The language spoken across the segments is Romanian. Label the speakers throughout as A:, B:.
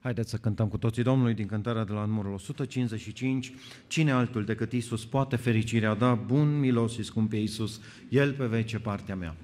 A: Haideți să cântăm cu toții Domnului din cântarea de la numărul 155. Cine altul decât Isus poate fericirea da? Bun, milos și scump Isus, El pe vece partea mea.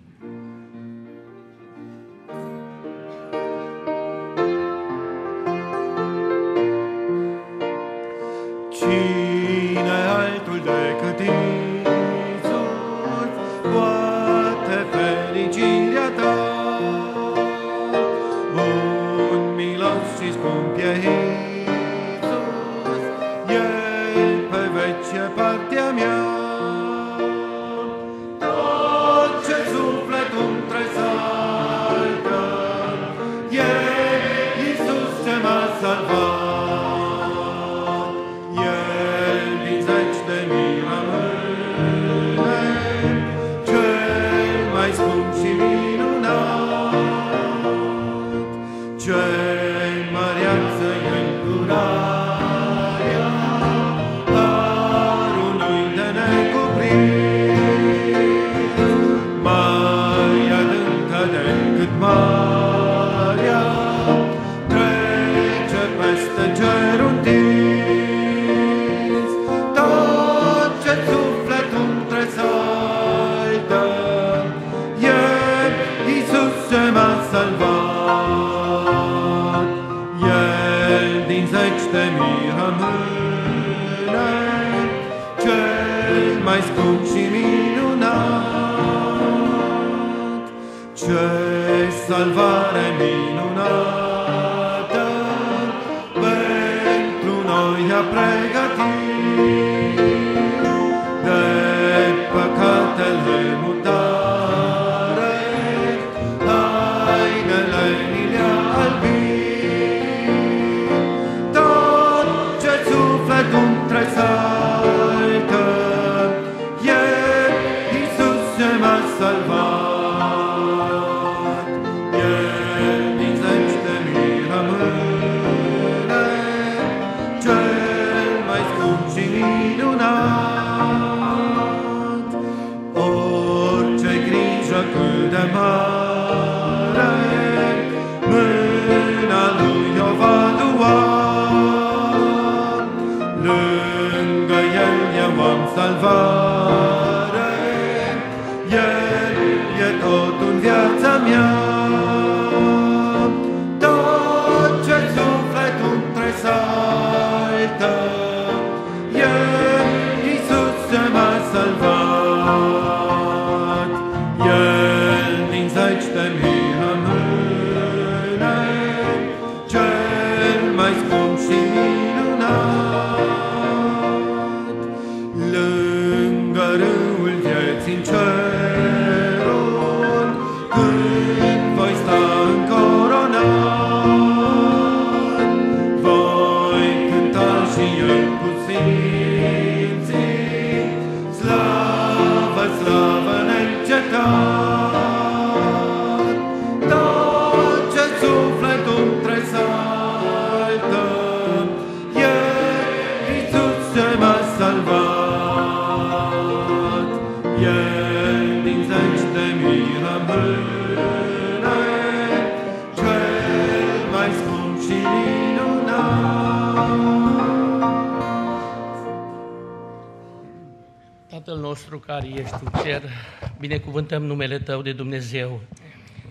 B: Binecuvântăm numele Tău de Dumnezeu.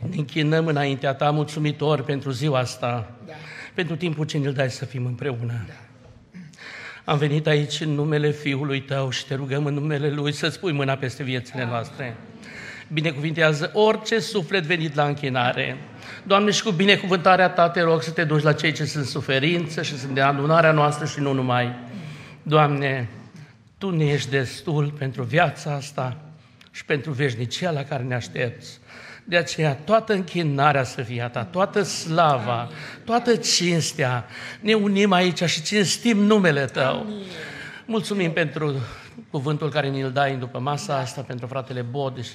B: Ne închinăm înaintea Ta, mulțumitor pentru ziua asta, da. pentru timpul ce ne-l dai să fim împreună. Da. Am venit aici în numele Fiului Tău și te rugăm în numele Lui să-ți pui mâna peste viețile noastre. Binecuvintează orice suflet venit la închinare. Doamne, și cu binecuvântarea Ta te rog să te duci la cei ce sunt suferință și sunt de adunarea noastră și nu numai. Doamne, Tu ne ești destul pentru viața asta, și pentru veșnicia la care ne aștepți. De aceea, toată închinarea să fie a ta, toată slava, toată cinstea, ne unim aici și cinstim numele Tău. Mulțumim pentru cuvântul care ne-l dai după masa asta, pentru fratele Bodeș.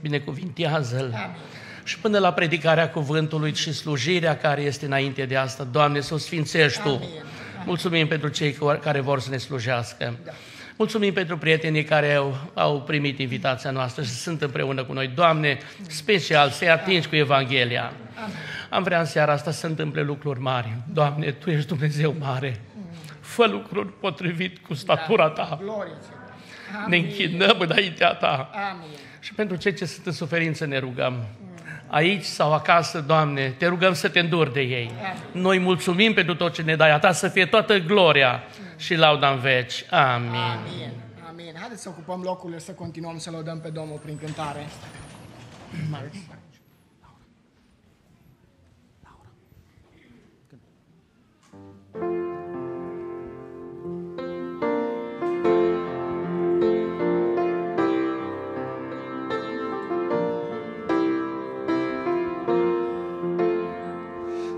B: Binecuvintează-l. Și până la predicarea cuvântului și slujirea care este înainte de asta, Doamne, să o sfințești Tu. Mulțumim pentru cei care vor să ne slujească. Da. Mulțumim pentru prietenii care au, au primit invitația noastră și sunt împreună cu noi. Doamne, special, să-i atingi cu Evanghelia. Am vrea în seara asta să se întâmple lucruri mari. Doamne, Tu ești Dumnezeu mare. Fă lucruri potrivit cu statura Ta.
C: Glorie ție.
B: Ne închinăm înaintea Ta.
C: Amin.
B: Și pentru cei ce sunt în suferință ne rugăm. Aici sau acasă, Doamne, te rugăm să te înduri de ei.
C: Amin.
B: Noi mulțumim pentru tot ce ne dai, a Ta să fie toată gloria și lauda în veci. Amin.
C: Amin. Amin. Haideți să ocupăm locurile, să continuăm să lăudăm pe Domnul prin cântare. Marius.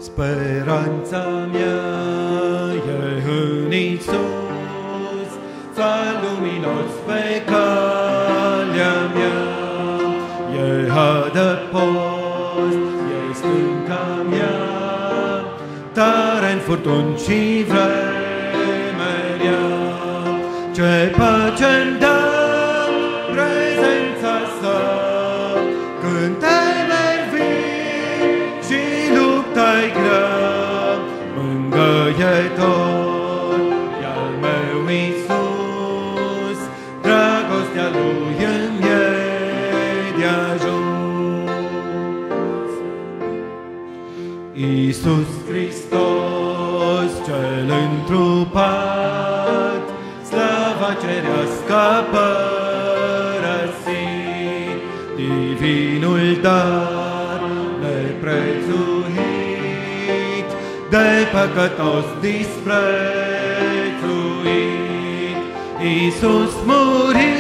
A: Speranța mea e în Iisus, Far luminos pe calea mea, e adăpost, e stânca mea, tare în furtun și vreme rea. Ce pace-mi dă Iisus Hristos, cel întrupat, slava cerească a părăsit, divinul dar neprețuit, de păcătos disprețuit. Iisus murit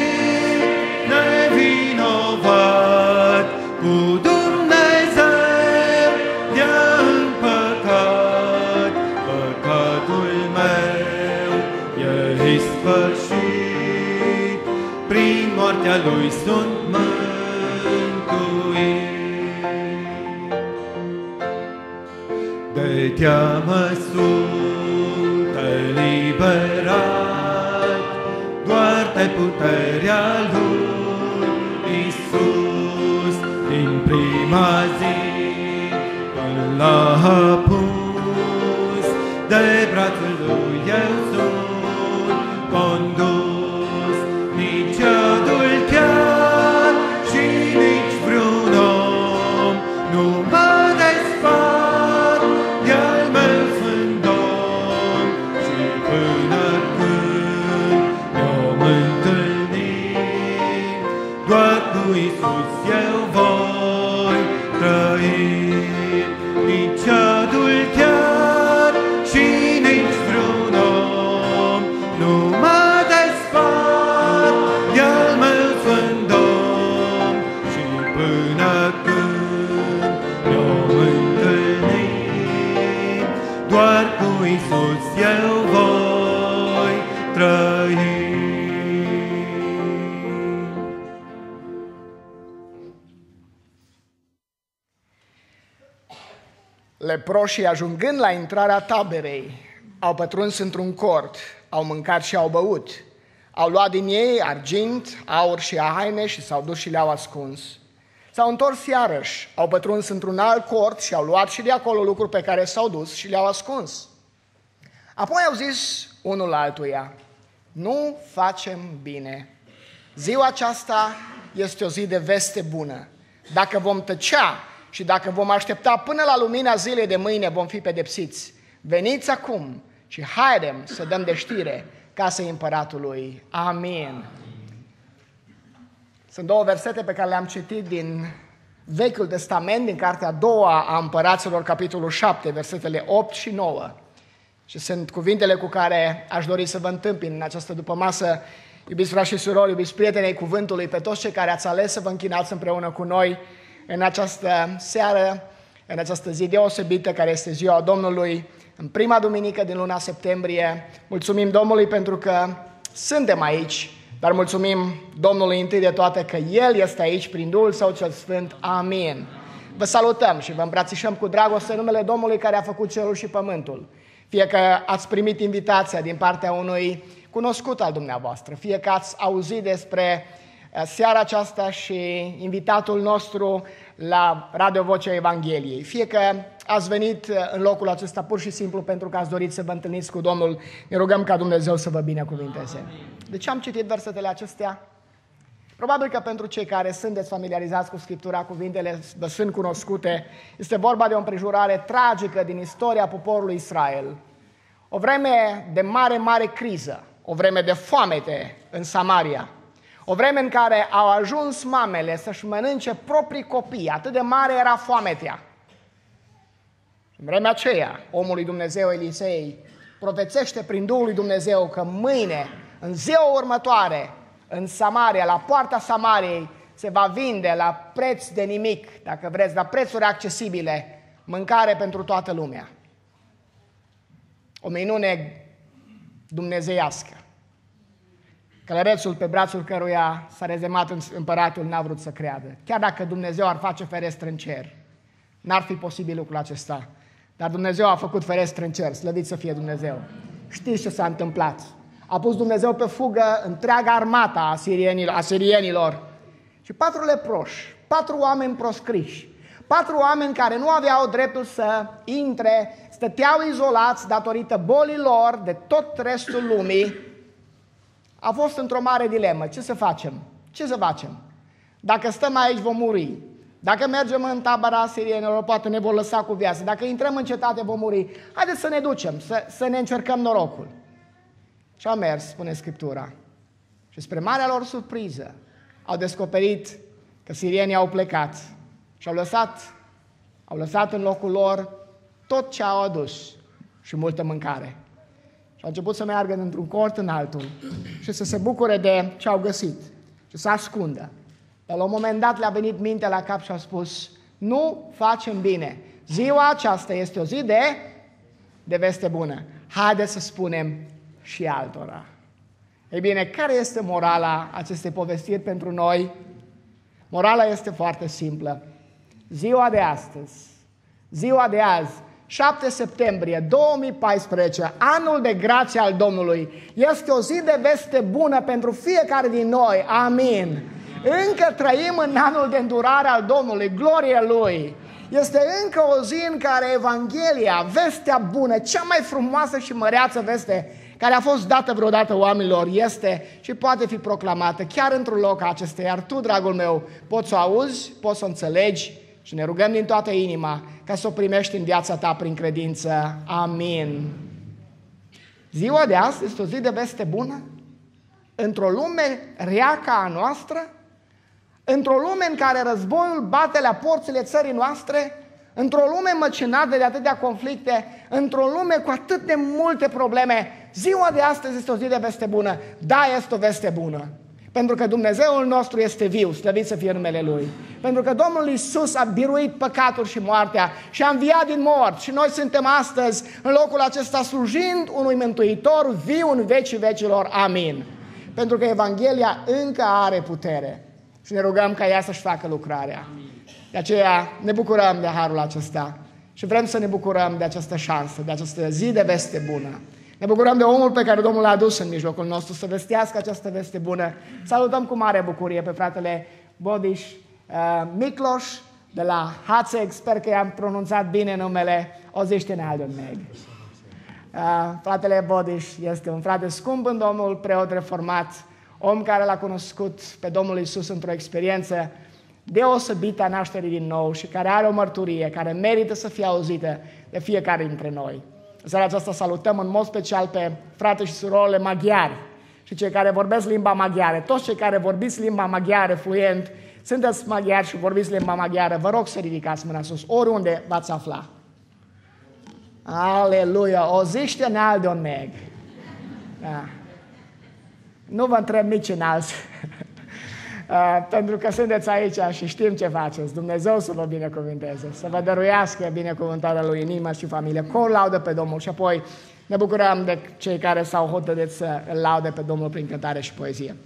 A: prin moartea lui sunt mântuit. De teamă sunt eliberat, doar de puterea lui Isus din prima zi până la apus, de brațul lui eu
C: Leproșii, ajungând la intrarea taberei, au pătruns într-un cort, au mâncat și au băut. Au luat din ei argint, aur și haine și s-au dus și le-au ascuns. S-au întors iarăși, au pătruns într-un alt cort și au luat și de acolo lucruri pe care s-au dus și le-au ascuns. Apoi au zis unul altuia, nu facem bine. Ziua aceasta este o zi de veste bună. Dacă vom tăcea și dacă vom aștepta până la lumina zilei de mâine, vom fi pedepsiți. Veniți acum și haidem să dăm de știre casei împăratului. Amin. Sunt două versete pe care le-am citit din Vechiul Testament, din cartea a doua a împăraților, capitolul 7, versetele 8 și 9. Și sunt cuvintele cu care aș dori să vă întâmpin în această dupămasă. Iubiți frați și surori, iubiți prietenii cuvântului, pe toți cei care ați ales să vă închinați împreună cu noi în această seară, în această zi deosebită care este ziua Domnului, în prima duminică din luna septembrie. Mulțumim Domnului pentru că suntem aici, dar mulțumim Domnului întâi de toate că El este aici prin Duhul Său cel Sfânt. Amin. Vă salutăm și vă îmbrățișăm cu dragoste în numele Domnului care a făcut cerul și pământul. Fie că ați primit invitația din partea unui cunoscut al dumneavoastră, fie că ați auzit despre seara aceasta și invitatul nostru la Radio Vocea Evangheliei. Fie că ați venit în locul acesta pur și simplu pentru că ați dorit să vă întâlniți cu Domnul, ne rugăm ca Dumnezeu să vă binecuvinteze. De ce am citit versetele acestea? Probabil că pentru cei care sunteți familiarizați cu Scriptura, cuvintele vă sunt cunoscute, este vorba de o împrejurare tragică din istoria poporului Israel. O vreme de mare, mare criză, o vreme de foamete în Samaria, o vreme în care au ajuns mamele să-și mănânce proprii copii, atât de mare era foametea. În vremea aceea, omul lui Dumnezeu Elisei profețește prin Duhul lui Dumnezeu că mâine, în ziua următoare, în Samaria, la poarta Samariei, se va vinde la preț de nimic, dacă vreți, la prețuri accesibile, mâncare pentru toată lumea. O minune dumnezeiască. Călărețul pe brațul căruia s-a rezemat împăratul n-a vrut să creadă. Chiar dacă Dumnezeu ar face ferestră în cer, n-ar fi posibil lucrul acesta. Dar Dumnezeu a făcut ferestră în cer, slăvit să fie Dumnezeu. Știți ce s-a întâmplat? A pus Dumnezeu pe fugă întreaga armata a sirienilor, a sirienilor. Și patru leproși, patru oameni proscriși, patru oameni care nu aveau dreptul să intre, stăteau izolați datorită bolilor de tot restul lumii, a fost într-o mare dilemă. Ce să facem? Ce să facem? Dacă stăm aici, vom muri. Dacă mergem în tabăra sirienilor, poate ne vor lăsa cu viață. Dacă intrăm în cetate, vom muri. Haideți să ne ducem, să, să ne încercăm norocul. Și au mers, spune Scriptura. Și spre marea lor surpriză, au descoperit că sirienii au plecat și au lăsat, au lăsat în locul lor tot ce au adus și multă mâncare. Și au început să meargă într-un cort în altul și să se bucure de ce au găsit și să ascundă. Dar la un moment dat le-a venit mintea la cap și au spus, nu facem bine. Ziua aceasta este o zi de, de veste bună. Haideți să spunem și altora. Ei bine, care este morala acestei povestiri pentru noi? Morala este foarte simplă. Ziua de astăzi, ziua de azi, 7 septembrie 2014, anul de grație al Domnului, este o zi de veste bună pentru fiecare din noi. Amin. Încă trăim în anul de îndurare al Domnului, glorie Lui. Este încă o zi în care Evanghelia, vestea bună, cea mai frumoasă și măreață veste care a fost dată vreodată oamenilor, este și poate fi proclamată chiar într-un loc acesta. Iar tu, dragul meu, poți să o auzi, poți să o înțelegi și ne rugăm din toată inima ca să o primești în viața ta prin credință. Amin. Ziua de astăzi este o zi de veste bună? Într-o lume rea ca a noastră? Într-o lume în care războiul bate la porțile țării noastre? Într-o lume măcinată de atâtea conflicte? Într-o lume cu atât de multe probleme? Ziua de astăzi este o zi de veste bună. Da, este o veste bună. Pentru că Dumnezeul nostru este viu, slăvit să fie numele Lui. Pentru că Domnul Isus a biruit păcatul și moartea și a înviat din mort. Și noi suntem astăzi în locul acesta slujind unui Mântuitor viu în vecii vecilor. Amin. Pentru că Evanghelia încă are putere. Și ne rugăm ca ea să-și facă lucrarea. De aceea ne bucurăm de harul acesta și vrem să ne bucurăm de această șansă, de această zi de veste bună. Ne bucurăm de omul pe care Domnul l-a adus în mijlocul nostru să vestească această veste bună. Salutăm cu mare bucurie pe fratele Bodiș uh, Mikloș de la Hațeg. Sper că i-am pronunțat bine numele. O ziște ne Alden Meg. Uh, fratele Bodiș este un frate scump în Domnul, preot reformat, om care l-a cunoscut pe Domnul Isus într-o experiență deosebită a nașterii din nou și care are o mărturie care merită să fie auzită de fiecare dintre noi. În seara aceasta salutăm în mod special pe frate și surorile maghiari și cei care vorbesc limba maghiară. Toți cei care vorbiți limba maghiară fluent, sunteți maghiari și vorbiți limba maghiară, vă rog să ridicați mâna sus, oriunde v-ați afla. Aleluia! O ziște în alt de un meg. Da. Nu vă întreb nici în alți. Uh, pentru că sunteți aici și știm ce faceți. Dumnezeu să vă binecuvânteze, să vă dăruiască binecuvântarea Lui în inimă și familie. Cu laudă pe Domnul și apoi ne bucurăm de cei care s-au hotărât să îl laude pe Domnul prin cântare și poezie.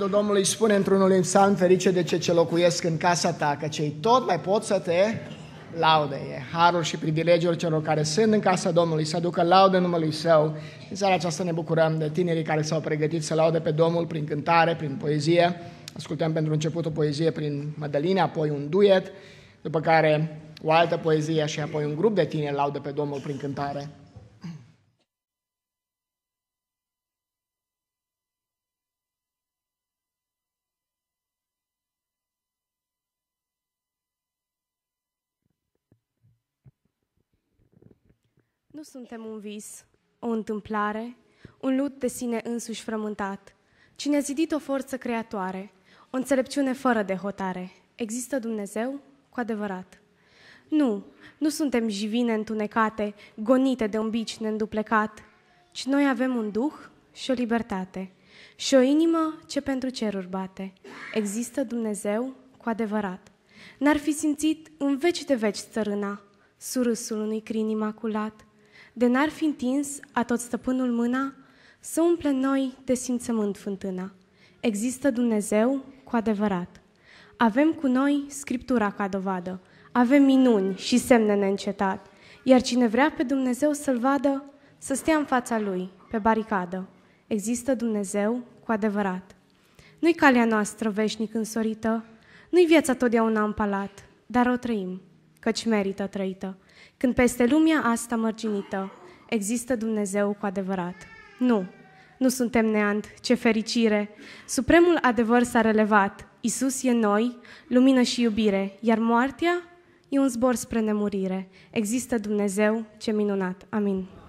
C: Cuvântul Domnului spune într-unul din psalm, ferice de cei ce locuiesc în casa ta, că cei tot mai pot să te laude. E harul și privilegiul celor care sunt în casa Domnului să aducă laudă numele Său. În seara aceasta ne bucurăm de tinerii care s-au pregătit să laude pe Domnul prin cântare, prin poezie. Ascultăm pentru început o poezie prin Mădăline, apoi un duet, după care o altă poezie și apoi un grup de tineri laudă pe Domnul prin cântare.
D: Nu suntem un vis, o întâmplare, un lut de sine însuși frământat. Cine a zidit o forță creatoare, o înțelepciune fără de hotare. Există Dumnezeu cu adevărat. Nu, nu suntem jivine întunecate, gonite de un bici neînduplecat, ci noi avem un duh și o libertate și o inimă ce pentru ceruri bate. Există Dumnezeu cu adevărat. N-ar fi simțit în veci de veci țărâna, surâsul unui crin imaculat, de n-ar fi întins a tot stăpânul mâna, să umple noi de simțământ fântâna. Există Dumnezeu cu adevărat. Avem cu noi Scriptura ca dovadă, avem minuni și semne neîncetat, iar cine vrea pe Dumnezeu să-L vadă, să stea în fața Lui, pe baricadă. Există Dumnezeu cu adevărat. Nu-i calea noastră veșnic însorită, nu-i viața totdeauna în palat, dar o trăim, căci merită trăită. Când peste lumea asta mărginită există Dumnezeu cu adevărat. Nu, nu suntem neant, ce fericire! Supremul adevăr s-a relevat. Isus e noi, lumină și iubire, iar moartea e un zbor spre nemurire. Există Dumnezeu, ce minunat! Amin.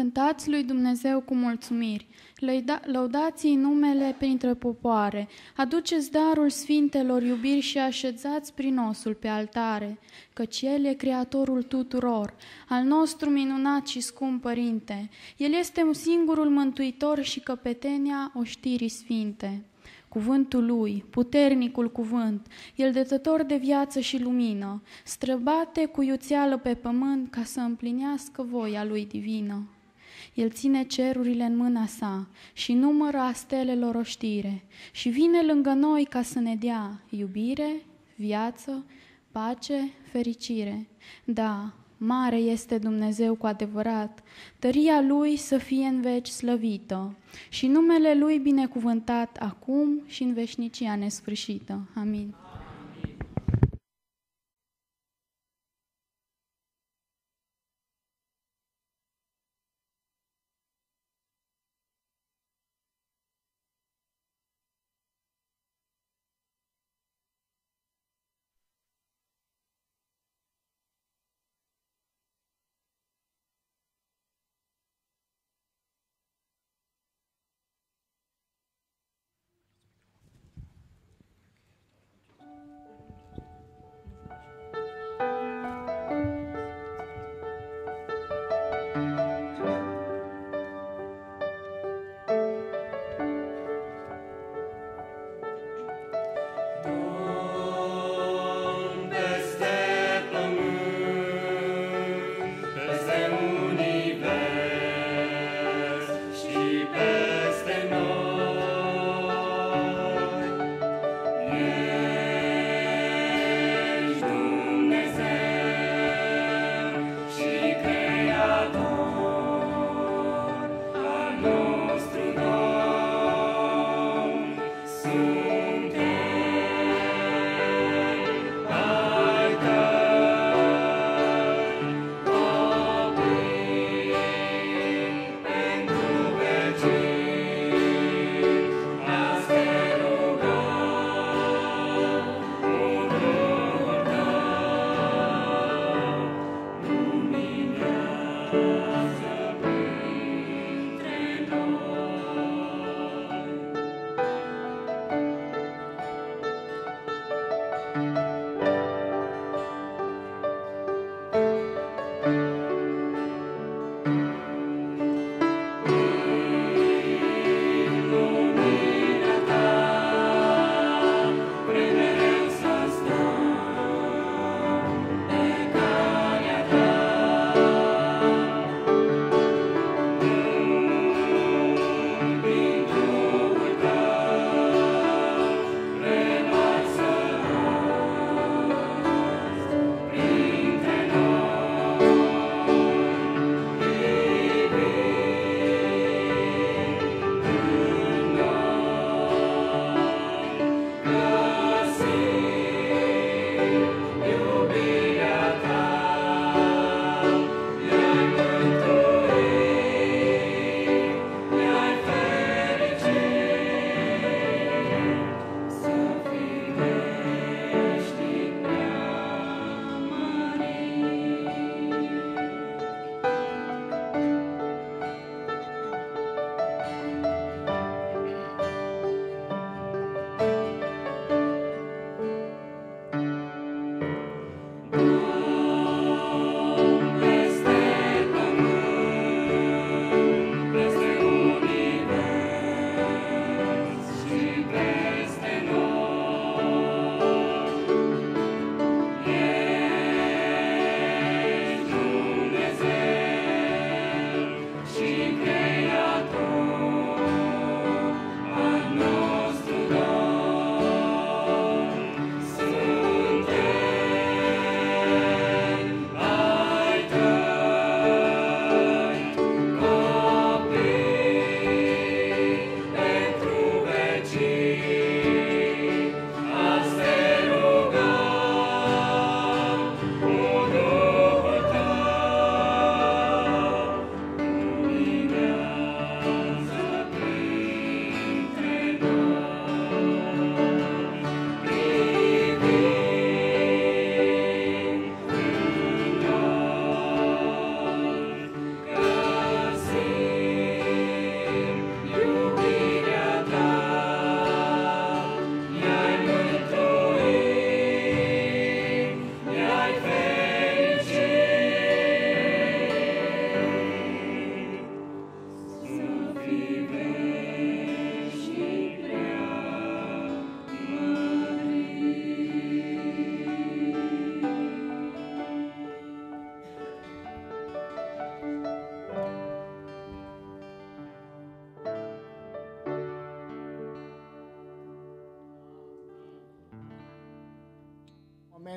E: Cântați lui Dumnezeu cu mulțumiri, Lăuda- lăudați-i numele printre popoare, aduceți darul sfintelor iubiri și așezați prin osul pe altare, căci El e Creatorul tuturor, al nostru minunat și scump Părinte. El este un singurul mântuitor și căpetenia oștirii sfinte. Cuvântul lui, puternicul cuvânt, el dătător de viață și lumină, străbate cu iuțeală pe pământ ca să împlinească voia lui divină. El ține cerurile în mâna sa și numără a stelelor o știre și vine lângă noi ca să ne dea iubire, viață, pace, fericire. Da, mare este Dumnezeu cu adevărat, tăria Lui să fie în veci slăvită și numele Lui binecuvântat acum și în veșnicia nesfârșită. Amin.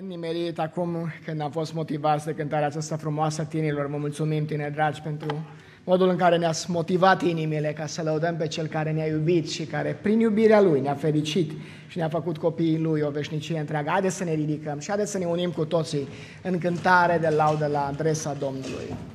A: Nimerit acum când am fost motivați de cântarea aceasta frumoasă a tinerilor. Vă mulțumim, tineri dragi, pentru modul în care ne-ați motivat inimile ca să lăudăm pe Cel care ne-a iubit și care, prin iubirea Lui, ne-a fericit și ne-a făcut copiii Lui o veșnicie întreagă. Haideți să ne ridicăm și haideți să ne unim cu toții în cântare de laudă la adresa Domnului.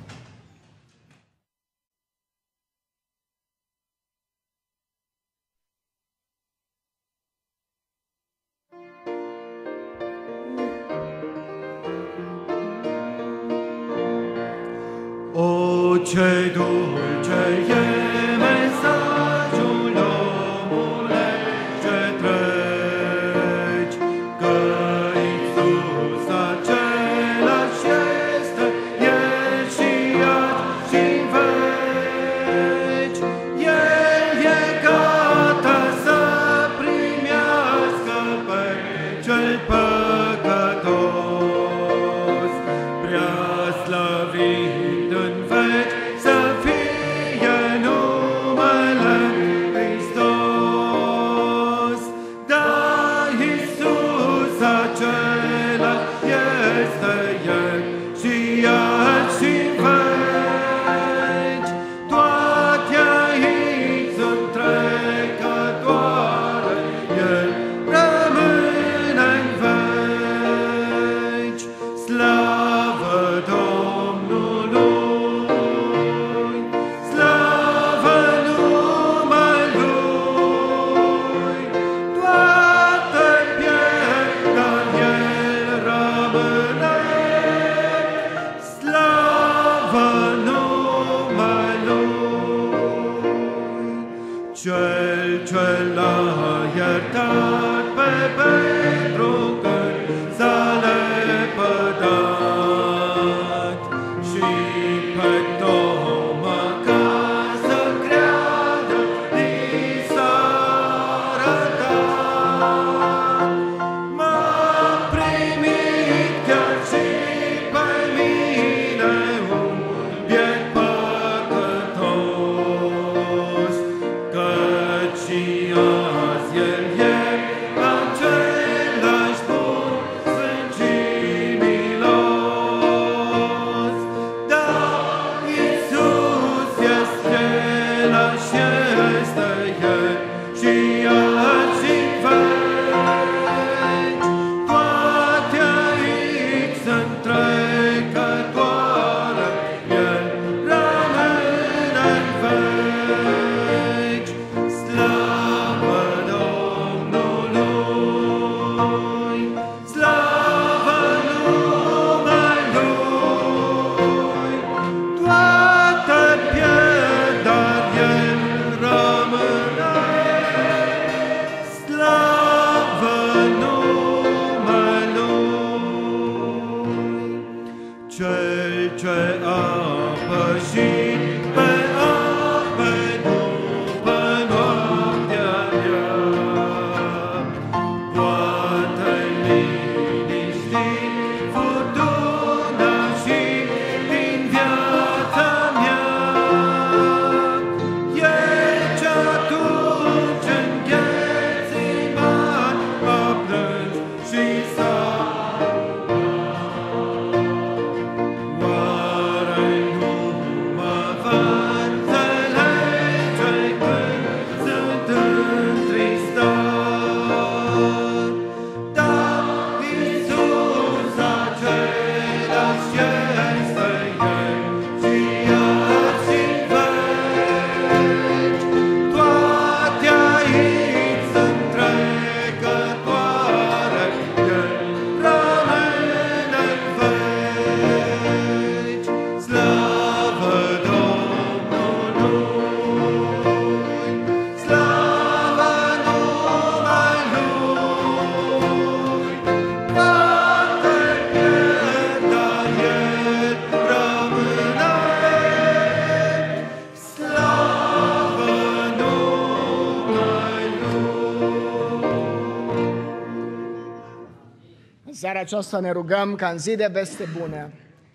A: Aceasta ne rugăm ca în zi de veste bună,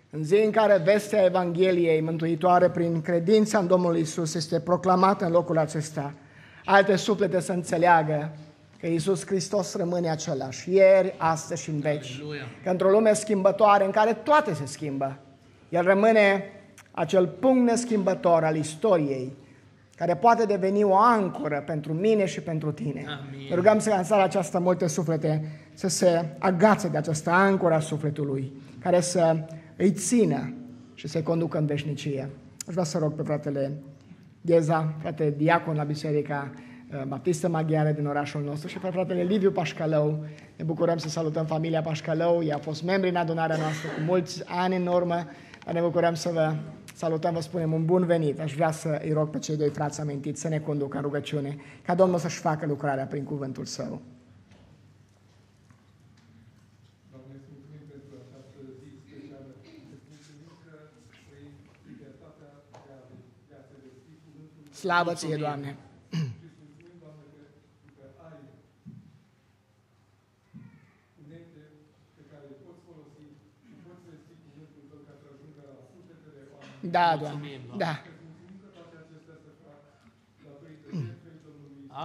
A: în zi în care vestea Evangheliei mântuitoare prin credința în Domnul Isus este proclamată în locul acesta, alte suflete să înțeleagă
C: că Iisus Hristos rămâne același, ieri, astăzi și în veci.
B: Aleluia.
C: Că într-o lume schimbătoare în care toate se schimbă, El rămâne acel punct neschimbător al istoriei, care poate deveni o ancoră pentru mine și pentru tine.
B: Amin.
C: Ne rugăm să în seara aceasta multe suflete să se agațe de această ancoră a sufletului, care să îi țină și să-i conducă în veșnicie. Aș vrea să rog pe fratele Gheza, frate diacon la Biserica uh, Baptistă Maghiară din orașul nostru și pe fratele Liviu Pașcalău. Ne bucurăm să salutăm familia Pașcalău. Ei au fost membri în adunarea noastră cu mulți ani în urmă, dar ne bucurăm să vă salutăm, vă spunem un bun venit. Aș vrea să îi rog pe cei doi frați amintiți să ne conducă în rugăciune, ca Domnul să-și facă lucrarea prin cuvântul Său. Slavă ție, Doamne! Da, Doamne, da.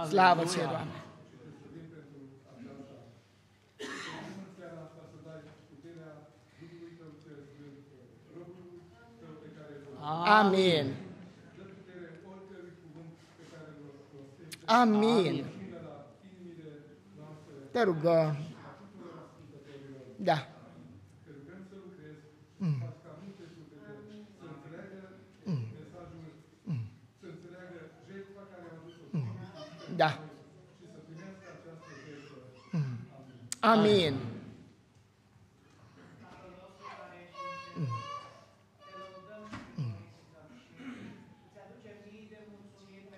C: Slavă ție, Doamne! Amin. Amin. Te rugăm. Da. Mm. Mm. Mm. Mm. Da. Mm. Amin.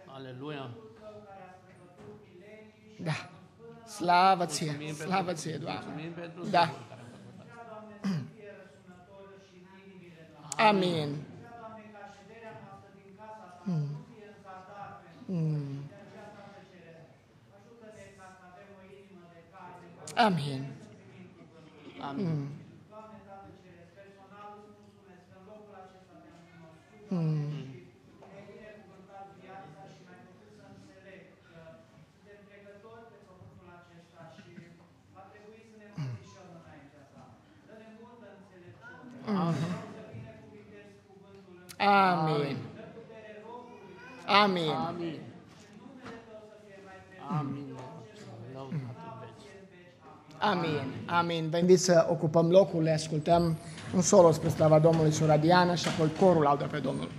B: Aleluia.
C: Da. Slavă ție, slavă ție, Doamne.
B: Mulțumim pentru
C: Da.
B: Dumnezeu care a făcut asta.
C: Amin. Mm. Amin.
B: Amin.
C: Mm. Amin. Amin.
B: Amin. Amin. Lăudat în veci.
C: Amin. Amin. Vă invit să ocupăm locurile, ascultăm un solo spre slava Domnului sora Diana și apoi corul laudă pe Domnul.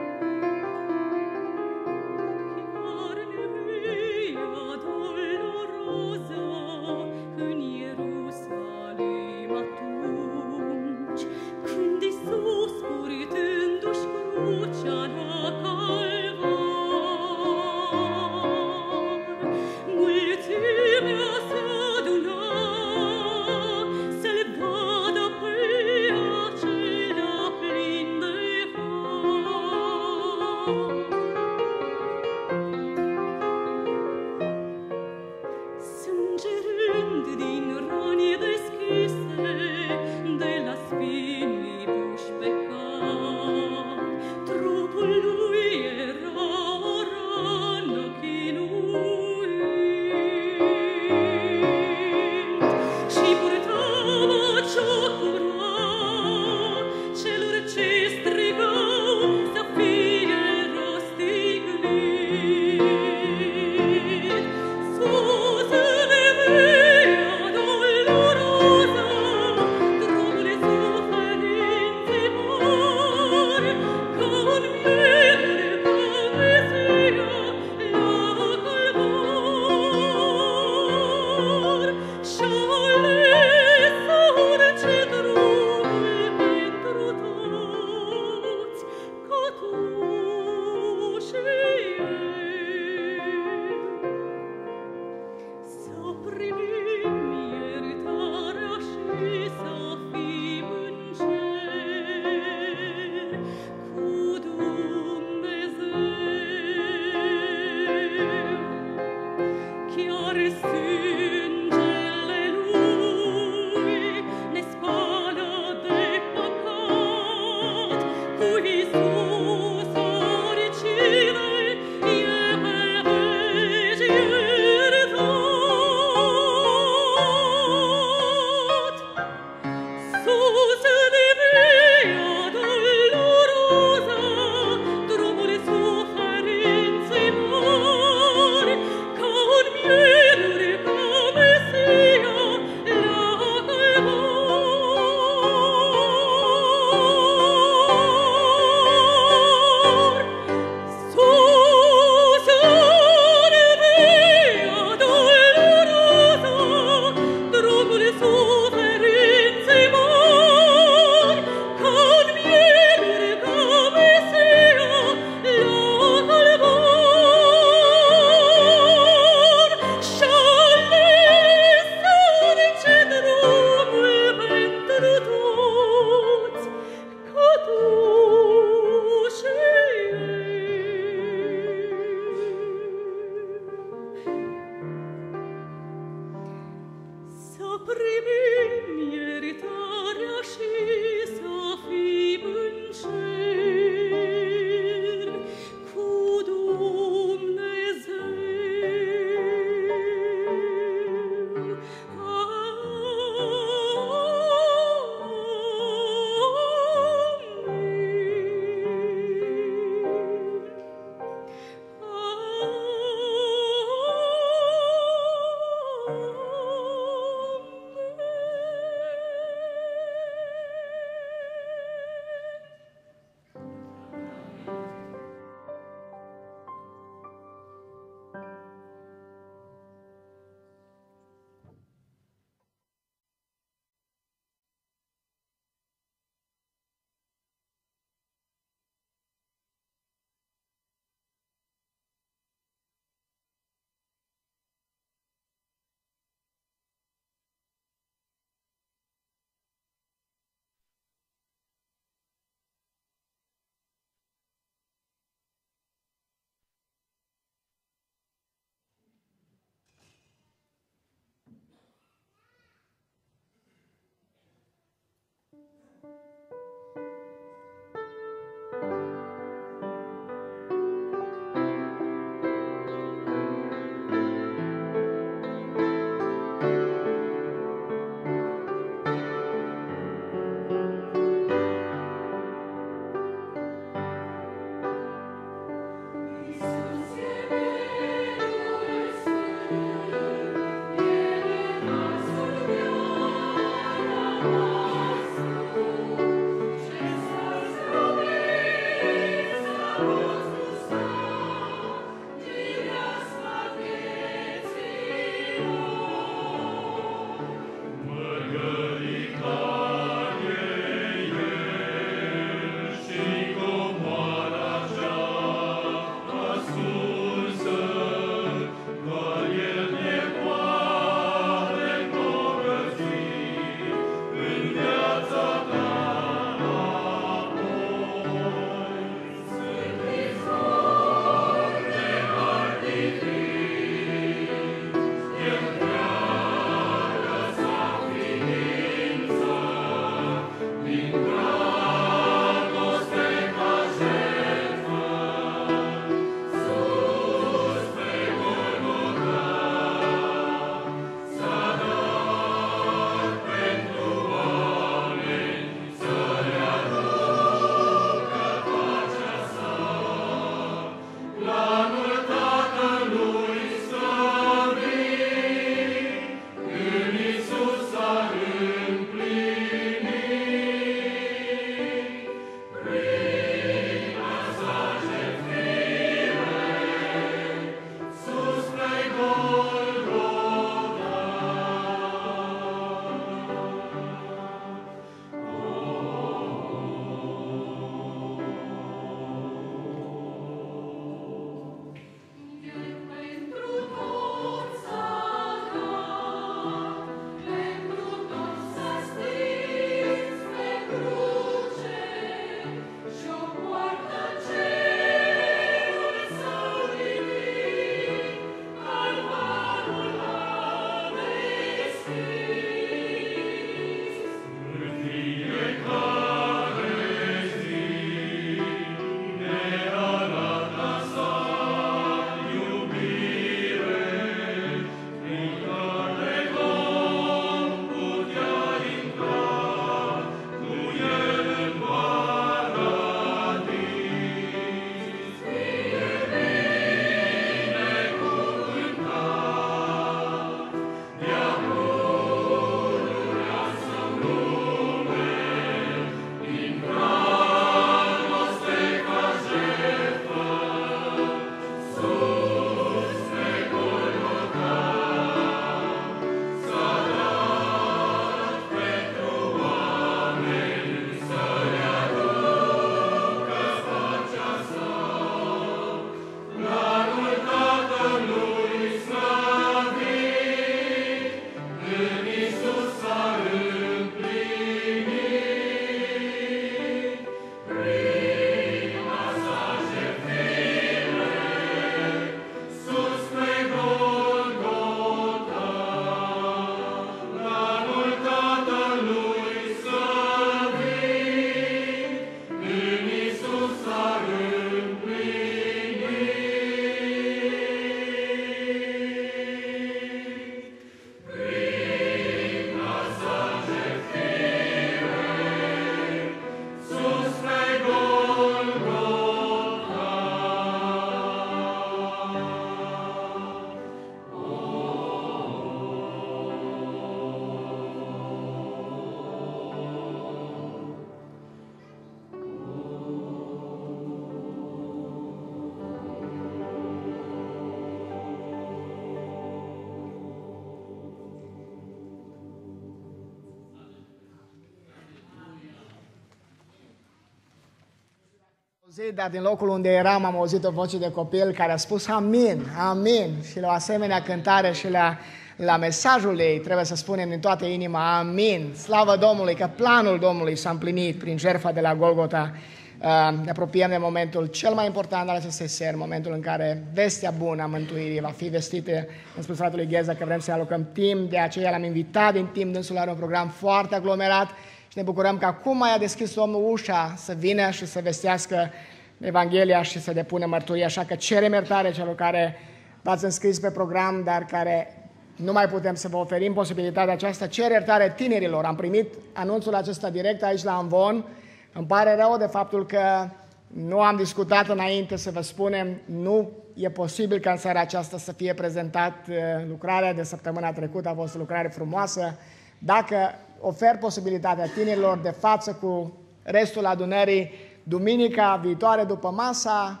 C: Auzit, dar din locul unde eram am auzit o voce de copil care a spus amin, amin și la o asemenea cântare și la, la mesajul ei trebuie să spunem din toată inima amin, slavă Domnului că planul Domnului s-a împlinit prin jertfa de la Golgota. Uh, Ne apropiem de momentul cel mai important al acestei seri, momentul în care vestea bună a mântuirii va fi vestită. Am spus fratului Gheza că vrem să alocăm timp, de aceea l-am invitat din timp, dânsul are un program foarte aglomerat și ne bucurăm că acum mai a deschis Domnul ușa să vină și să vestească Evanghelia și să depună mărturie, așa că cerem iertare celor care v-ați înscris pe program, dar care nu mai putem să vă oferim posibilitatea aceasta. Cer iertare tinerilor. Am primit anunțul acesta direct aici la Amvon. Îmi pare rău de faptul că nu am discutat înainte să vă spunem, nu e posibil ca în seara aceasta să fie prezentat uh, lucrarea de săptămâna trecută, a fost o lucrare frumoasă. Dacă ofer posibilitatea tinerilor de față cu restul adunării, duminica viitoare după masa,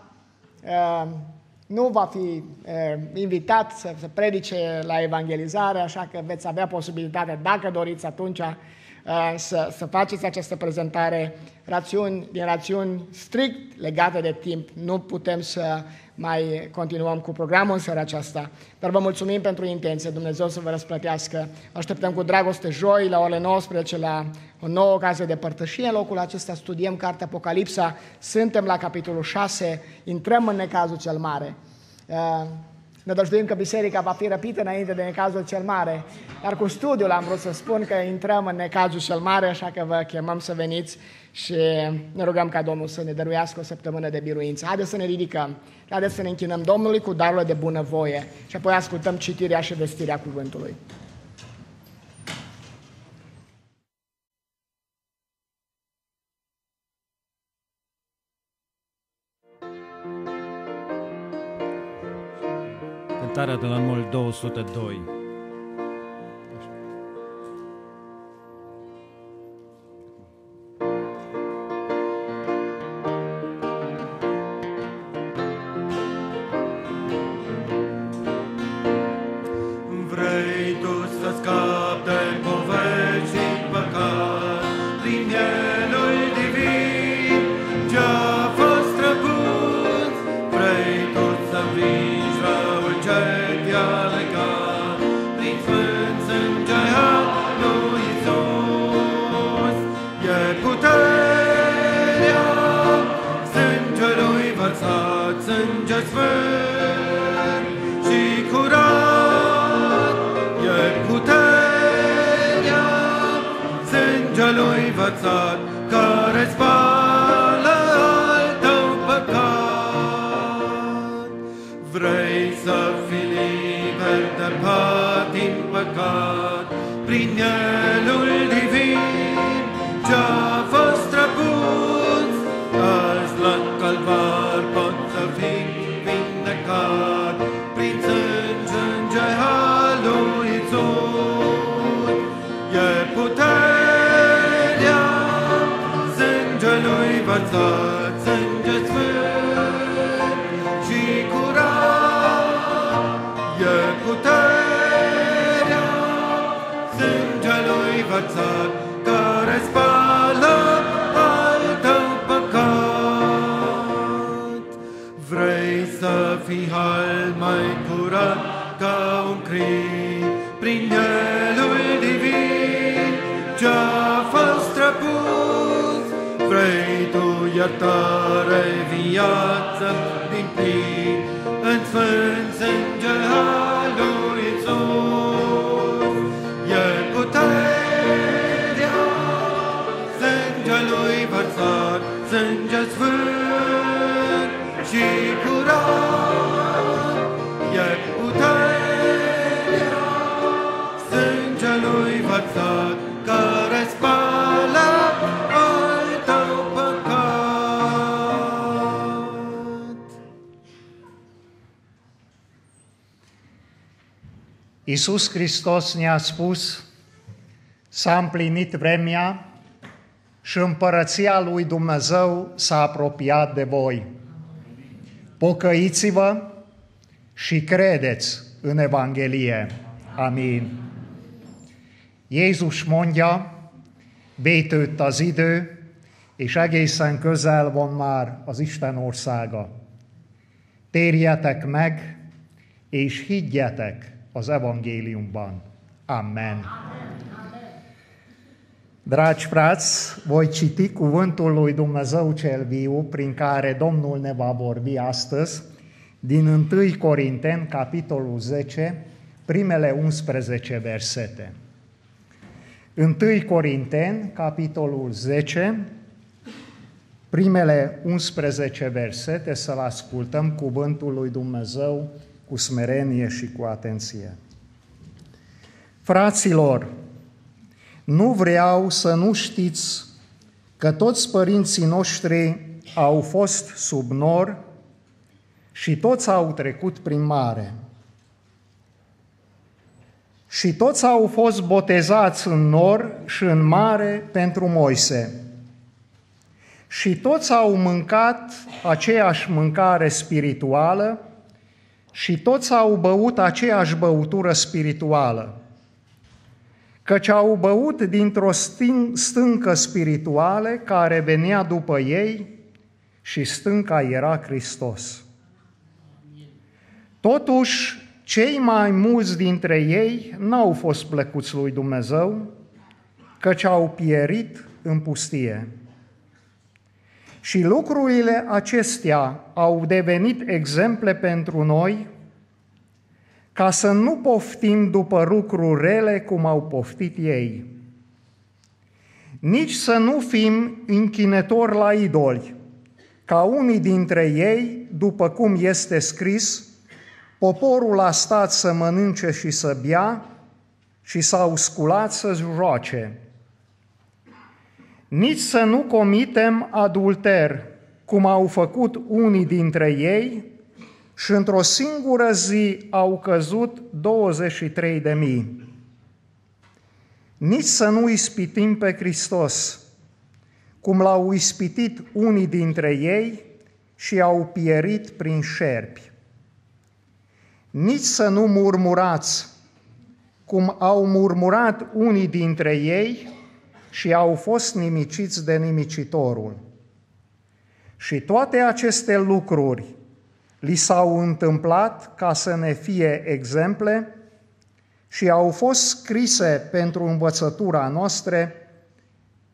C: uh, nu va fi uh, invitat să, să predice la evangelizare, așa că veți avea posibilitatea, dacă doriți atunci, uh, să, să faceți această prezentare rațiuni, din rațiuni strict legate de timp. Nu putem să mai continuăm cu programul în seara aceasta, dar vă mulțumim pentru intenție. Dumnezeu să vă răsplătească. Așteptăm cu dragoste joi la orele 19 la o nouă ocazie de părtășie. În locul acesta studiem cartea Apocalipsa. Suntem la capitolul 6. Intrăm în necazul cel mare. Uh, Ne dăjduim că biserica va fi răpită înainte de necazul cel mare, dar cu studiul am vrut să spun că intrăm în necazul cel mare, așa că vă chemăm să veniți și ne rugăm ca Domnul să ne dăruiască o săptămână de biruință. Haideți să ne ridicăm, haideți să ne închinăm Domnului cu darurile de bunăvoie și apoi ascultăm citirea și vestirea cuvântului.
F: Numărul 202.
A: Vrei
G: Iisus Hristos ne-a spus, s-a împlinit vremea și împărăția lui Dumnezeu s-a apropiat de voi. Pocăiți-vă și credeți în Evanghelie. Amin. Jézus mondja, bétőtt az idő, és egészen közel van már az Isten országa. Térjetek meg, és higgyetek az evangéliumban. Amen. Dragi frați, voi citi cuvântul lui Dumnezeu cel viu prin care Domnul ne va vorbi astăzi din 1 Corinteni, capitolul 10, primele 11 versete. 1 Corinteni, capitolul 10, primele 11 versete, să-l ascultăm cuvântul lui Dumnezeu cu smerenie și cu atenție. Fraților, nu vreau să nu știți că toți părinții noștri au fost sub nor și toți au trecut prin mare. Și toți au fost botezați în nor și în mare pentru Moise. Și toți au mâncat aceeași mâncare spirituală și toți au băut aceeași băutură spirituală căci au băut dintr-o stâncă spirituală care venea după ei și stânca era Hristos. Totuși, cei mai mulți dintre ei n-au fost plăcuți lui Dumnezeu, căci au pierit în pustie. Și lucrurile acestea au devenit exemple pentru noi, ca să nu poftim după lucruri rele cum au poftit ei. Nici să nu fim închinători la idoli, ca unii dintre ei, după cum este scris, poporul a stat să mănânce și să bea și s-au sculat să joace. Nici să nu comitem adulter, cum au făcut unii dintre ei, și într-o singură zi au căzut 23 de mii. Nici să nu ispitim pe Hristos, cum l-au ispitit unii dintre ei și au pierit prin șerpi. Nici să nu murmurați, cum au murmurat unii dintre ei și au fost nimiciți de nimicitorul. Și toate aceste lucruri li s-au întâmplat ca să ne fie exemple și au fost scrise pentru învățătura noastră,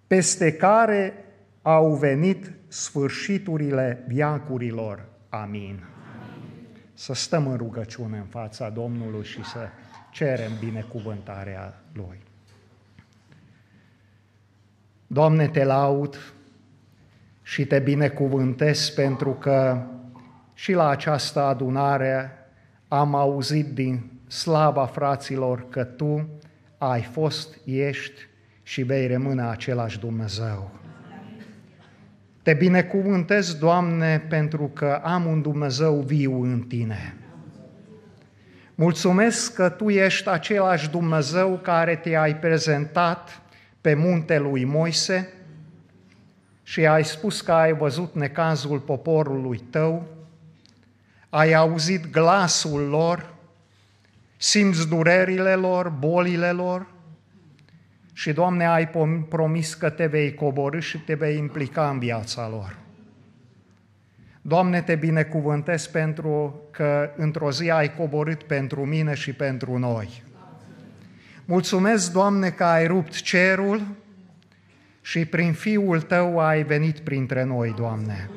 G: peste care au venit sfârșiturile viacurilor. Amin. Să stăm în rugăciune în fața Domnului și să cerem binecuvântarea Lui. Doamne, te laud și te binecuvântez pentru că și la această adunare am auzit din slava fraților că Tu ai fost, ești și vei rămâne același Dumnezeu. Te binecuvântez, Doamne, pentru că am un Dumnezeu viu în Tine. Mulțumesc că Tu ești același Dumnezeu care te-ai prezentat pe muntele lui Moise și ai spus că ai văzut necazul poporului Tău ai auzit glasul lor, simți durerile lor, bolile lor și, Doamne, ai promis că te vei coborâ și te vei implica în viața lor. Doamne, te binecuvântez pentru că într-o zi ai coborât pentru mine și pentru noi. Mulțumesc, Doamne, că ai rupt cerul și prin Fiul Tău ai venit printre noi, Doamne.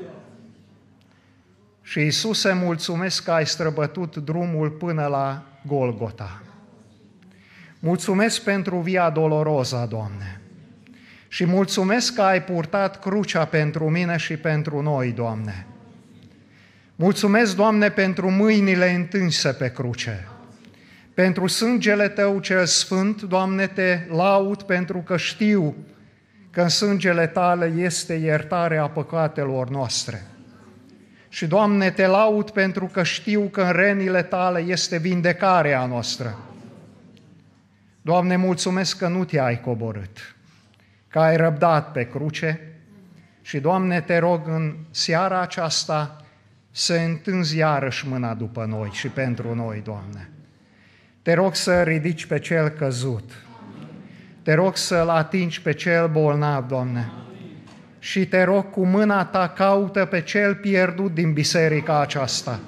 G: Și Iisuse, mulțumesc că ai străbătut drumul până la Golgota. Mulțumesc pentru via doloroza, Doamne. Și mulțumesc că ai purtat crucea pentru mine și pentru noi, Doamne. Mulțumesc, Doamne, pentru mâinile întinse pe cruce. Pentru sângele Tău cel sfânt, Doamne, te laud pentru că știu că în sângele Tale este iertarea păcatelor noastre. Și, Doamne, te laud pentru că știu că în renile tale este vindecarea noastră. Doamne, mulțumesc că nu te-ai coborât, că ai răbdat pe cruce și, Doamne, te rog în seara aceasta să întânzi iarăși mâna după noi și pentru noi, Doamne. Te rog să ridici pe cel căzut. Te rog să-l atingi pe cel bolnav, Doamne. și te rog cu mâna ta caută pe cel pierdut din biserica aceasta.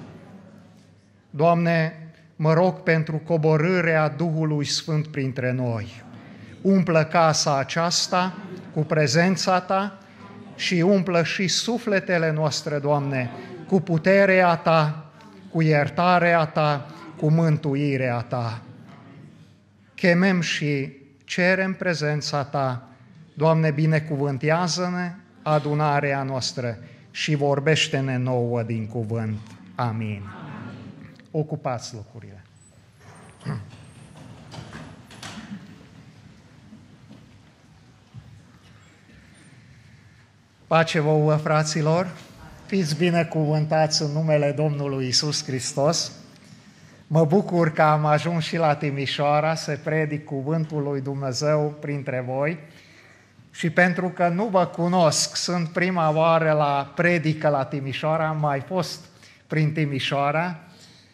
G: Doamne, mă rog pentru coborârea Duhului Sfânt printre noi. Umplă casa aceasta cu prezența Ta și umplă și sufletele noastre, Doamne, cu puterea Ta, cu iertarea Ta, cu mântuirea Ta. Chemem și cerem prezența Ta. Doamne, binecuvântează-ne adunarea noastră și vorbește-ne nouă din cuvânt. Amin. Ocupați locurile. Pace vouă, fraților! Fiți binecuvântați în numele Domnului Isus Hristos. Mă bucur că am ajuns și la Timișoara să predic cuvântul lui Dumnezeu printre voi și pentru că nu vă cunosc, sunt prima oară la predică la Timișoara, am mai fost prin Timișoara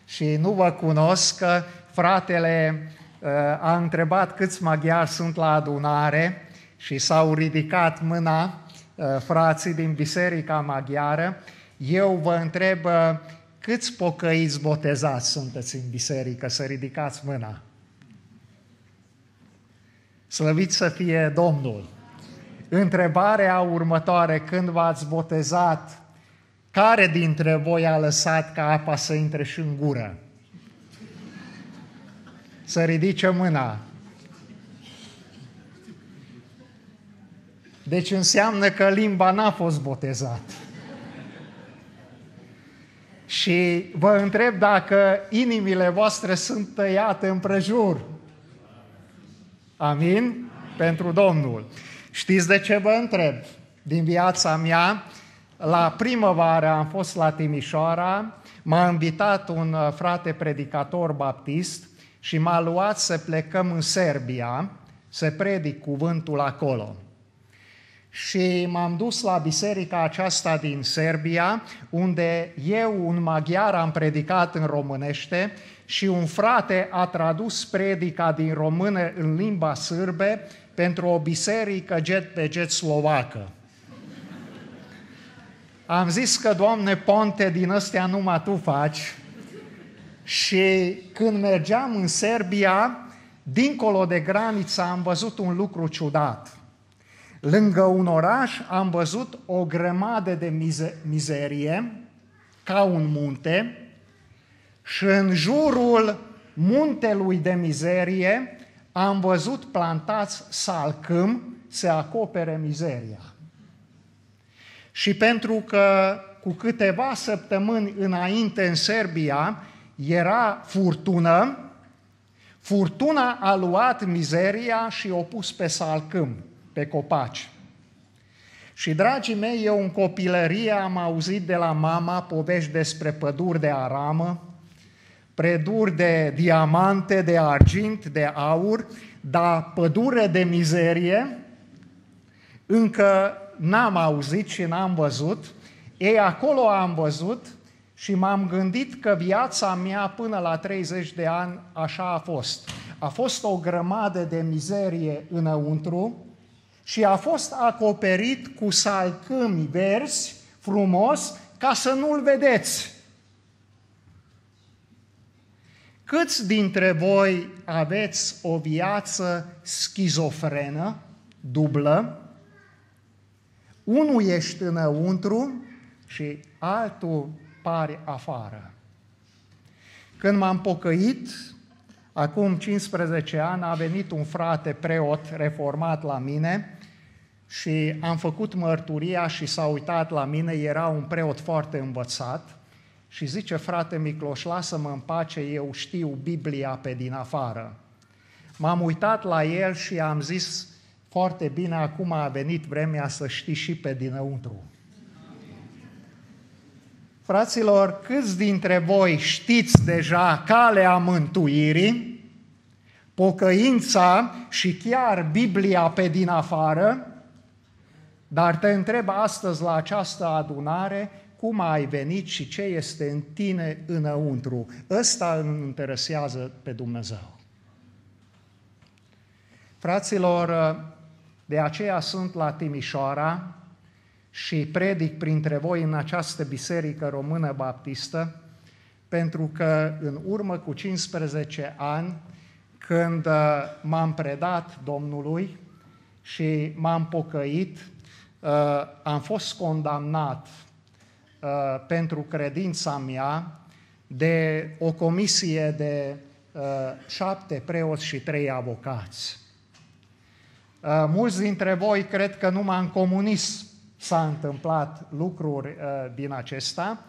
G: și nu vă cunosc, că fratele uh, a întrebat câți maghiari sunt la adunare și s-au ridicat mâna uh, frații din Biserica Maghiară. Eu vă întreb uh, câți pocăiți botezați sunteți în biserică, să ridicați mâna. Slăvit să fie Domnul! Întrebarea următoare, când v-ați botezat, care dintre voi a lăsat ca apa să intre și în gură? Să ridice mâna. Deci înseamnă că limba n-a fost botezat. Și vă întreb dacă inimile voastre sunt tăiate împrejur. Amin? Pentru Domnul. Știți de ce vă întreb? Din viața mea, la primăvară am fost la Timișoara, m-a invitat un uh, frate predicator baptist și m-a luat să plecăm în Serbia să predic cuvântul acolo. Și m-am dus la biserica aceasta din Serbia, unde eu, un maghiar, am predicat în românește și un frate a tradus predica din română în limba sârbe pentru o biserică jet pe jet slovacă. Am zis că, Doamne, ponte din ăstea numai Tu faci. Și când mergeam în Serbia, dincolo de graniță, am văzut un lucru ciudat. Lângă un oraș am văzut o grămadă de mize- mizerie, ca un munte, și în jurul muntelui de mizerie am văzut plantați salcâm să acopere mizeria. Și pentru că cu câteva săptămâni înainte în Serbia era furtună, furtuna a luat mizeria și o pus pe salcâm, pe copaci. Și, dragii mei, eu în copilărie am auzit de la mama povești despre păduri de aramă, preduri de diamante, de argint, de aur, dar pădure de mizerie încă n-am auzit și n-am văzut. Ei, acolo am văzut și m-am gândit că viața mea până la 30 de ani așa a fost. A fost o grămadă de mizerie înăuntru și a fost acoperit cu salcâmi verzi, frumos, ca să nu-l vedeți. Câți dintre voi aveți o viață schizofrenă, dublă? Unul ești înăuntru și altul pare afară. Când m-am pocăit, acum 15 ani, a venit un frate preot reformat la mine și am făcut mărturia și s-a uitat la mine, era un preot foarte învățat și zice, frate Micloș, lasă-mă în pace, eu știu Biblia pe din afară. M-am uitat la el și am zis, foarte bine, acum a venit vremea să știi și pe dinăuntru. Fraților, câți dintre voi știți deja calea mântuirii, pocăința și chiar Biblia pe din afară, dar te întreb astăzi la această adunare, cum ai venit și ce este în tine înăuntru. Ăsta îmi interesează pe Dumnezeu. Fraților, de aceea sunt la Timișoara și predic printre voi în această biserică română baptistă, pentru că în urmă cu 15 ani, când uh, m-am predat Domnului și m-am pocăit, uh, am fost condamnat uh, pentru credința mea de o comisie de șapte preoți și trei avocați. Mulți dintre voi cred că numai în comunism s-a întâmplat lucruri din acesta.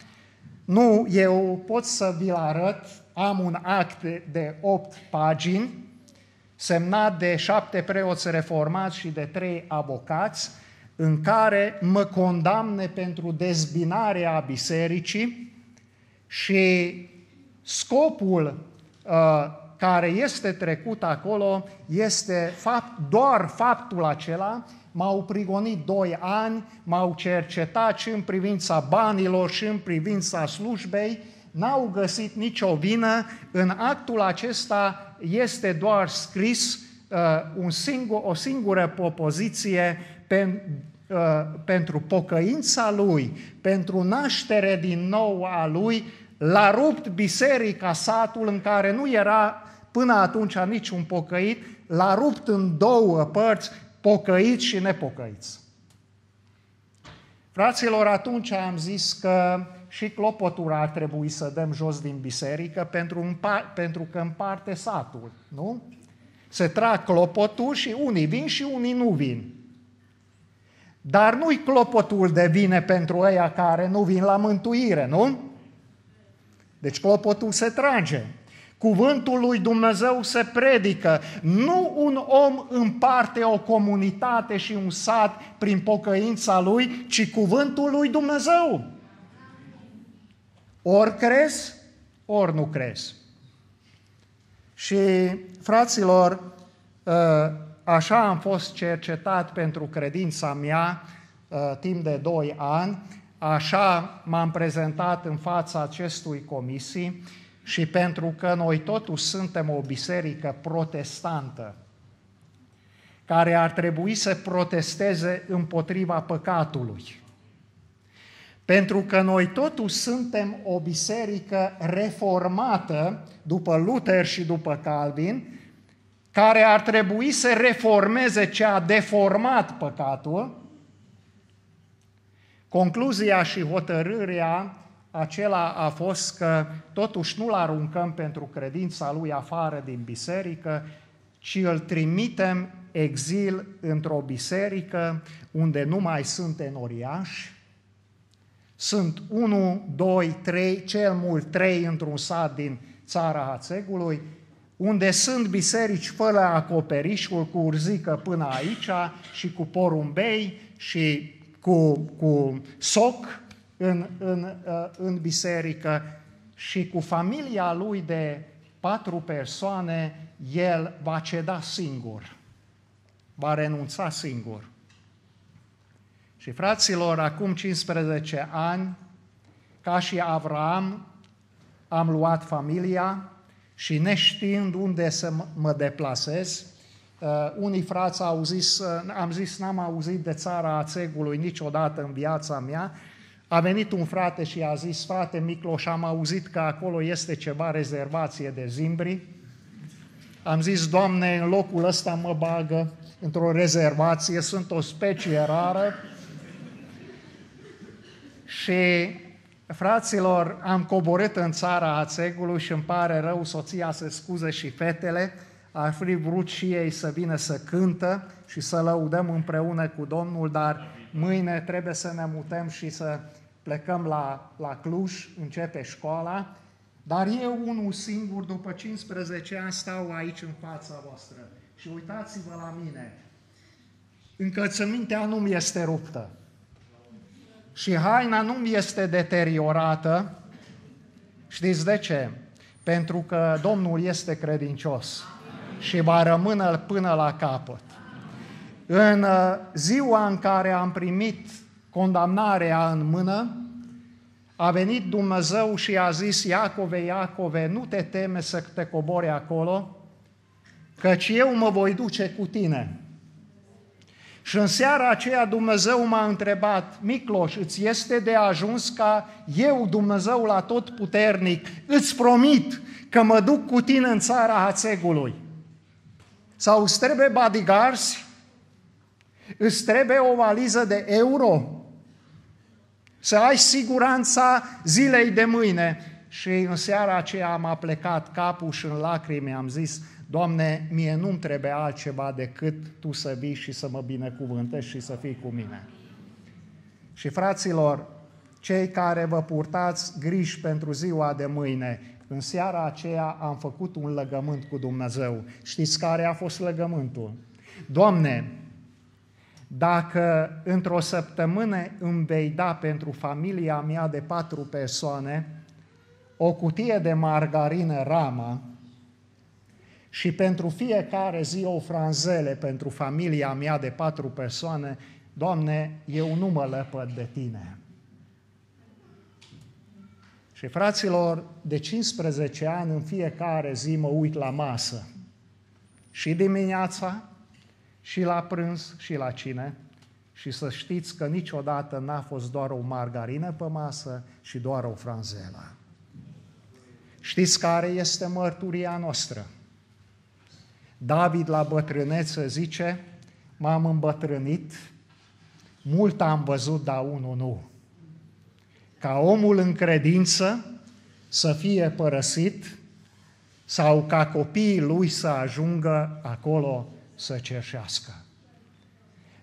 G: Nu, eu pot să vi-l arăt, am un act de 8 pagini, semnat de șapte preoți reformați și de trei avocați, în care mă condamne pentru dezbinarea bisericii și scopul uh, care este trecut acolo este fapt, doar faptul acela m-au prigonit doi ani, m-au cercetat și în privința banilor și în privința slujbei, n-au găsit nicio vină. În actul acesta este doar scris uh, un singur, o singură propoziție pen, uh, pentru pocăința lui, pentru naștere din nou a lui, l-a rupt biserica, satul în care nu era până atunci niciun pocăit, l-a rupt în două părți, pocăiți și nepocăiți. Fraților, atunci am zis că și clopotura ar trebui să dăm jos din biserică pentru, pentru că împarte satul, nu? Se trag clopotul și unii vin și unii nu vin. Dar nu-i clopotul de vine pentru ăia care nu vin la mântuire, nu? Deci clopotul se trage. Cuvântul lui Dumnezeu se predică. Nu un om împarte o comunitate și un sat prin pocăința lui, ci cuvântul lui Dumnezeu. Ori crezi, ori nu crezi. Și, fraților, ă, așa am fost cercetat pentru credința mea ă, timp de doi ani, așa m-am prezentat în fața acestui comisii și pentru că noi totuși suntem o biserică protestantă, care ar trebui să protesteze împotriva păcatului. Pentru că noi totuși suntem o biserică reformată, după Luther și după Calvin, care ar trebui să reformeze ce a deformat păcatul, concluzia și hotărârea acela a fost că totuși nu-l aruncăm pentru credința lui afară din biserică, ci îl trimitem exil într-o biserică unde nu mai sunt enoriași, sunt 1, 2, 3, cel mult 3 într-un sat din țara Hațegului, unde sunt biserici fără acoperișul, cu urzică până aici și cu porumbei și cu, cu soc, în, în, uh, în biserică și cu familia lui de patru persoane, el va ceda singur, va renunța singur. Și fraților, acum 15 ani, ca și Avram, am luat familia și neștiind unde să mă deplasez, uh, unii frați au zis, uh, am zis, n-am auzit de țara Ațegului niciodată în viața mea a venit un frate și a zis, frate Micloș, am auzit că acolo este ceva rezervație de zimbri. Am zis, Doamne, în locul ăsta mă bagă într-o rezervație, sunt o specie rară. Și, fraților, am coborât în țara Ațegului și îmi pare rău, soția se scuză și fetele, ar fi vrut și ei să vină să cântă și să lăudăm împreună cu Domnul, dar mâine trebuie să ne mutăm și să plecăm la, la Cluj, începe școala, dar eu unul singur, după 15 ani, stau aici în fața voastră. Și uitați-vă la mine. Încălțămintea nu mi este ruptă. Și haina nu mi este deteriorată. Știți de ce? Pentru că Domnul este credincios și va rămâne până la capăt. În uh, ziua în care am primit condamnarea în mână, a venit Dumnezeu și a zis, Iacove, Iacove, nu te teme să te cobori acolo, căci eu mă voi duce cu tine. Și în seara aceea Dumnezeu m-a întrebat, Micloș, îți este de ajuns ca eu, Dumnezeu la tot puternic, îți promit că mă duc cu tine în țara Hațegului. Sau îți trebuie bodyguards? Îți trebuie o valiză de euro? Să ai siguranța zilei de mâine. Și în seara aceea am plecat capul și în lacrimi am zis, Doamne, mie nu-mi trebuie altceva decât Tu să vii și să mă binecuvântești și să fii cu mine. Și fraților, cei care vă purtați griji pentru ziua de mâine, în seara aceea am făcut un legământ cu Dumnezeu. Știți care a fost legământul? Doamne, dacă într-o săptămână îmi vei da pentru familia mea de patru persoane o cutie de margarină Rama și pentru fiecare zi o franzele pentru familia mea de patru persoane, Doamne, eu nu mă lepăd de Tine. Și fraților, de 15 ani în fiecare zi mă uit la masă. Și dimineața, și la prânz, și la cine. Și să știți că niciodată n-a fost doar o margarină pe masă și doar o franzelă. Știți care este mărturia noastră? David la bătrânețe zice, m-am îmbătrânit, mult am văzut, dar unul nu. Ca omul în credință să fie părăsit sau ca copiii lui să ajungă acolo să cerșească.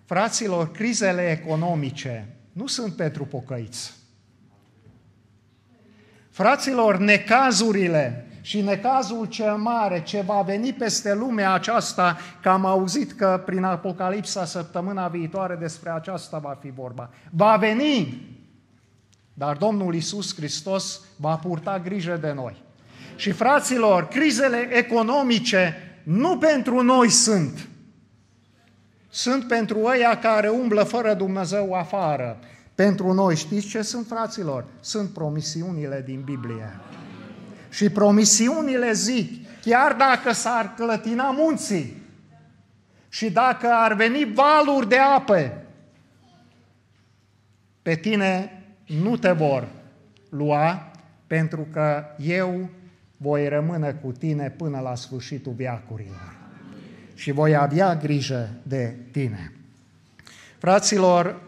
G: Fraților, crizele economice nu sunt pentru pocăiți. Fraților, necazurile și necazul cel mare ce va veni peste lumea aceasta, că am auzit că prin Apocalipsa săptămâna viitoare despre aceasta va fi vorba, va veni, dar Domnul Isus Hristos va purta grijă de noi. Și fraților, crizele economice nu pentru noi sunt, sunt pentru ăia care umblă fără Dumnezeu afară. Pentru noi, știți ce sunt, fraților? Sunt promisiunile din Biblie. Și promisiunile zic, chiar dacă s-ar clătina munții și dacă ar veni valuri de ape, pe tine nu te vor lua, pentru că eu voi rămâne cu tine până la sfârșitul viacurilor. Și voi avea grijă de tine. Fraților,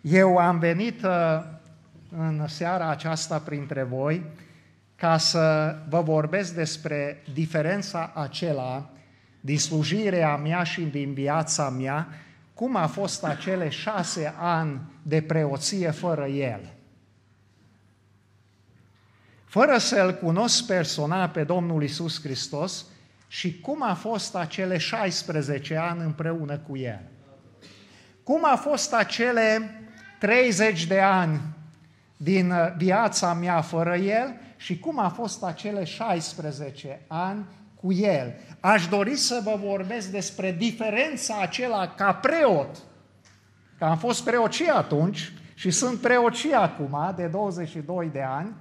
G: eu am venit uh, în seara aceasta printre voi ca să vă vorbesc despre diferența acela din slujirea mea și din viața mea, cum a fost acele șase ani de preoție fără el. Fără să-L cunosc personal pe Domnul Isus Hristos și cum a fost acele 16 ani împreună cu El. Cum a fost acele 30 de ani din viața mea fără El și cum a fost acele 16 ani cu El. Aș dori să vă vorbesc despre diferența acela ca preot, că am fost preocie atunci și sunt preocie acum de 22 de ani,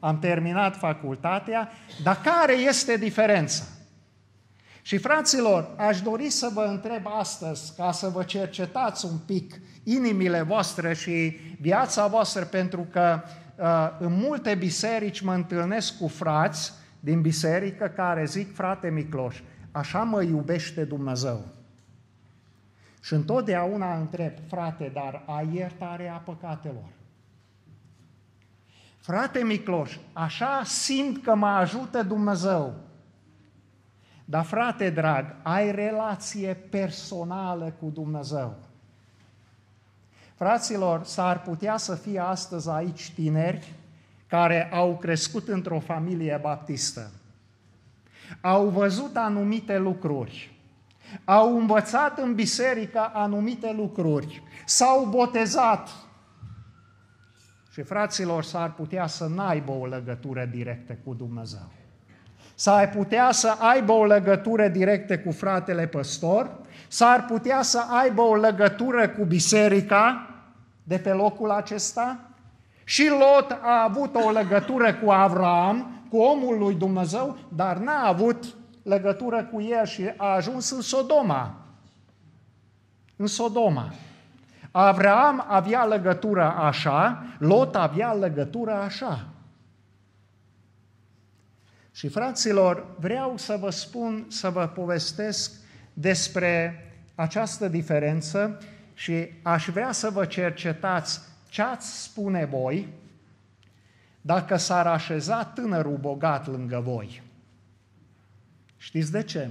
G: am terminat facultatea, dar care este diferența? Și fraților, aș dori să vă întreb astăzi, ca să vă cercetați un pic inimile voastre și viața voastră, pentru că uh, în multe biserici mă întâlnesc cu frați din biserică care zic, frate Micloș, așa mă iubește Dumnezeu. Și întotdeauna întreb, frate, dar ai iertarea păcatelor? Frate Micloș, așa simt că mă ajută Dumnezeu. Dar frate drag, ai relație personală cu Dumnezeu. Fraților, s-ar putea să fie astăzi aici tineri care au crescut într-o familie baptistă. Au văzut anumite lucruri. Au învățat în biserică anumite lucruri. S-au botezat. Și fraților, s-ar putea să n-aibă o legătură directă cu Dumnezeu. S-ar putea să aibă o legătură directă cu fratele păstor, s-ar putea să aibă o legătură cu biserica de pe locul acesta, și Lot a avut o legătură cu Avram, cu omul lui Dumnezeu, dar n-a avut legătură cu el și a ajuns în Sodoma. în Sodoma. Avraam avea legătură așa, Lot avea legătură așa. Și fraților, vreau să vă spun, să vă povestesc despre această diferență și aș vrea să vă cercetați ce ați spune voi dacă s-ar așeza tânărul bogat lângă voi. Știți de ce?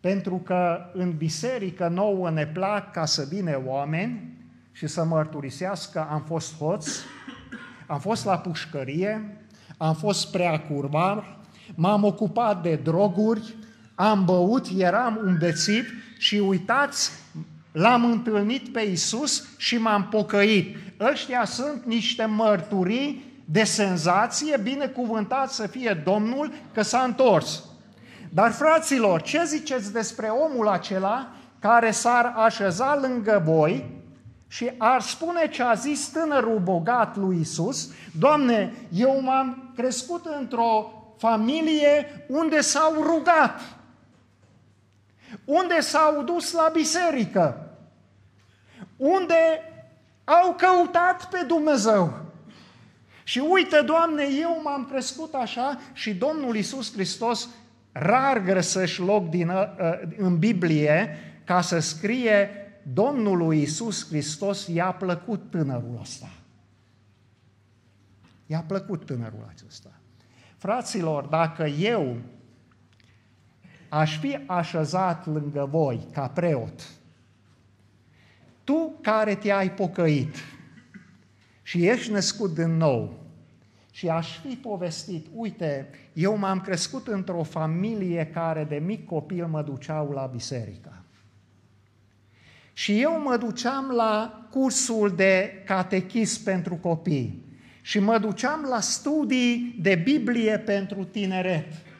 G: Pentru că în biserică nouă ne plac ca să vină oameni și să mărturisească am fost hoț, am fost la pușcărie, am spre prea curvar, m-am ocupat de droguri, am băut, eram un bețiv și uitați, l-am întâlnit pe Isus și m-am pocăit. Ăștia sunt niște mărturii de senzație, binecuvântat să fie Domnul că s-a întors. Dar fraților, ce ziceți despre omul acela care s-ar așeza lângă voi și ar spune ce a zis tânărul bogat lui Isus, Doamne, eu m-am crescut într-o familie unde s-au rugat, unde s-au dus la biserică, unde au căutat pe Dumnezeu. Și uite, Doamne, eu m-am crescut așa și Domnul Isus Hristos rar găsești loc din, uh, în Biblie ca să scrie Domnului Isus Hristos i-a plăcut tânărul ăsta. I-a plăcut tânărul acesta. Fraților, dacă eu aș fi așezat lângă voi ca preot, tu care te-ai pocăit și ești născut din nou și aș fi povestit, uite, eu m-am crescut într-o familie care de mic copil mă duceau la biserică. Și eu mă duceam la cursul de catechism pentru copii și mă duceam la studii de Biblie pentru tineret.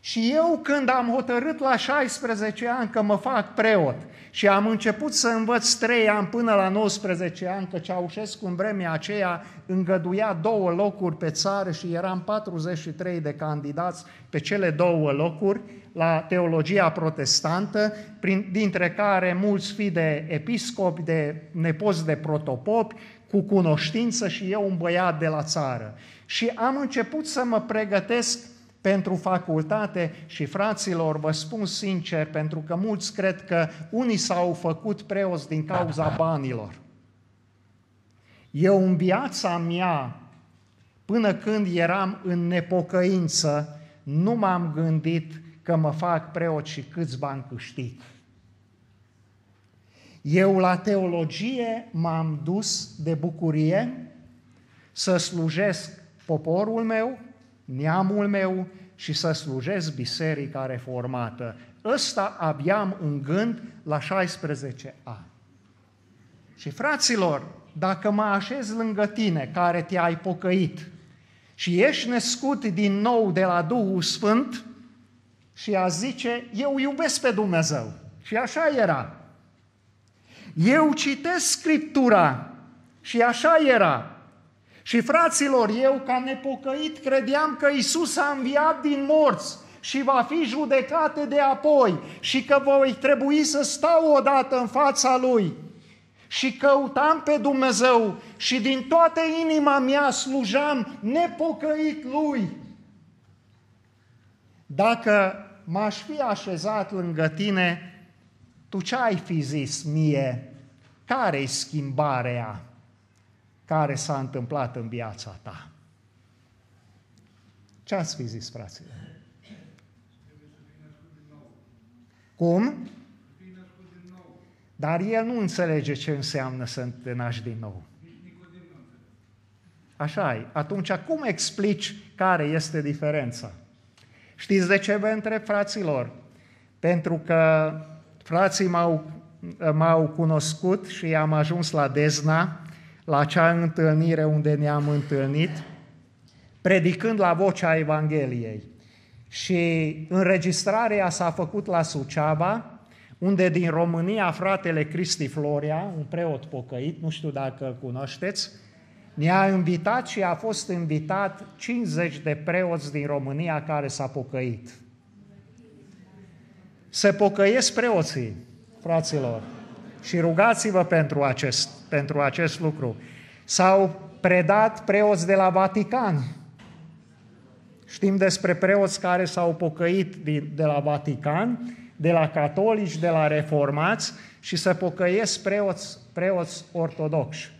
G: Și eu când am hotărât la 16 ani că mă fac preot și am început să învăț 3 ani până la 19 ani, că Ceaușescu în vremea aceea îngăduia două locuri pe țară și eram 43 de candidați pe cele două locuri la teologia protestantă, prin, dintre care mulți fi de episcopi, de nepoți de protopopi, cu cunoștință și eu un băiat de la țară. Și am început să mă pregătesc pentru facultate și fraților, vă spun sincer, pentru că mulți cred că unii s-au făcut preoți din cauza banilor. Eu în viața mea, până când eram în nepocăință, nu m-am gândit că mă fac preot și câți bani câștig. Eu la teologie m-am dus de bucurie să slujesc poporul meu, neamul meu și să slujesc biserica reformată. Ăsta aveam în gând la 16 ani. Și fraților, dacă mă așez lângă tine care te-ai pocăit și ești născut din nou de la Duhul Sfânt și a zice, eu iubesc pe Dumnezeu. Și așa era. Eu citesc Scriptura și așa era. Și fraților, eu ca nepocăit credeam că Isus a înviat din morți și va fi judecate de apoi și că voi trebui să stau odată în fața Lui. Și căutam pe Dumnezeu și din toată inima mea slujam nepocăit Lui. Dacă m-aș fi așezat lângă tine, tu ce ai fi zis mie? Care-i schimbarea care s-a întâmplat în viața ta? Ce ați fi zis, fraților? Cum? Dar el nu înțelege ce înseamnă să te naști din nou. Așa e. Atunci, cum explici care este diferența? Știți de ce vă întreb, fraților? Pentru că frații m-au, m-au cunoscut și am ajuns la Dezna, la acea întâlnire unde ne-am întâlnit, predicând la vocea Evangheliei. Și înregistrarea s-a făcut la Suceava, unde din România fratele Cristi Floria, un preot pocăit, nu știu dacă cunoașteți, ne-a invitat și a fost invitat 50 de preoți din România care s-a pocăit. Se pocăiesc preoții, fraților. Și rugați-vă pentru acest, pentru acest lucru. S-au predat preoți de la Vatican. Știm despre preoți care s-au pocăit de la Vatican, de la catolici, de la reformați și să pocăiesc preoți, preoți ortodoxi.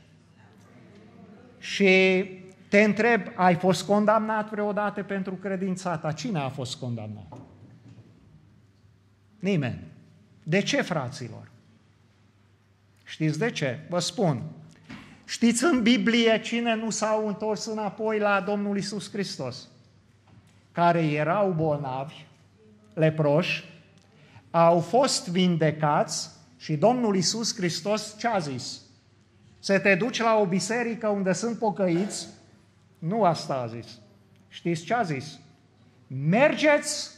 G: Și te întreb, ai fost condamnat vreodată pentru credința ta? Cine a fost condamnat? Nimeni. De ce, fraților? Știți de ce? Vă spun. Știți în Biblie cine nu s-au întors înapoi la Domnul Isus Hristos? Care erau bolnavi, leproși, au fost vindecați și Domnul Isus Hristos ce a zis? Să te duci la o biserică unde sunt pocăiți? Nu asta a zis. Știți ce a zis? Mergeți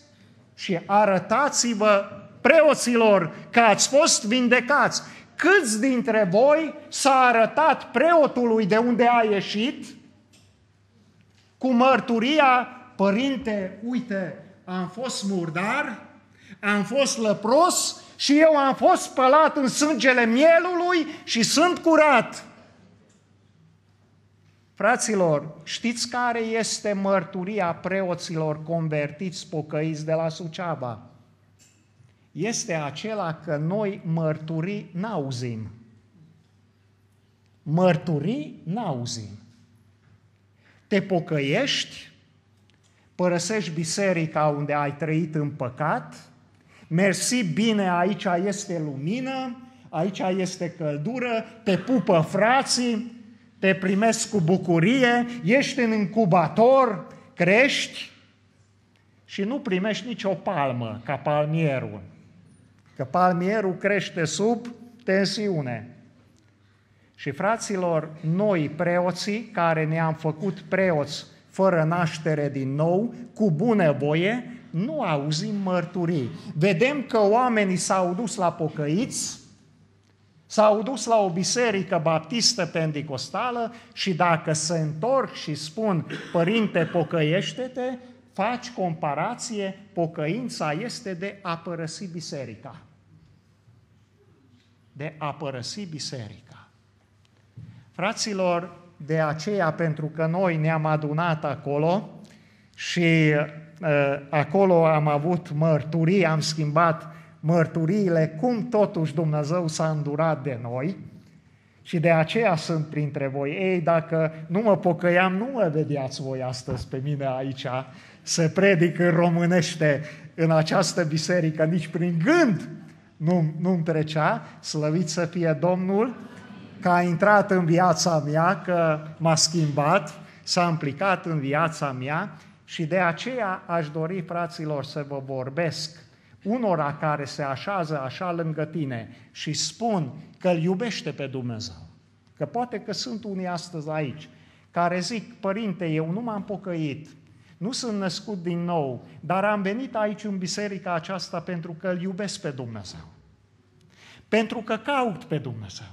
G: și arătați-vă preoților că ați fost vindecați. Câți dintre voi s-a arătat preotului de unde a ieșit cu mărturia, părinte, uite, am fost murdar, am fost lăpros și eu am fost spălat în sângele mielului și sunt curat. Fraților, știți care este mărturia preoților convertiți pocăiți de la Suceava? Este acela că noi mărturii n-auzim. Mărturii n-auzim. Te pocăiești, părăsești biserica unde ai trăit în păcat, mersi bine, aici este lumină, aici este căldură, te pupă frații, te primesc cu bucurie, ești în incubator, crești și nu primești nicio palmă ca palmierul. Că palmierul crește sub tensiune. Și fraților, noi preoții care ne-am făcut preoți fără naștere din nou, cu bună voie, nu auzim mărturii. Vedem că oamenii s-au dus la pocăiți, s-au dus la o biserică baptistă pentecostală și dacă se întorc și spun, părinte, pocăiește-te, faci comparație, pocăința este de a părăsi biserica. De a părăsi biserica. Fraților, de aceea, pentru că noi ne-am adunat acolo și uh, acolo am avut mărturii, am schimbat mărturiile, cum totuși Dumnezeu s-a îndurat de noi și de aceea sunt printre voi. Ei, dacă nu mă pocăiam, nu mă vedeați voi astăzi pe mine aici să predic în românește în această biserică, nici prin gând nu, nu-mi trecea, slăvit să fie Domnul, că a intrat în viața mea, că m-a schimbat, s-a implicat în viața mea și de aceea aș dori, fraților, să vă vorbesc unora care se așează așa lângă tine și spun că îl iubește pe Dumnezeu. Că poate că sunt unii astăzi aici care zic, părinte, eu nu m-am pocăit, nu sunt născut din nou, dar am venit aici în biserica aceasta pentru că îl iubesc pe Dumnezeu. Pentru că caut pe Dumnezeu.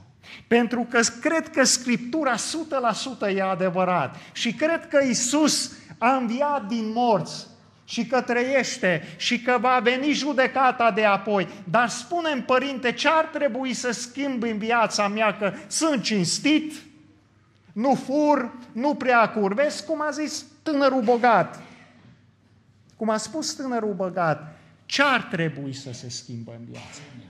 G: Pentru că cred că Scriptura 100% e adevărat și cred că Isus a înviat din morți și că trăiește și că va veni judecata de apoi. Dar spune Părinte, ce ar trebui să schimb în viața mea, că sunt cinstit, nu fur, nu prea curvesc, cum a zis tânărul bogat. Cum a spus tânărul bogat, ce ar trebui să se schimbă în viața mea?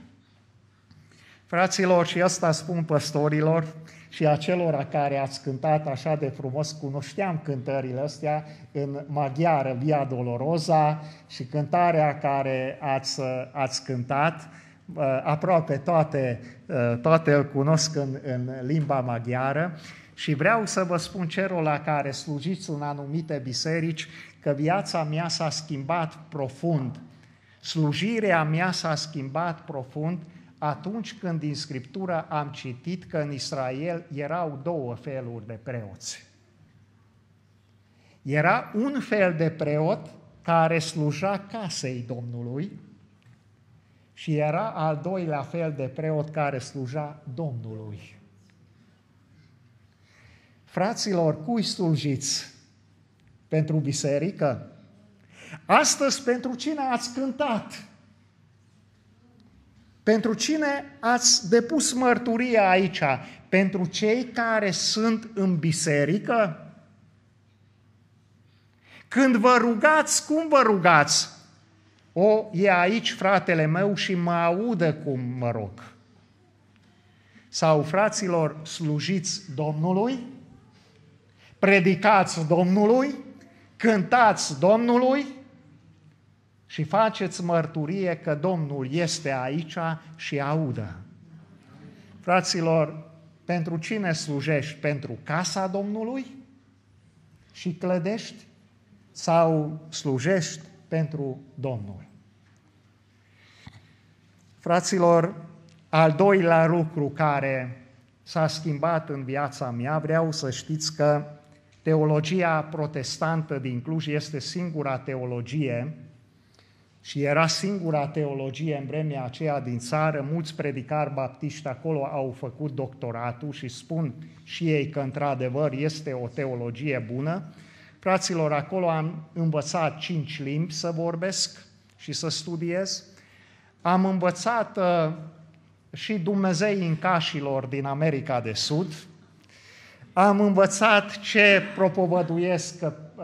G: Fraților, și asta spun păstorilor și acelora care ați cântat așa de frumos, cunoșteam cântările astea în maghiară, Via Dolorosa și cântarea care ați, ați cântat, uh, aproape toate, uh, toate îl cunosc în, în limba maghiară și vreau să vă spun cerul la care slujiți în anumite biserici că viața mea s-a schimbat profund. Slujirea mea s-a schimbat profund atunci când din Scriptură am citit că în Israel erau două feluri de preoți. Era un fel de preot care sluja casei Domnului și era al doilea fel de preot care sluja Domnului. Fraților, cui slujiți? Pentru biserică? Astăzi pentru cine ați cântat? Pentru cine ați depus mărturie aici? Pentru cei care sunt în biserică? Când vă rugați, cum vă rugați? O, e aici fratele meu și mă audă cum mă rog. Sau, fraților, slujiți Domnului, predicați Domnului, cântați Domnului și faceți mărturie că Domnul este aici și audă. Fraților, pentru cine slujești? Pentru casa Domnului și clădești? Sau slujești pentru Domnul? Fraților, al doilea lucru care s-a schimbat în viața mea, vreau să știți că teologia protestantă din Cluj este singura teologie și era singura teologie în vremea aceea din țară. Mulți predicari baptiști acolo au făcut doctoratul și spun și ei că într-adevăr este o teologie bună. Fraților, acolo am învățat cinci limbi să vorbesc și să studiez. Am învățat uh, și Dumnezei incașilor din America de Sud. Am învățat ce propovăduiesc uh,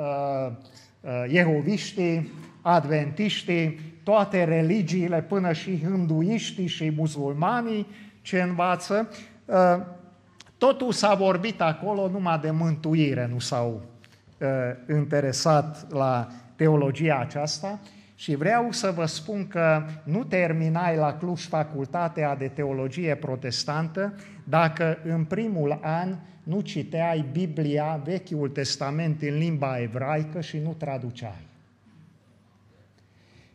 G: uh, jehoviștii, adventiștii, toate religiile, până și hinduiștii și musulmanii ce învață. Uh, totul s-a vorbit acolo numai de mântuire, nu s-au uh, interesat la teologia aceasta. Și vreau să vă spun că nu terminai la Cluj facultatea de teologie protestantă dacă în primul an nu citeai Biblia, Vechiul Testament în limba evraică și nu traduceai.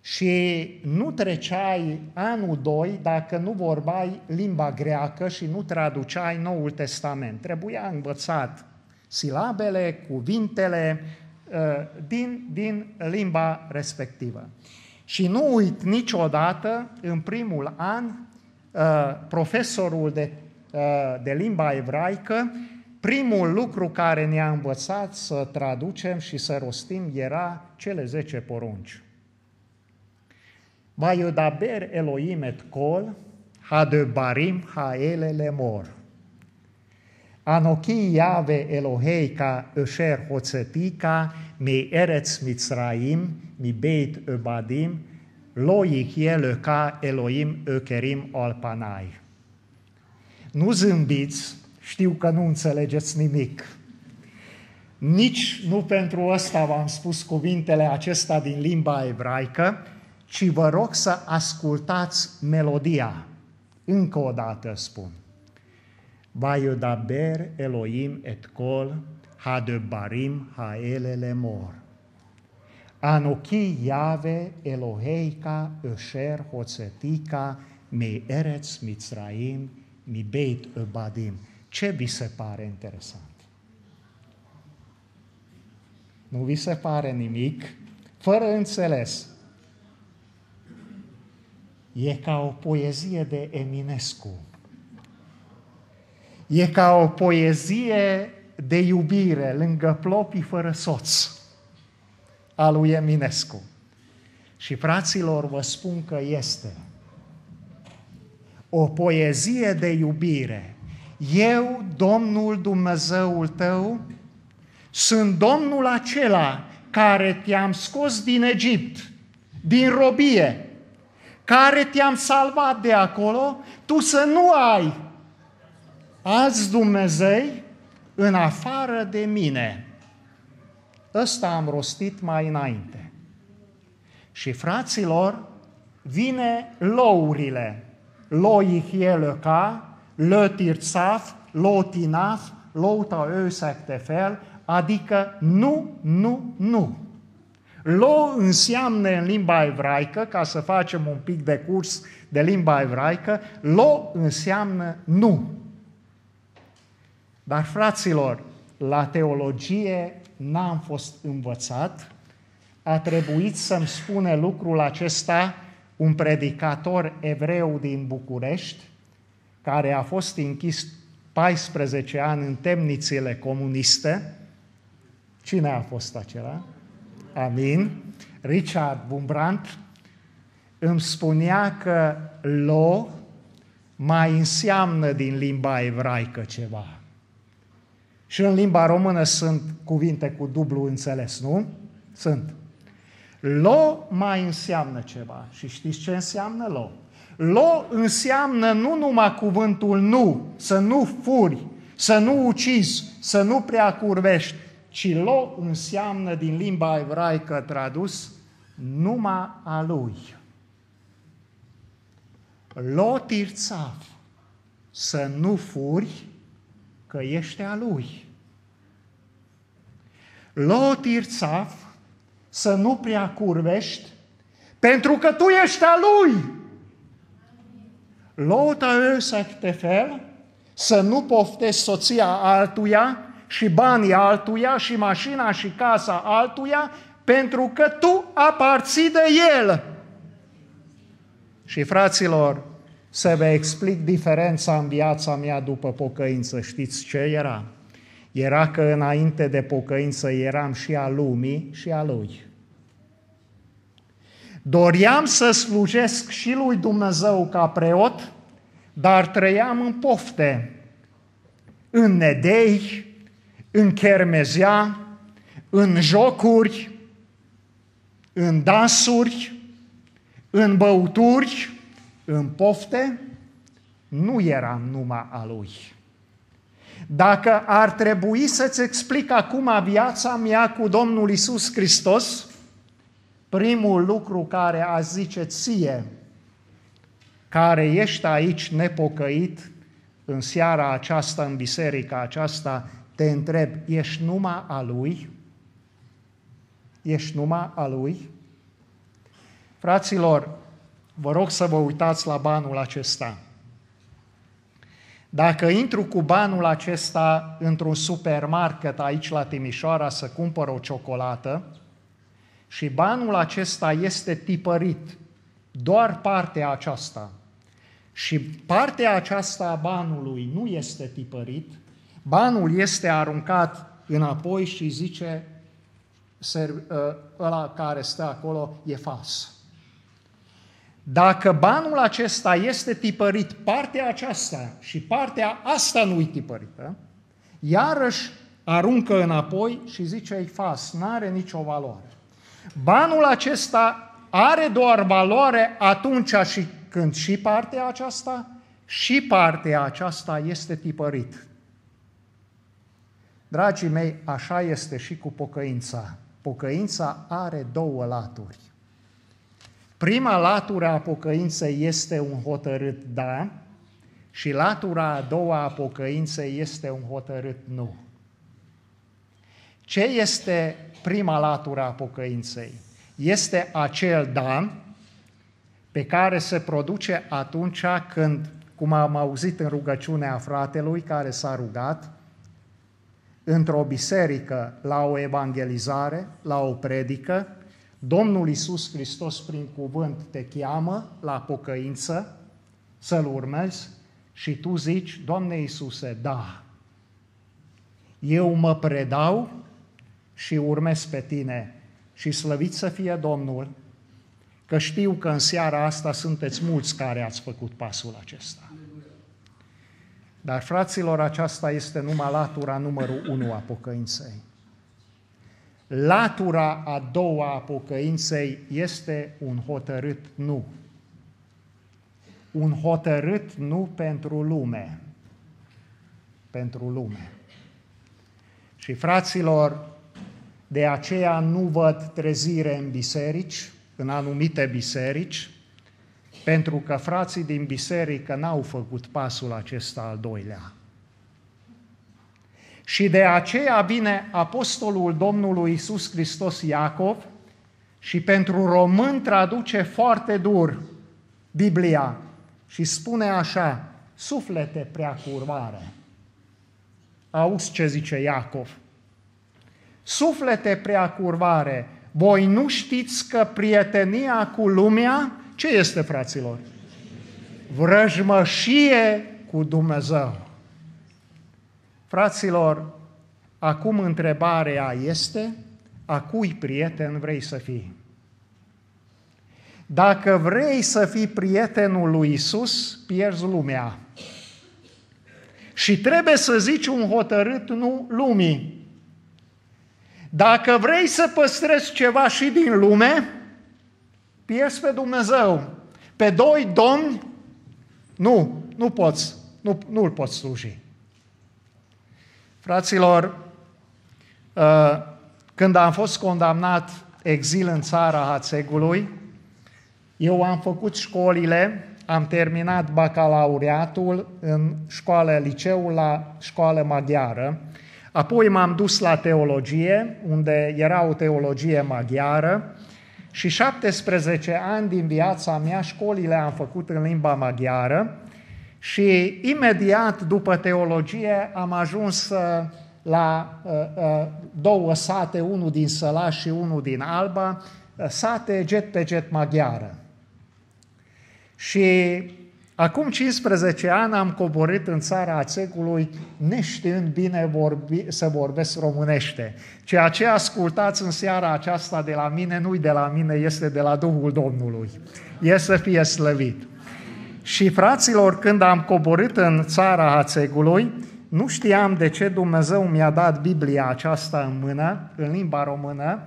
G: Și nu treceai anul 2 dacă nu vorbai limba greacă și nu traduceai Noul Testament. Trebuia învățat silabele, cuvintele, Uh, din, din limba respectivă. Și nu uit niciodată, în primul an, uh, profesorul de, uh, de limba evraică, primul lucru care ne-a învățat să traducem și să rostim era cele zece porunci. Vaiodaber Elohim et kol, hadebarim haele lemor. Anochi Iave Eloheika Ösher Hoțetica, mi Eretz Mitzraim, mi Beit Öbadim, lo Yichielöka Elohim Ökerim Alpanai. Nu zâmbiți, știu că nu înțelegeți nimic. Nici nu pentru ăsta v-am spus cuvintele acesta din limba ebraică, ci vă rog să ascultați melodia. Încă o dată spun. Vaiodaber Elohim et kol hadebarim haele lemor. Anoki Yave Eloheika Ösher Hoțetica mi Eretz Mitzraim mi Beit Öbadim. Ce vi se pare interesant? Nu vi se pare nimic? Fără înțeles. E ca o poezie de Eminescu E ca o poezie de iubire lângă plopii fără soț a lui Eminescu. Și fraților vă spun că este o poezie de iubire. Eu, Domnul Dumnezeul tău, sunt Domnul acela care te-am scos din Egipt, din robie, care te-am salvat de acolo, tu să nu ai alți Dumnezei în afară de mine. Ăsta am rostit mai înainte. Și fraților, vine lourile. Lo ihielöka, lo tirțaf, lo tinaf, lo fel, adică nu, nu, nu. Lo înseamnă în limba evraică, ca să facem un pic de curs de limba evraică, lo înseamnă nu. Dar, fraților, la teologie n-am fost învățat, a trebuit să-mi spune lucrul acesta un predicator evreu din București, care a fost închis 14 ani în temnițele comuniste. Cine a fost acela? Amin. Richard Bumbrandt îmi spunea că lo mai înseamnă din limba evraică ceva. Și în limba română sunt cuvinte cu dublu înțeles, nu? Sunt. Lo mai înseamnă ceva. Și știți ce înseamnă lo? Lo înseamnă nu numai cuvântul nu, să nu furi, să nu ucizi, să nu prea curvești, ci lo înseamnă din limba evraică tradus numai a lui. Lo tirțav, să nu furi, că ești a lui. Lo tirțav, să nu prea curvești, pentru că tu ești a lui. Lo te fel, să nu poftești soția altuia și banii altuia și mașina și casa altuia, pentru că tu aparții de el. Și fraților, să vă explic diferența în viața mea după pocăință. Știți ce era? Era că înainte de pocăință eram și a lumii și a lui. Doream să slujesc și lui Dumnezeu ca preot, dar trăiam în pofte, în nedei, în chermezea, în jocuri, în dansuri, în băuturi, în pofte, nu eram numai a lui. Dacă ar trebui să-ți explic acum viața mea cu Domnul Isus Hristos, primul lucru care aș zice ție, care ești aici nepocăit, în seara aceasta, în biserica aceasta, te întreb, ești numai a Lui? Ești numai a Lui? Fraților, vă rog să vă uitați la banul acesta. Dacă intru cu banul acesta într-un supermarket aici la Timișoara să cumpăr o ciocolată și banul acesta este tipărit, doar partea aceasta, și partea aceasta a banului nu este tipărit, banul este aruncat înapoi și zice ă, ăla care stă acolo e fals. Dacă banul acesta este tipărit, partea aceasta și partea asta nu-i tipărită, iarăși aruncă înapoi și zice e fals, nu are nicio valoare. Banul acesta are doar valoare atunci și când și partea aceasta și partea aceasta este tipărit. Dragii mei, așa este și cu pocăința. Pocăința are două laturi. Prima latură a pocăinței este un hotărât da și latura a doua a pocăinței este un hotărât nu. Ce este prima latură a pocăinței? Este acel da pe care se produce atunci când, cum am auzit în rugăciunea fratelui care s-a rugat, într-o biserică, la o evangelizare, la o predică, Domnul Isus Hristos prin cuvânt te cheamă la pocăință, să-L urmezi și tu zici, Doamne Iisuse, da, eu mă predau și urmez pe tine și slăvit să fie Domnul, că știu că în seara asta sunteți mulți care ați făcut pasul acesta. Dar, fraților, aceasta este numai latura numărul unu a pocăinței. Latura a doua a pocăinței este un hotărât nu. Un hotărât nu pentru lume. Pentru lume. Și, fraților, de aceea nu văd trezire în biserici, în anumite biserici, pentru că frații din biserică n-au făcut pasul acesta al doilea. Și de aceea vine apostolul Domnului Isus Hristos Iacov și pentru român traduce foarte dur Biblia și spune așa, suflete prea curvare. Auzi ce zice Iacov. Suflete prea curvare, voi nu știți că prietenia cu lumea, ce este, fraților? Vrăjmășie cu Dumnezeu. Fraților, acum întrebarea este, a cui prieten vrei să fii? Dacă vrei să fii prietenul lui Isus, pierzi lumea. Și trebuie să zici un hotărât nu lumii. Dacă vrei să păstrezi ceva și din lume, pierzi pe Dumnezeu. Pe doi domni, nu, nu poți, nu, nu îl poți sluji. Fraților, uh, când am fost condamnat exil în țara Hațegului, eu am făcut școlile, am terminat bacalaureatul în școală, liceul la școală maghiară, apoi m-am dus la teologie, unde era o teologie maghiară, și 17 ani din viața mea școlile am făcut în limba maghiară și imediat după teologie am ajuns uh, la uh, uh, două sate, unul din Sălaș și unul din Alba, sate jet pe jet maghiară. Și acum 15 ani am coborât în țara Ațecului neștiind bine vorbi, să vorbesc românește. Ceea ce ascultați în seara aceasta de la mine nu-i de la mine, este de la Duhul Domnului. E să fie slăvit. Și fraților, când am coborât în țara Hațegului, nu știam de ce Dumnezeu mi-a dat Biblia aceasta în mână, în limba română,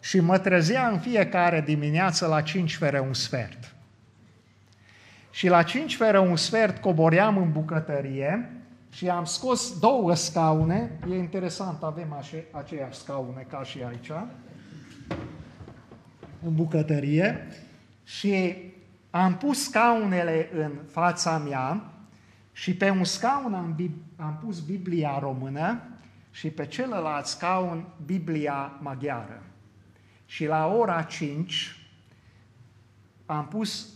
G: și mă trezea în fiecare dimineață la 5 fere un sfert. Și la 5 fere un sfert coboream în bucătărie și am scos două scaune. E interesant, avem ace- aceeași scaune ca și aici, în bucătărie. Și am pus scaunele în fața mea și pe un scaun am, am pus Biblia română și pe celălalt scaun Biblia maghiară. Și la ora 5 am pus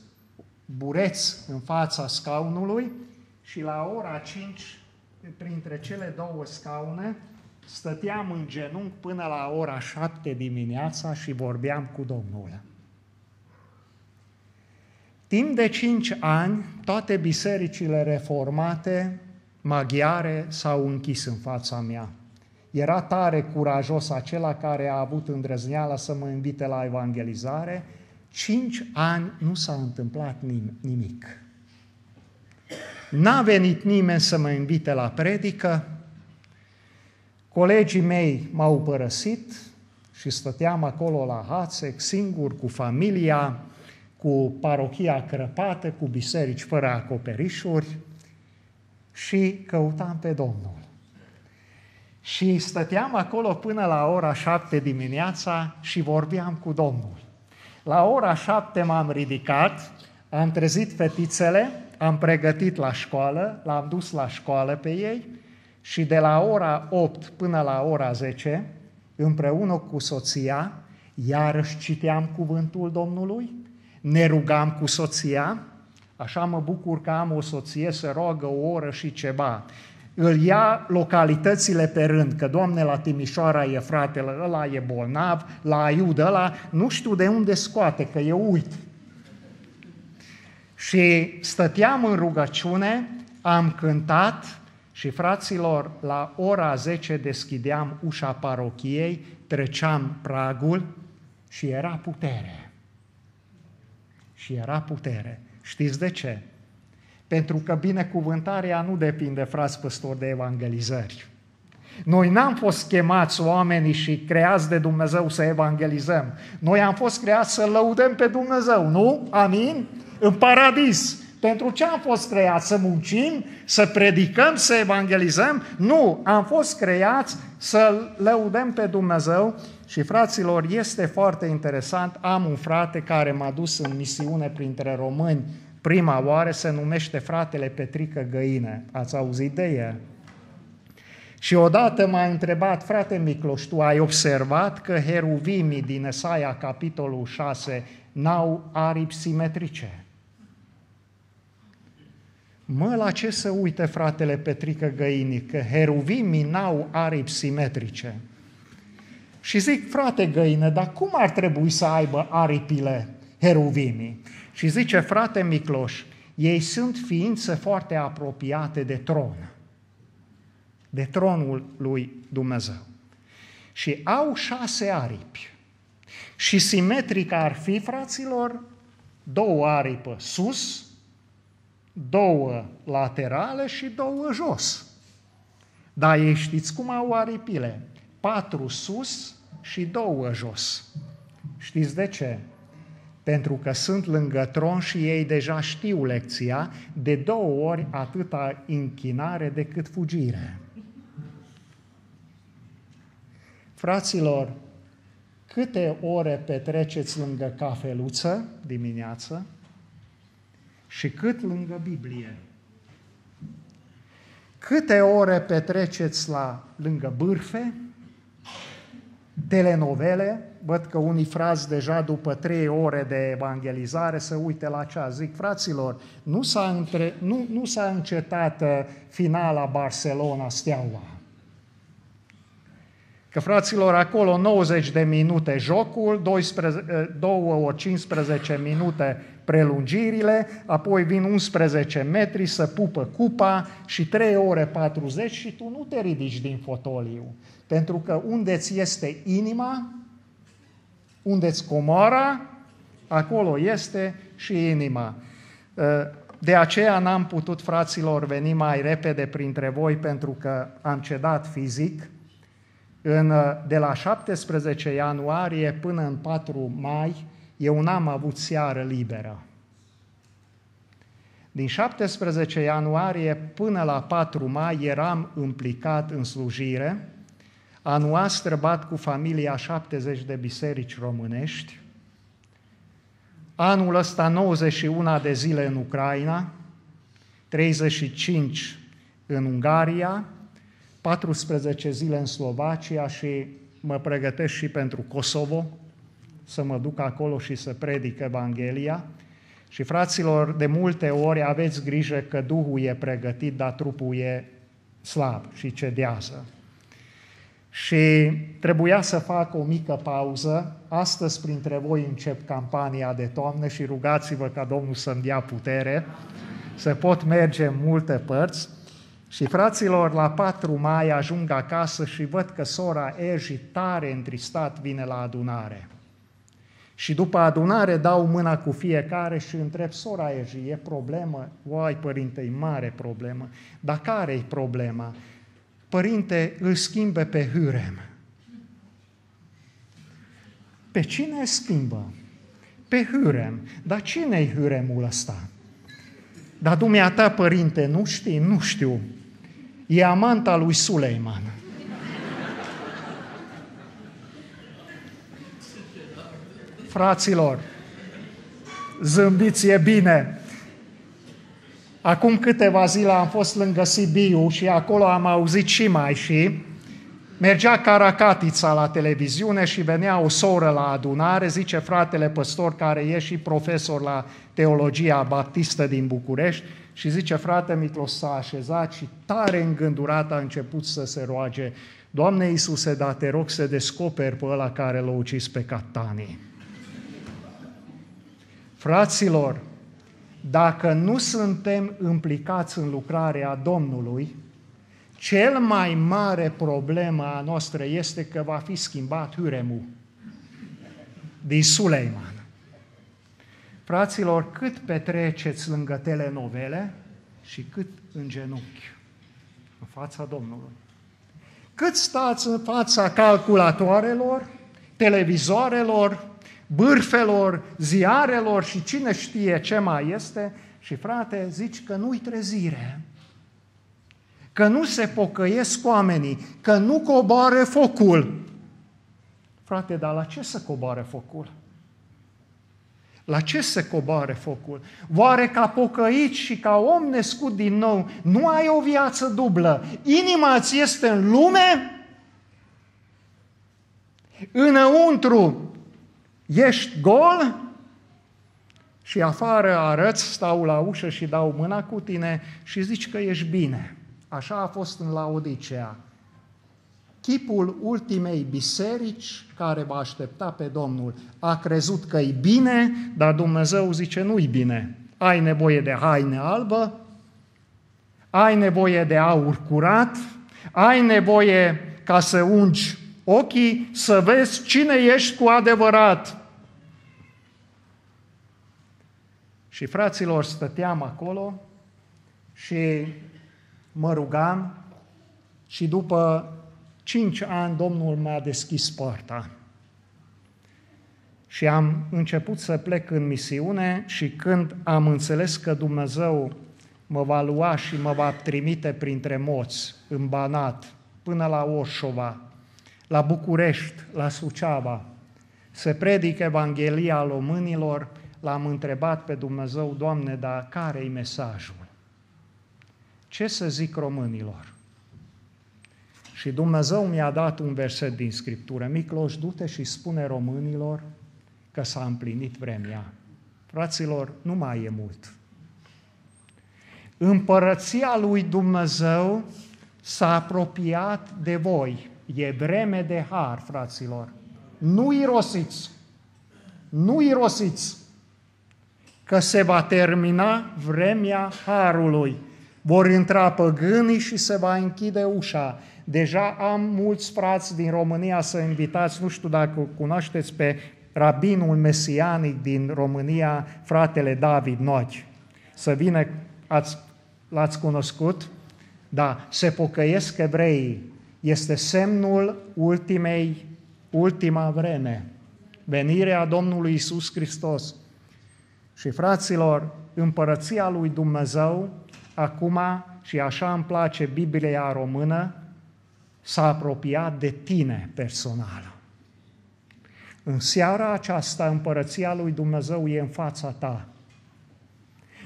G: bureț în fața scaunului și la ora 5, printre cele două scaune, stăteam în genunchi până la ora 7 dimineața și vorbeam cu Domnul. Timp de cinci ani, toate bisericile reformate maghiare s-au închis în fața mea. Era tare curajos acela care a avut îndrăzneala să mă invite la evangelizare. Cinci ani nu s-a întâmplat nimic. N-a venit nimeni să mă invite la predică. Colegii mei m-au părăsit și stăteam acolo la Hațec, singur, cu familia, cu parohia crăpată, cu biserici fără acoperișuri și căutam pe Domnul. Și stăteam acolo până la ora șapte dimineața și vorbeam cu Domnul. La ora șapte m-am ridicat, am trezit fetițele, am pregătit la școală, l-am dus la școală pe ei și de la ora 8 până la ora 10, împreună cu soția, iarăși citeam cuvântul Domnului, ne rugam cu soția, așa mă bucur că am o soție să roagă o oră și ceva. Îl ia localitățile pe rând, că Doamne, la Timișoara e fratele, ăla e bolnav, la Aiud ăla, nu știu de unde scoate, că eu uit. Și stăteam în rugăciune, am cântat și fraților, la ora 10 deschideam ușa parochiei, treceam pragul și era putere și era putere. Știți de ce? Pentru că binecuvântarea nu depinde, frați păstori, de evangelizări. Noi n-am fost chemați oamenii și creați de Dumnezeu să evangelizăm. Noi am fost creați să lăudăm pe Dumnezeu, nu? Amin? În paradis. Pentru ce am fost creați? Să muncim, să predicăm, să evangelizăm? Nu, am fost creați să lăudăm pe Dumnezeu și fraților, este foarte interesant, am un frate care m-a dus în misiune printre români prima oară, se numește fratele Petrică Găină. Ați auzit de el? Și odată m-a întrebat, frate Micloș, tu ai observat că heruvimii din Esaia, capitolul 6, n-au aripi simetrice? Mă, la ce să uite fratele Petrică Găinii? Că heruvimii n-au aripi simetrice. Și zic, frate găină, dar cum ar trebui să aibă aripile heruvimii? Și zice, frate Micloș, ei sunt ființe foarte apropiate de tron, de tronul lui Dumnezeu. Și au șase aripi. Și simetric ar fi, fraților, două aripă sus, două laterale și două jos. Dar ei știți cum au aripile? Patru sus și două jos. Știți de ce? Pentru că sunt lângă tron și ei deja știu lecția, de două ori atâta închinare decât fugire. Fraților, câte ore petreceți lângă cafeluță dimineață și cât lângă Biblie? Câte ore petreceți la lângă bârfe, telenovele, văd că unii frați deja după trei ore de evangelizare să uite la ceas. Zic, fraților, nu s-a, între, nu, nu s-a încetat uh, finala Barcelona-Steaua. Că fraților, acolo 90 de minute jocul, 12, 2 uh, ori 15 minute prelungirile, apoi vin 11 metri să pupă cupa și 3 ore 40 și tu nu te ridici din fotoliu. Pentru că unde ți este inima, unde ți comora, acolo este și inima. De aceea n-am putut, fraților, veni mai repede printre voi pentru că am cedat fizic. În, de la 17 ianuarie până în 4 mai, eu n-am avut seară liberă. Din 17 ianuarie până la 4 mai eram implicat în slujire, Anul străbat cu familia 70 de biserici românești, anul ăsta 91 de zile în Ucraina, 35 în Ungaria, 14 zile în Slovacia și mă pregătesc și pentru Kosovo, să mă duc acolo și să predic Evanghelia. Și fraților, de multe ori aveți grijă că Duhul e pregătit, dar trupul e slab și cedează și trebuia să fac o mică pauză. Astăzi, printre voi, încep campania de toamnă și rugați-vă ca Domnul să-mi dea putere, să pot merge în multe părți. Și fraților, la 4 mai ajung acasă și văd că sora Erji tare întristat vine la adunare. Și după adunare dau mâna cu fiecare și întreb, sora Erji, e problemă? Uai, părinte, e mare problemă. Dar care e problema? Părinte, îl schimbe pe Hürem. Pe cine îl schimbă? Pe Hürem. Dar cine e Hüremul ăsta? Dar dumneata, părinte, nu știi? Nu știu. E amanta lui Suleiman. Fraților, zâmbiți e bine. Acum câteva zile am fost lângă Sibiu și acolo am auzit și mai și mergea Caracatița la televiziune și venea o soră la adunare, zice fratele păstor care e și profesor la teologia baptistă din București și zice frate Miclos s-a așezat și tare îngândurat a început să se roage Doamne Iisuse, da te rog să descoperi pe ăla care l-a ucis pe Catanii. Fraților, dacă nu suntem implicați în lucrarea Domnului, cel mai mare problemă a noastră este că va fi schimbat Huremul din Suleiman. Fraților, cât petreceți lângă telenovele și cât în genunchi, în fața Domnului. Cât stați în fața calculatoarelor, televizoarelor, bârfelor, ziarelor și cine știe ce mai este și frate, zici că nu-i trezire, că nu se pocăiesc oamenii, că nu coboare focul. Frate, dar la ce să coboare focul? La ce se coboare focul? Oare ca pocăit și ca om născut din nou, nu ai o viață dublă? Inima ți este în lume? Înăuntru ești gol și afară arăți, stau la ușă și dau mâna cu tine și zici că ești bine. Așa a fost în Laodicea. Chipul ultimei biserici care va aștepta pe Domnul a crezut că e bine, dar Dumnezeu zice nu-i bine. Ai nevoie de haine albă, ai nevoie de aur curat, ai nevoie ca să ungi ochii să vezi cine ești cu adevărat. Și fraților, stăteam acolo și mă rugam și după cinci ani Domnul m-a deschis poarta. Și am început să plec în misiune și când am înțeles că Dumnezeu mă va lua și mă va trimite printre moți, în Banat, până la Orșova, la București, la Suceava, se predică Evanghelia românilor, l-am întrebat pe Dumnezeu, Doamne, dar care-i mesajul? Ce să zic românilor? Și Dumnezeu mi-a dat un verset din Scriptură. Micloș, du-te și spune românilor că s-a împlinit vremea. Fraților, nu mai e mult. Împărăția lui Dumnezeu s-a apropiat de voi. E vreme de har, fraților. Nu irosiți. Nu irosiți. Că se va termina vremea harului. Vor intra păgânii și se va închide ușa. Deja am mulți frați din România să invitați, nu știu dacă cunoașteți pe rabinul mesianic din România, fratele David Noci. Să vină, ați, l-ați cunoscut? Da, se pocăiesc evreii. Este semnul ultimei, ultima vreme. Venirea Domnului Isus Hristos. Și fraților, împărăția lui Dumnezeu, acum, și așa îmi place Biblia română, s-a apropiat de tine personal. În seara aceasta, împărăția lui Dumnezeu e în fața ta.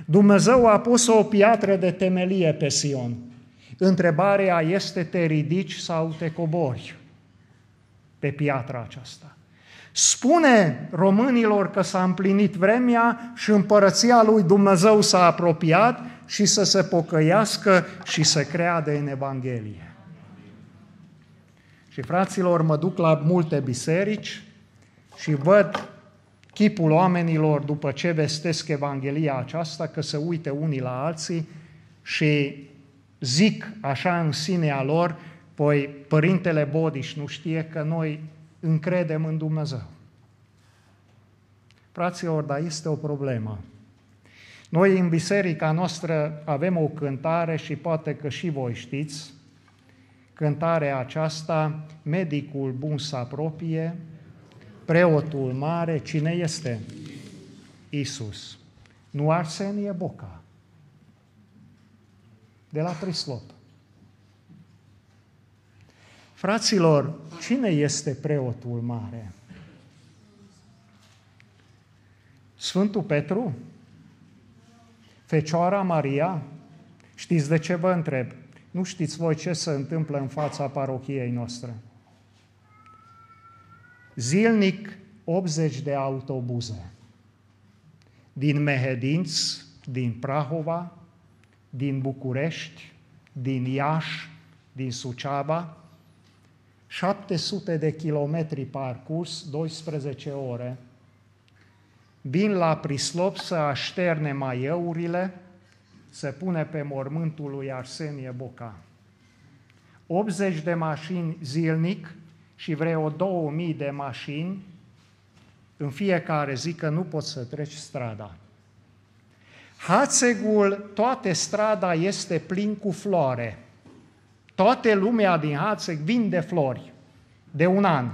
G: Dumnezeu a pus o piatră de temelie pe Sion. Întrebarea este te ridici sau te cobori pe piatra aceasta. Spune românilor că s-a împlinit vremea și împărăția lui Dumnezeu s-a apropiat și să se pocăiască și să creadă în Evanghelie. Și fraților, mă duc la multe biserici și văd chipul oamenilor după ce vestesc Evanghelia aceasta, că se uite unii la alții și zic așa în sinea lor, păi Părintele Bodiș nu știe că noi încredem în Dumnezeu. Fraților, dar este o problemă. Noi în biserica noastră avem o cântare și poate că și voi știți, cântarea aceasta, medicul bun să apropie, preotul mare, cine este? Isus. Nu Arsenie Boca. De la Prislop. Fraților, cine este preotul mare? Sfântul Petru? Fecioara Maria? Știți de ce vă întreb? Nu știți voi ce se întâmplă în fața parohiei noastre. Zilnic 80 de autobuze din Mehedinți, din Prahova, din București, din Iași, din Suceava, 700 de kilometri parcurs, 12 ore, vin la Prislop să așterne maieurile, se pune pe mormântul lui Arsenie Boca. 80 de mașini zilnic și vreo 2000 de mașini în fiecare zi că nu poți să treci strada. Hațegul, toată strada este plin cu floare. Toată lumea din Hațeg vinde flori de un an.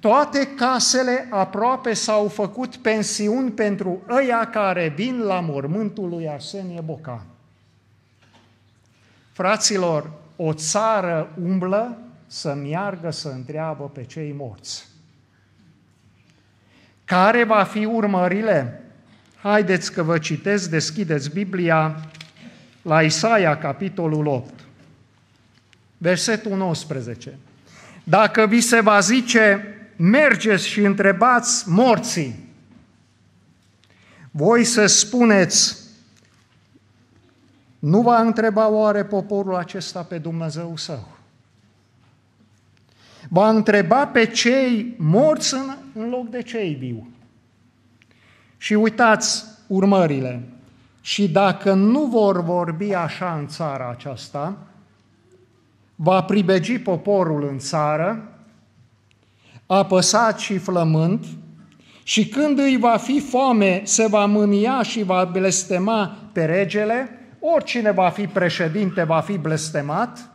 G: Toate casele aproape s-au făcut pensiuni pentru ăia care vin la mormântul lui Arsenie Boca. Fraților, o țară umblă să meargă să întreabă pe cei morți. Care va fi urmările? Haideți că vă citesc, deschideți Biblia la Isaia, capitolul 8, versetul 19. Dacă vi se va zice, mergeți și întrebați morții, voi să spuneți, nu va întreba oare poporul acesta pe Dumnezeu său? Va întreba pe cei morți în, în loc de cei viu. Și uitați urmările. Și dacă nu vor vorbi așa în țara aceasta, va pribegi poporul în țară, apăsat și flământ, Și când îi va fi foame, se va mânia și va blestema pe regele, oricine va fi președinte va fi blestemat,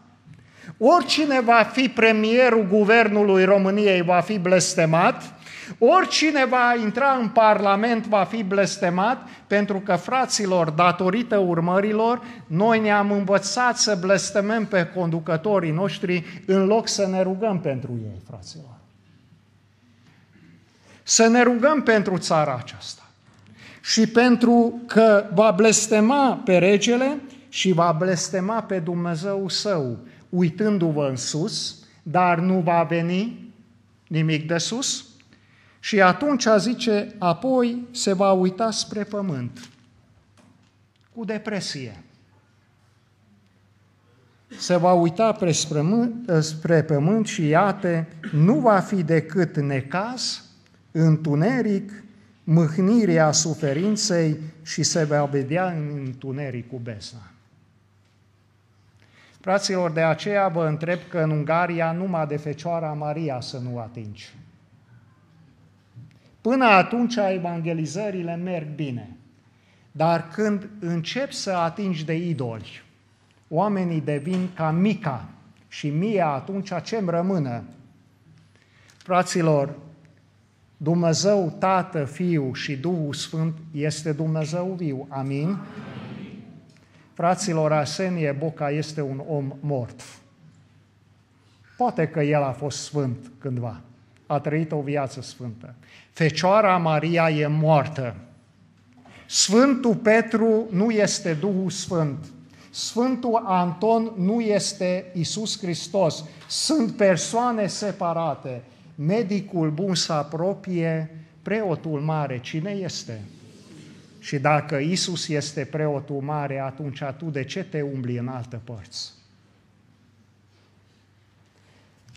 G: oricine va fi premierul guvernului României va fi blestemat, oricine va intra în Parlament va fi blestemat, pentru că, fraților, datorită urmărilor, noi ne-am învățat să blestemăm pe conducătorii noștri în loc să ne rugăm pentru ei, fraților. Să ne rugăm pentru țara aceasta. Și pentru că va blestema pe regele și va blestema pe Dumnezeu său, uitându-vă în sus, dar nu va veni nimic de sus. Și atunci zice, apoi se va uita spre pământ, cu depresie. Se va uita spre pământ și iată, nu va fi decât necaz, întuneric, mâhnirea suferinței și se va vedea în întuneric cu besna. Fraților, de aceea vă întreb că în Ungaria numai de Fecioara Maria să nu atingi. Până atunci evangelizările merg bine. Dar când încep să atingi de idoli, oamenii devin ca Mica și mie atunci ce-mi rămână? Fraților, Dumnezeu Tată, Fiu și Duhul Sfânt este Dumnezeu viu. Amin? Amin. Fraților, Arsenie Boca este un om mort. Poate că el a fost sfânt cândva, a trăit o viață sfântă. Fecioara Maria e moartă. Sfântul Petru nu este Duhul Sfânt. Sfântul Anton nu este Isus Hristos. Sunt persoane separate. Medicul bun să apropie, preotul mare. Cine este? Și dacă Isus este preotul mare, atunci tu de ce te umbli în altă părți?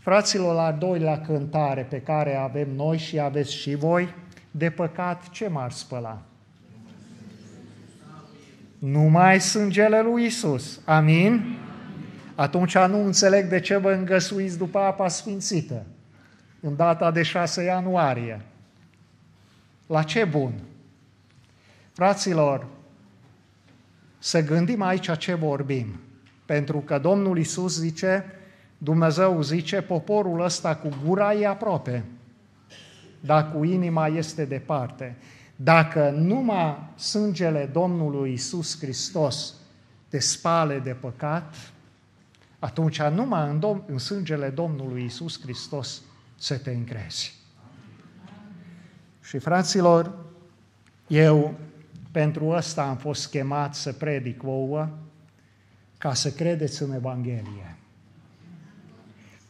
G: Fraților, la doilea cântare pe care avem noi și aveți și voi, de păcat ce m-ar spăla? Numai sângele lui Isus. Amin? Atunci nu înțeleg de ce vă îngăsuiți după apa sfințită, în data de 6 ianuarie. La ce bun? Fraților, să gândim aici ce vorbim. Pentru că Domnul Isus zice, Dumnezeu zice, poporul ăsta cu gura e aproape, dar cu inima este departe. Dacă numai sângele Domnului Isus Hristos te spale de păcat, atunci numai în, Dom- în sângele Domnului Isus Hristos să te încrezi. Și fraților, eu pentru ăsta am fost chemat să predic vouă, ca să credeți în Evanghelie.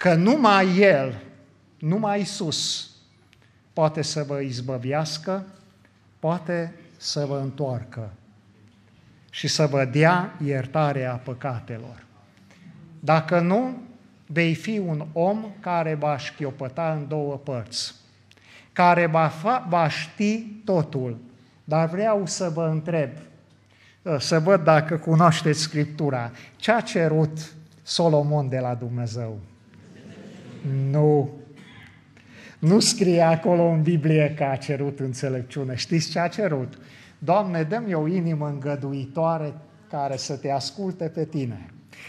G: Că numai El, numai Isus, poate să vă izbăvească, poate să vă întoarcă și să vă dea iertarea păcatelor. Dacă nu, vei fi un om care va șchiopăta în două părți, care va, fa, va ști totul, dar vreau să vă întreb, ă, să văd dacă cunoașteți Scriptura. Ce a cerut Solomon de la Dumnezeu? Nu. Nu scrie acolo în Biblie că a cerut înțelepciune. Știți ce a cerut? Doamne, dă-mi o inimă îngăduitoare care să te asculte pe tine.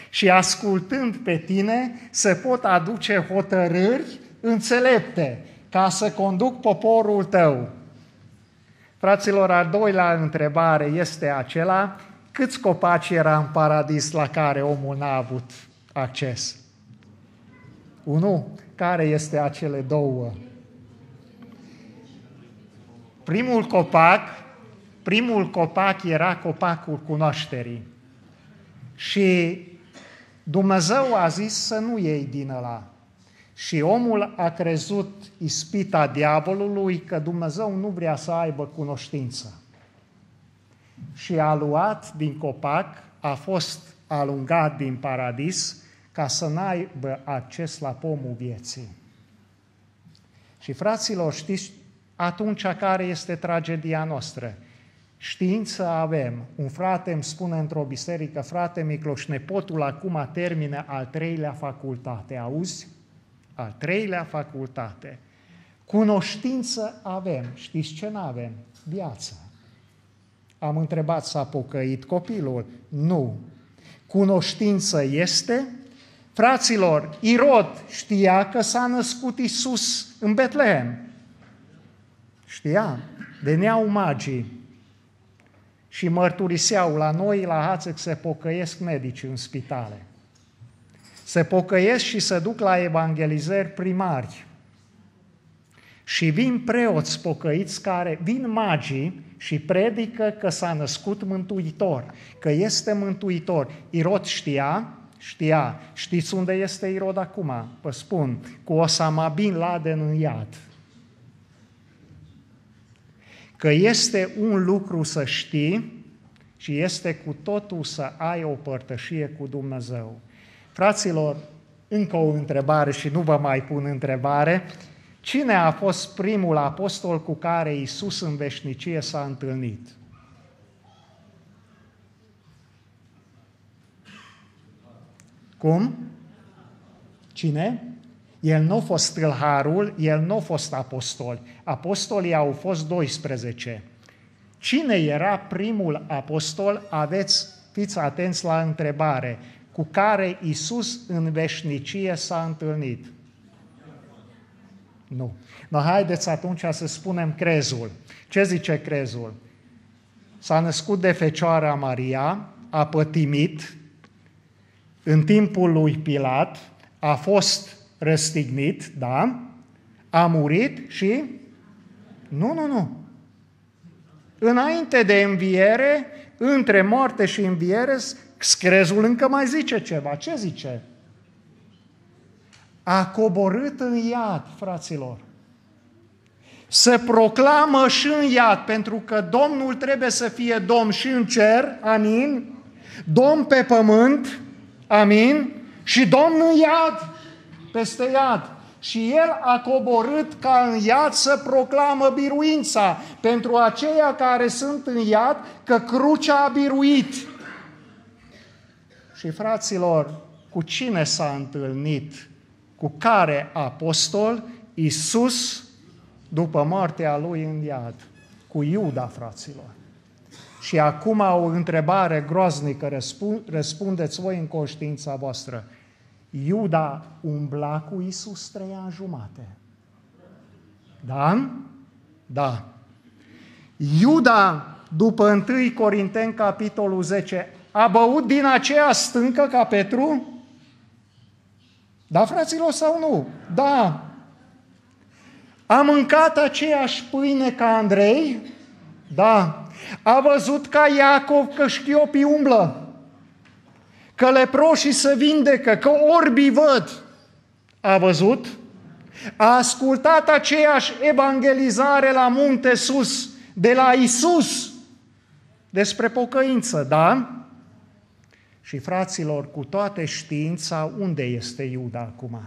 G: Și ascultând pe tine, se pot aduce hotărâri înțelepte ca să conduc poporul tău. Fraților, al doilea întrebare este acela, câți copaci era în paradis la care omul n-a avut acces? Unu, care este acele două? Primul copac, primul copac era copacul cunoașterii. Și Dumnezeu a zis să nu iei din ăla. Și omul a crezut ispita diavolului că Dumnezeu nu vrea să aibă cunoștință. Și a luat din copac, a fost alungat din paradis ca să n-aibă acces la pomul vieții. Și fraților, știți atunci care este tragedia noastră? Știință avem. Un frate îmi spune într-o biserică, frate Micloș, nepotul acum termină al treilea facultate, auzi? Al treilea facultate. Cunoștință avem. Știți ce nu avem? Viață. Am întrebat, s-a pocăit copilul? Nu. Cunoștință este? Fraților, Irod știa că s-a născut Isus în Betlehem. Știa. Veneau magii și mărturiseau la noi, la Hațec, se pocăiesc medici în spitale. Se pocăiesc și se duc la evangelizări primari. Și vin preoți pocăiți care, vin magii și predică că s-a născut Mântuitor, că este Mântuitor. Irod știa, știa. Știți unde este Irod acum? Vă spun, cu Osama Bin Laden în iad. Că este un lucru să știi și este cu totul să ai o părtășie cu Dumnezeu. Fraților, încă o întrebare și nu vă mai pun întrebare. Cine a fost primul apostol cu care Isus în veșnicie s-a întâlnit? Cum? Cine? El nu a fost tâlharul, el nu a fost apostol. Apostolii au fost 12. Cine era primul apostol? Aveți, fiți atenți la întrebare, cu care Isus în veșnicie s-a întâlnit. Nu. No, haideți atunci să spunem crezul. Ce zice crezul? S-a născut de Fecioara Maria, a pătimit, în timpul lui Pilat, a fost răstignit, da? A murit și... Nu, nu, nu. Înainte de înviere, între moarte și înviere, screzul încă mai zice ceva. Ce zice? A coborât în iad, fraților. Se proclamă și în iad, pentru că Domnul trebuie să fie Domn și în cer, amin, Domn pe pământ, amin, și Domn în iad, peste iad. Și el a coborât ca în iad să proclamă biruința pentru aceia care sunt în iad, că crucea a biruit. Și fraților, cu cine s-a întâlnit? Cu care apostol? Iisus, după moartea lui în iad. Cu Iuda, fraților. Și acum o întrebare groaznică, răspundeți voi în conștiința voastră. Iuda umbla cu Isus trei ani jumate. Da? Da. Iuda, după 1 Corinteni, capitolul 10, a băut din aceea stâncă ca Petru? Da, fraților, sau nu? Da. A mâncat aceeași pâine ca Andrei? Da. A văzut ca Iacov că șchiopii umblă? Că leproșii se vindecă, că orbii văd? A văzut? A ascultat aceeași evangelizare la munte sus, de la Isus, despre pocăință, da? Și fraților, cu toate știința, unde este Iuda acum?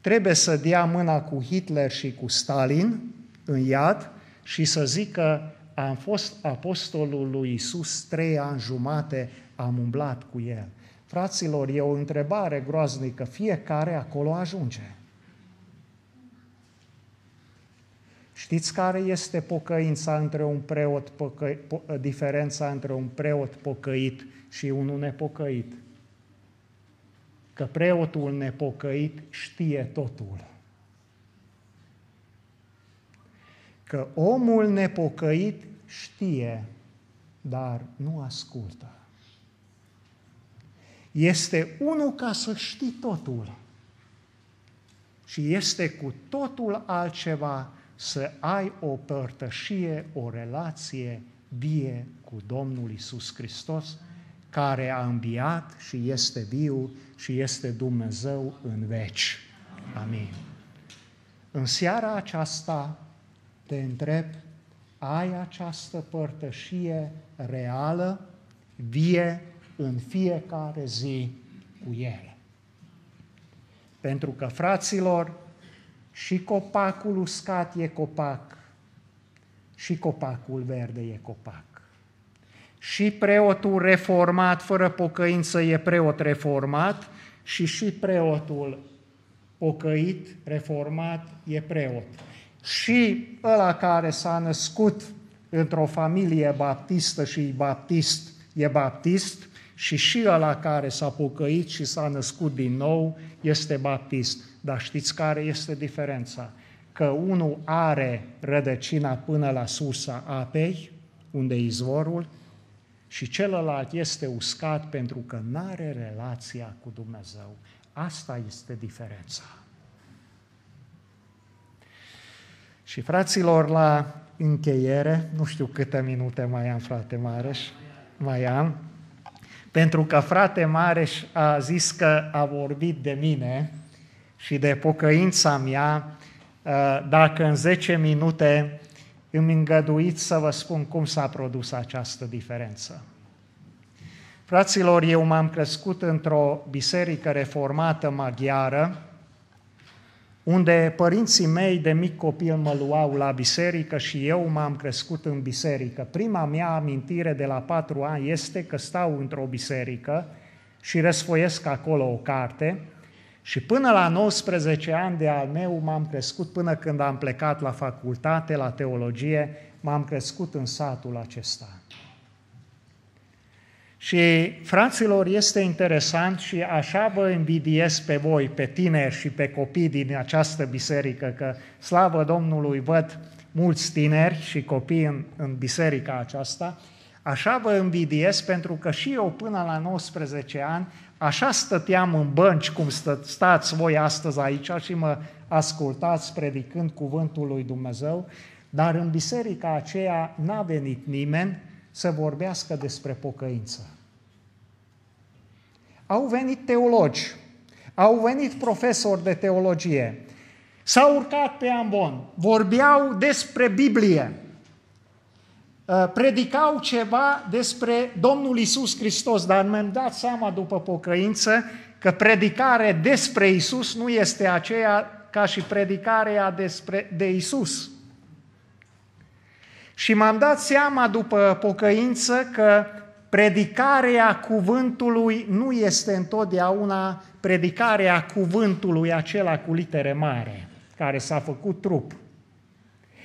G: Trebuie să dea mâna cu Hitler și cu Stalin în iad și să zică am fost apostolul lui Isus trei ani jumate, am umblat cu el. Fraților, e o întrebare groaznică, fiecare acolo ajunge. Știți care este pocăința între un preot păcă... diferența între un preot pocăit și unul nepocăit? Că preotul nepocăit știe totul. Că omul nepocăit știe, dar nu ascultă. Este unul ca să știi totul. Și este cu totul altceva să ai o părtășie, o relație vie cu Domnul Isus Hristos, care a înviat și este viu și este Dumnezeu în veci. Amin. În seara aceasta te întreb, ai această părtășie reală, vie, în fiecare zi cu El. Pentru că, fraților, și copacul uscat e copac, și copacul verde e copac. Și preotul reformat fără pocăință e preot reformat și și preotul pocăit, reformat, e preot. Și ăla care s-a născut într-o familie baptistă și e baptist, e baptist, și și ăla care s-a pocăit și s-a născut din nou este baptist. Dar știți care este diferența? Că unul are rădăcina până la sursa apei, unde e izvorul, și celălalt este uscat pentru că nu are relația cu Dumnezeu. Asta este diferența. Și fraților, la încheiere, nu știu câte minute mai am, frate Mareș, mai am, pentru că frate Mareș a zis că a vorbit de mine și de pocăința mea, ă, dacă în 10 minute îmi îngăduiți să vă spun cum s-a produs această diferență. Fraților, eu m-am crescut într-o biserică reformată maghiară, unde părinții mei de mic copil mă luau la biserică și eu m-am crescut în biserică. Prima mea amintire de la patru ani este că stau într-o biserică și răsfoiesc acolo o carte și până la 19 ani de al meu m-am crescut până când am plecat la facultate, la teologie, m-am crescut în satul acesta. Și, fraților, este interesant și așa vă invidiez pe voi, pe tineri și pe copii din această biserică, că, slavă Domnului, văd mulți tineri și copii în, în biserica aceasta, așa vă invidiez pentru că și eu până la 19 ani așa stăteam în bănci cum stă, stați voi astăzi aici și mă ascultați predicând cuvântul lui Dumnezeu, dar în biserica aceea n-a venit nimeni să vorbească despre pocăință. Au venit teologi, au venit profesori de teologie, s-au urcat pe ambon, vorbeau despre Biblie, uh, predicau ceva despre Domnul Isus Hristos, dar mi-am dat seama după pocăință că predicare despre Isus nu este aceea ca și predicarea despre, de Isus. Și m-am dat seama după pocăință că predicarea cuvântului nu este întotdeauna predicarea cuvântului acela cu litere mare, care s-a făcut trup.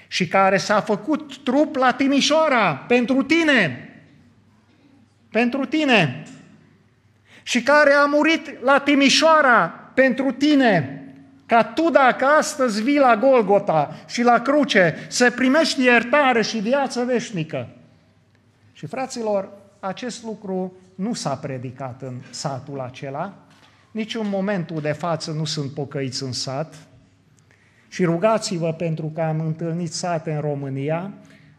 G: Și care s-a făcut trup la Timișoara, pentru tine, pentru tine, și care a murit la Timișoara pentru tine, ca tu dacă astăzi vii la Golgota și la cruce să primești iertare și viață veșnică. Și fraților, acest lucru nu s-a predicat în satul acela, nici în momentul de față nu sunt pocăiți în sat și rugați-vă pentru că am întâlnit sate în România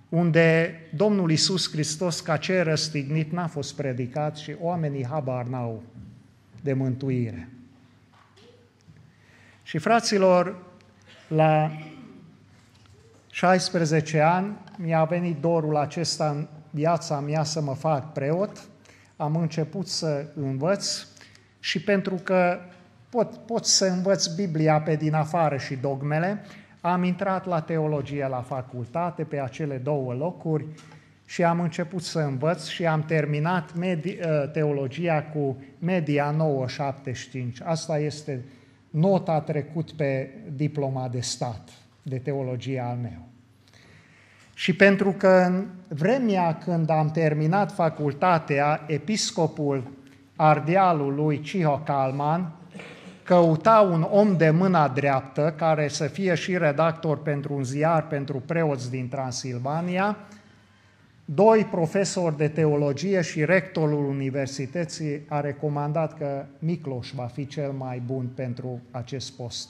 G: unde Domnul Isus Hristos ca cer răstignit n-a fost predicat și oamenii habar n-au de mântuire. Și fraților, la 16 ani mi-a venit dorul acesta în viața mea să mă fac preot, am început să învăț și pentru că pot, pot să învăț Biblia pe din afară și dogmele, am intrat la teologie la facultate pe acele două locuri și am început să învăț și am terminat medi- ă, teologia cu media 975. Asta este nota trecut pe diploma de stat de teologie al meu. Și pentru că în vremea când am terminat facultatea, episcopul Ardealului Ciho Calman căuta un om de mâna dreaptă care să fie și redactor pentru un ziar pentru preoți din Transilvania, doi profesori de teologie și rectorul universității a recomandat că Micloș va fi cel mai bun pentru acest post.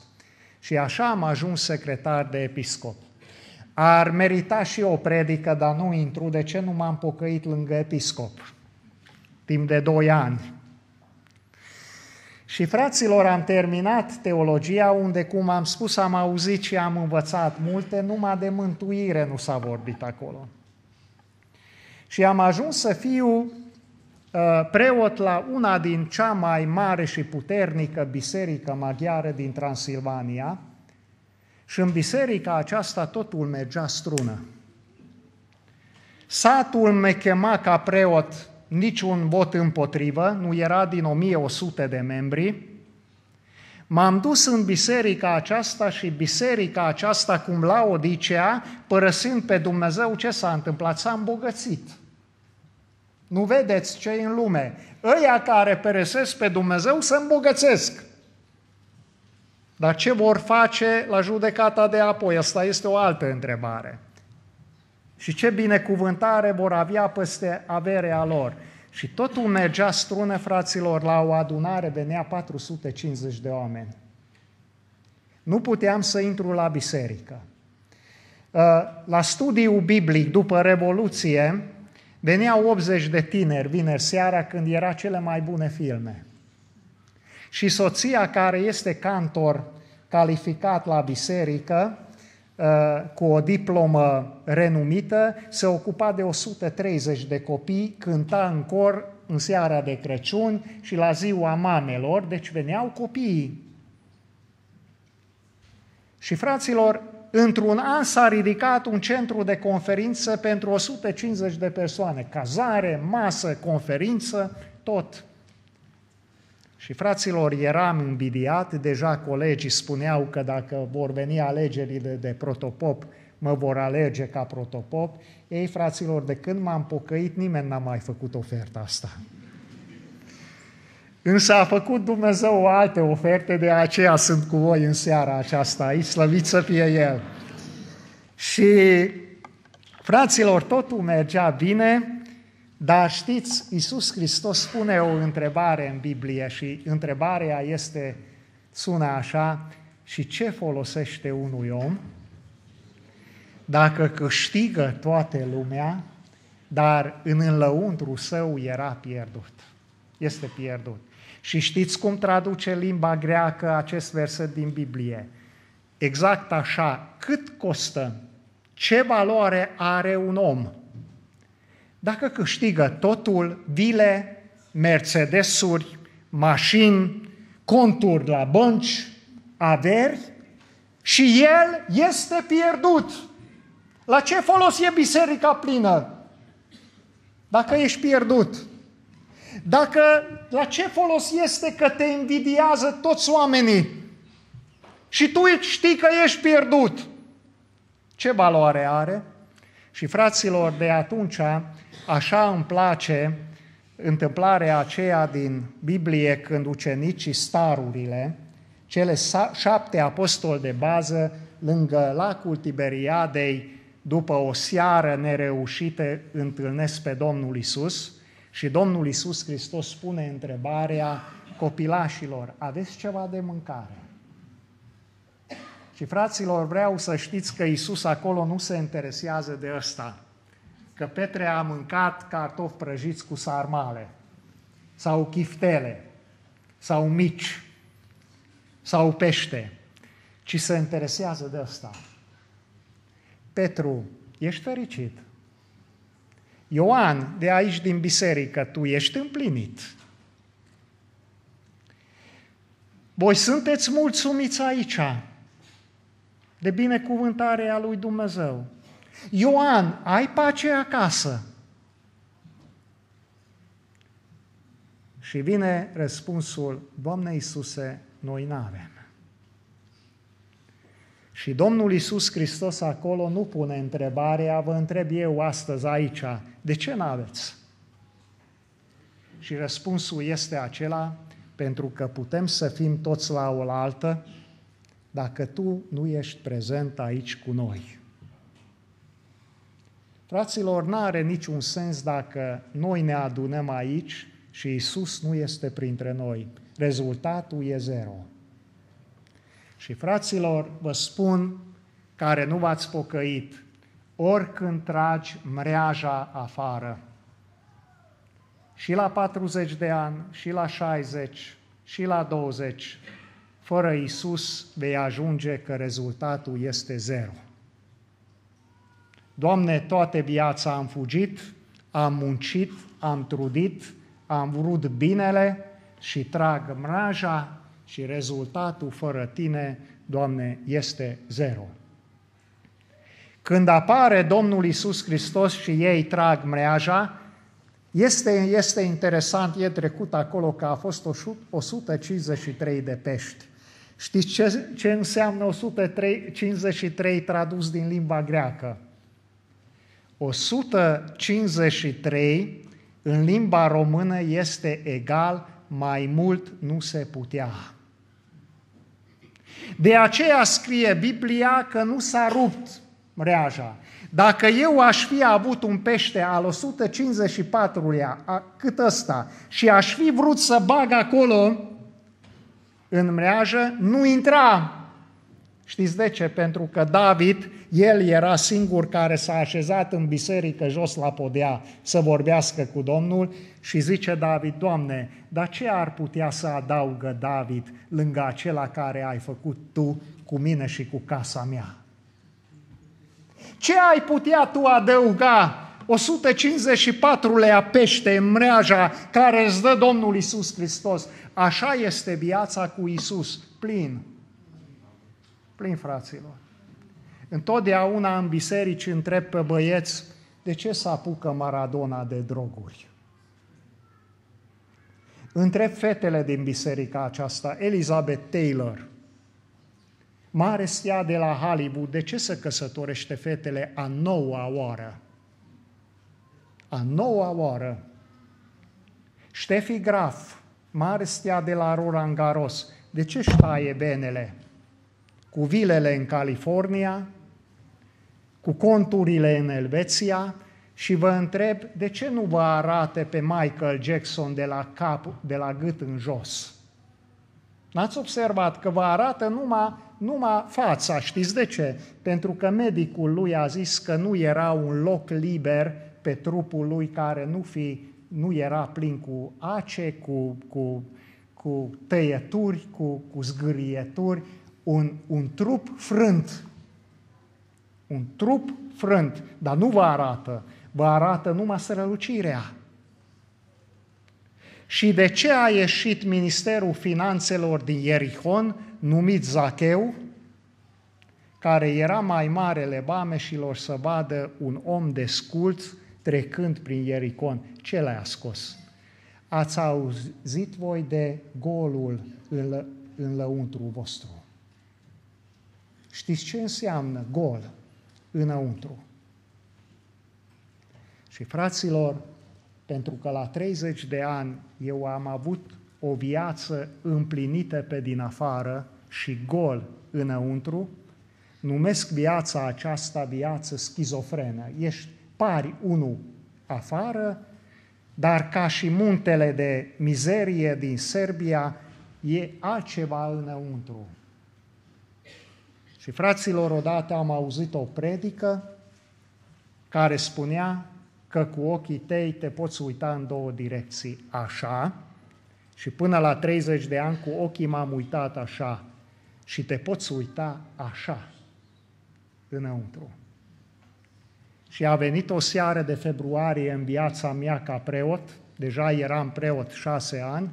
G: Și așa am ajuns secretar de episcop. Ar merita și o predică, dar nu intru. De ce nu m-am pocăit lângă episcop? Timp de doi ani. Și fraților, am terminat teologia unde, cum am spus, am auzit și am învățat multe, numai de mântuire nu s-a vorbit acolo. Și am ajuns să fiu uh, preot la una din cea mai mare și puternică biserică maghiară din Transilvania, și în biserica aceasta totul mergea strună. Satul me chema ca preot niciun vot împotrivă, nu era din 1100 de membri. M-am dus în biserica aceasta și biserica aceasta, cum la Odicea, părăsind pe Dumnezeu, ce s-a întâmplat? S-a îmbogățit. Nu vedeți ce în lume. Ăia care părăsesc pe Dumnezeu se îmbogățesc. Dar ce vor face la judecata de apoi? Asta este o altă întrebare. Și ce binecuvântare vor avea peste averea lor. Și totul mergea strună, fraților, la o adunare, venea 450 de oameni. Nu puteam să intru la biserică. Uh, la studiul biblic, după Revoluție, veneau 80 de tineri vineri seara când era cele mai bune filme. Și soția care este cantor calificat la biserică, uh, cu o diplomă renumită, se ocupa de 130 de copii, cânta în cor în seara de Crăciun și la ziua mamelor, deci veneau copiii. Și fraților, într-un an s-a ridicat un centru de conferință pentru 150 de persoane. Cazare, masă, conferință, tot. Și fraților, eram invidiat, deja colegii spuneau că dacă vor veni alegerile de protopop, mă vor alege ca protopop. Ei, fraților, de când m-am pocăit, nimeni n-a mai făcut oferta asta. Însă a făcut Dumnezeu o alte oferte, de aceea sunt cu voi în seara aceasta aici, slăvit să fie El. Și, fraților, totul mergea bine, dar știți, Iisus Hristos spune o întrebare în Biblie și întrebarea este, sună așa, și ce folosește unui om dacă câștigă toată lumea, dar în înlăuntru său era pierdut. Este pierdut. Și știți cum traduce limba greacă acest verset din Biblie? Exact așa, cât costă, ce valoare are un om dacă câștigă totul, vile, Mercedesuri, mașini, conturi la bănci, averi, și el este pierdut. La ce folos e biserica plină? Dacă ești pierdut. Dacă, la ce folos este că te invidiază toți oamenii și tu știi că ești pierdut? Ce valoare are? Și fraților, de atunci Așa îmi place întâmplarea aceea din Biblie când ucenicii starurile, cele șapte apostoli de bază, lângă lacul Tiberiadei, după o seară nereușită, întâlnesc pe Domnul Isus și Domnul Isus Hristos spune întrebarea copilașilor, aveți ceva de mâncare? Și fraților, vreau să știți că Isus acolo nu se interesează de ăsta că Petre a mâncat cartofi prăjiți cu sarmale, sau chiftele, sau mici, sau pește, ci se interesează de asta. Petru, ești fericit. Ioan, de aici din biserică, tu ești împlinit. Voi sunteți mulțumiți aici de binecuvântarea lui Dumnezeu. Ioan, ai pace acasă? Și vine răspunsul, Doamne Iisuse, noi n-avem. Și Domnul Iisus Hristos acolo nu pune întrebarea, vă întreb eu astăzi aici, de ce n-aveți? Și răspunsul este acela, pentru că putem să fim toți la oaltă, dacă tu nu ești prezent aici cu noi. Fraților, nu are niciun sens dacă noi ne adunăm aici și Isus nu este printre noi. Rezultatul e zero. Și fraților, vă spun, care nu v-ați pocăit, oricând tragi mreaja afară, și la 40 de ani, și la 60, și la 20, fără Isus vei ajunge că rezultatul este zero. Doamne, toate viața am fugit, am muncit, am trudit, am vrut binele și trag mraja și rezultatul fără Tine, Doamne, este zero. Când apare Domnul Isus Hristos și ei trag mreaja, este, este interesant, e trecut acolo că a fost 153 de pești. Știți ce, ce înseamnă 153 tradus din limba greacă? 153 în limba română este egal mai mult nu se putea. De aceea scrie Biblia că nu s-a rupt mreaja. Dacă eu aș fi avut un pește al 154-lea, cât ăsta, și aș fi vrut să bag acolo în mreajă, nu intra. Știți de ce? Pentru că David, el era singur care s-a așezat în biserică jos la podea să vorbească cu Domnul și zice David, Doamne, dar ce ar putea să adaugă David lângă acela care ai făcut Tu cu mine și cu casa mea? Ce ai putea tu adăuga 154-lea pește în mreaja care îți dă Domnul Isus Hristos? Așa este viața cu Isus, plin. Plin, fraților. Întotdeauna în biserici întreb pe băieți de ce să apucă Maradona de droguri. Întreb fetele din biserica aceasta, Elizabeth Taylor, mare stea de la Hollywood, de ce se căsătorește fetele a noua oară? A noua oară. Ștefi Graf, mare stea de la Roland Garros, de ce își ștaie benele? Cu vilele în California, cu conturile în Elveția și vă întreb de ce nu vă arate pe Michael Jackson de la cap, de la gât în jos? N-ați observat că vă arată numai numai fața. Știți de ce? Pentru că medicul lui a zis că nu era un loc liber pe trupul lui care nu, fi, nu era plin cu ace, cu, cu, cu tăieturi, cu, cu zgârieturi, un, un trup frânt. Un trup frânt, dar nu vă arată, vă arată numai strălucirea. Și de ce a ieșit Ministerul Finanțelor din Ierihon numit Zacheu, care era mai marele bameșilor să vadă un om de sculț trecând prin Iericon. Ce l-a scos? Ați auzit voi de golul în, lă, în lăuntru vostru. Știți ce înseamnă gol înăuntru? Și fraților, pentru că la 30 de ani eu am avut o viață împlinită pe din afară, și gol înăuntru, numesc viața aceasta viață schizofrenă. Ești, pari unul afară, dar ca și muntele de mizerie din Serbia, e altceva înăuntru. Și fraților, odată am auzit o predică care spunea că cu ochii tăi te poți uita în două direcții, așa, și până la 30 de ani cu ochii m-am uitat așa, și te poți uita așa înăuntru. Și a venit o seară de februarie în viața mea ca preot, deja eram preot șase ani,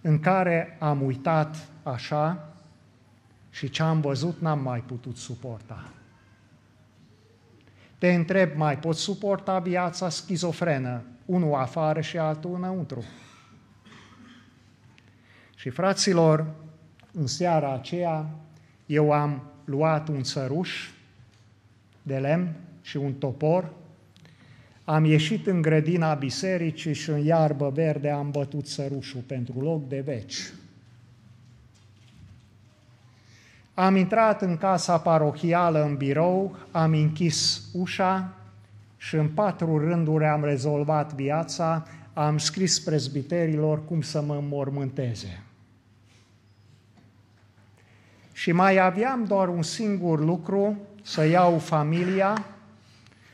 G: în care am uitat așa și ce am văzut n-am mai putut suporta. Te întreb, mai poți suporta viața schizofrenă, unul afară și altul înăuntru? Și fraților, în seara aceea, eu am luat un țăruș de lemn și un topor, am ieșit în grădina bisericii și în iarbă verde am bătut sărușul pentru loc de veci. Am intrat în casa parohială în birou, am închis ușa și în patru rânduri am rezolvat viața, am scris prezbiterilor cum să mă mormânteze. Și mai aveam doar un singur lucru, să iau familia,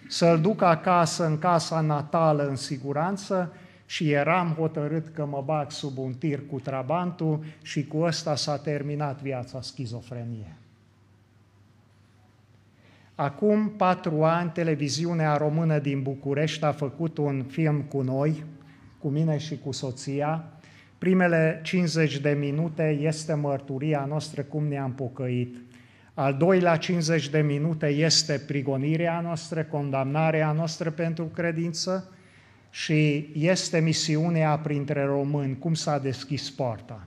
G: să-l duc acasă în casa natală în siguranță și eram hotărât că mă bag sub un tir cu trabantul și cu ăsta s-a terminat viața schizofrenie. Acum patru ani, televiziunea română din București a făcut un film cu noi, cu mine și cu soția, Primele 50 de minute este mărturia noastră cum ne-am pocăit. Al doilea 50 de minute este prigonirea noastră, condamnarea noastră pentru credință și este misiunea printre români, cum s-a deschis poarta.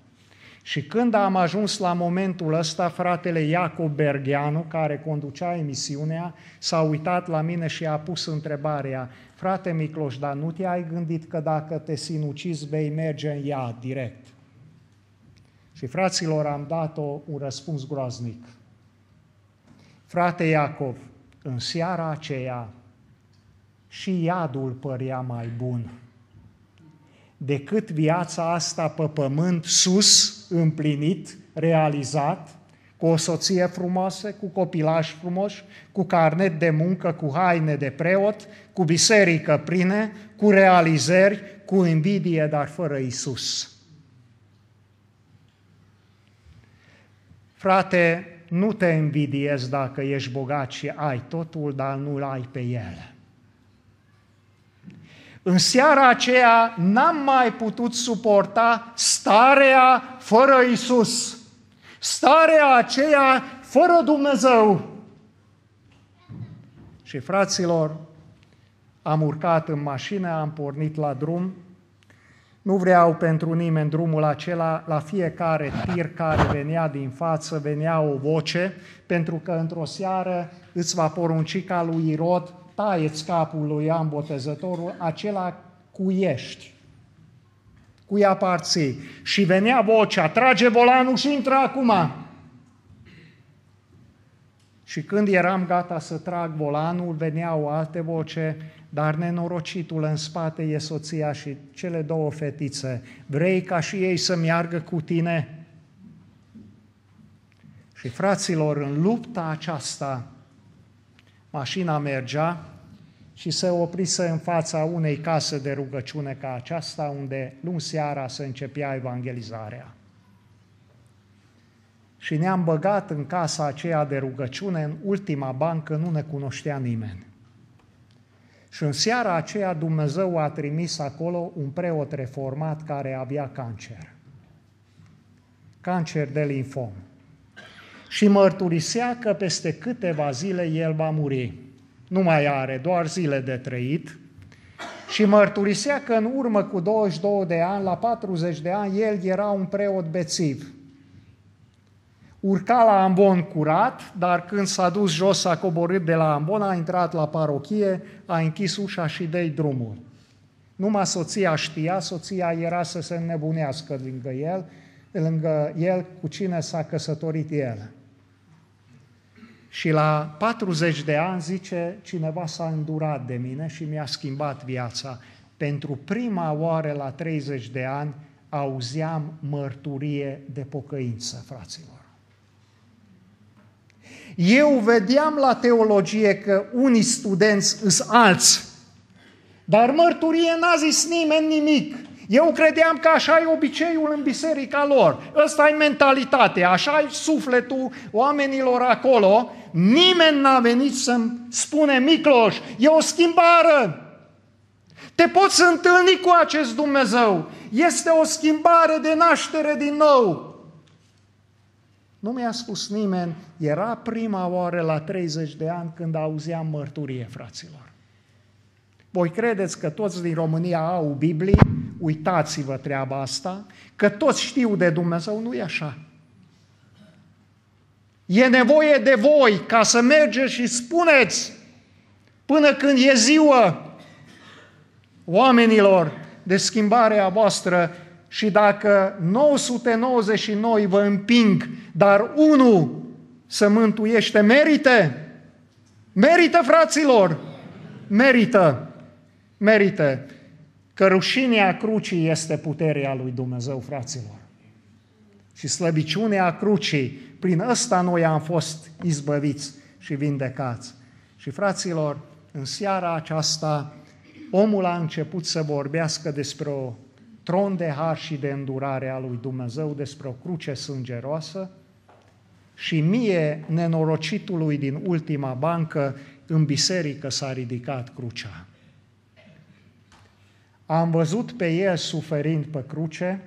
G: Și când am ajuns la momentul ăsta, fratele Iacob Bergheanu, care conducea emisiunea, s-a uitat la mine și a pus întrebarea, frate Micloș, dar nu te-ai gândit că dacă te sinucizi vei merge în ea direct? Și fraților am dat-o un răspuns groaznic. Frate Iacov, în seara aceea și iadul părea mai bun decât viața asta pe pământ, sus, împlinit, realizat, cu o soție frumoasă, cu copilași frumoși, cu carnet de muncă, cu haine de preot, cu biserică pline, cu realizări, cu invidie, dar fără Isus. Frate, nu te invidiezi dacă ești bogat și ai totul, dar nu-l ai pe el. În seara aceea n-am mai putut suporta starea fără Isus, starea aceea fără Dumnezeu. Și fraților, am urcat în mașină, am pornit la drum. Nu vreau pentru nimeni drumul acela, la fiecare tir care venea din față venea o voce, pentru că într-o seară îți va porunci ca lui Irod taieți capul lui Ioan Botezătorul, acela cu ești, cui aparții. Și venea vocea, trage volanul și intră acum. Și când eram gata să trag volanul, venea o altă voce, dar nenorocitul în spate e soția și cele două fetițe. Vrei ca și ei să meargă cu tine? Și fraților, în lupta aceasta, Mașina mergea și se oprise în fața unei case de rugăciune ca aceasta, unde luni seara se începea evangelizarea. Și ne-am băgat în casa aceea de rugăciune, în ultima bancă, nu ne cunoștea nimeni. Și în seara aceea Dumnezeu a trimis acolo un preot reformat care avea cancer. Cancer de linfom și mărturisea că peste câteva zile el va muri. Nu mai are, doar zile de trăit. Și mărturisea că în urmă cu 22 de ani, la 40 de ani, el era un preot bețiv. Urca la ambon curat, dar când s-a dus jos, a coborât de la ambon, a intrat la parochie, a închis ușa și dă drumul. Numai soția știa, soția era să se nebunească lângă el, lângă el cu cine s-a căsătorit el. Și la 40 de ani, zice, cineva s-a îndurat de mine și mi-a schimbat viața. Pentru prima oară la 30 de ani auzeam mărturie de pocăință, fraților. Eu vedeam la teologie că unii studenți sunt alți, dar mărturie n-a zis nimeni nimic. Eu credeam că așa e obiceiul în biserica lor. Ăsta e mentalitatea, așa e sufletul oamenilor acolo. Nimeni n-a venit să-mi spune, Micloș, e o schimbare. Te poți întâlni cu acest Dumnezeu. Este o schimbare de naștere din nou. Nu mi-a spus nimeni, era prima oară la 30 de ani când auzeam mărturie, fraților. Voi credeți că toți din România au Biblie? Uitați-vă treaba asta, că toți știu de Dumnezeu, nu e așa. E nevoie de voi ca să mergeți și spuneți până când e ziua oamenilor de schimbarea voastră și dacă 999 vă împing, dar unul să mântuiește, merită? Merită, fraților! Merită! merită că rușinea crucii este puterea lui Dumnezeu, fraților. Și slăbiciunea crucii, prin ăsta noi am fost izbăviți și vindecați. Și fraților, în seara aceasta, omul a început să vorbească despre o tron de har și de îndurare a lui Dumnezeu, despre o cruce sângeroasă și mie, nenorocitului din ultima bancă, în biserică s-a ridicat crucea. Am văzut pe el suferind pe cruce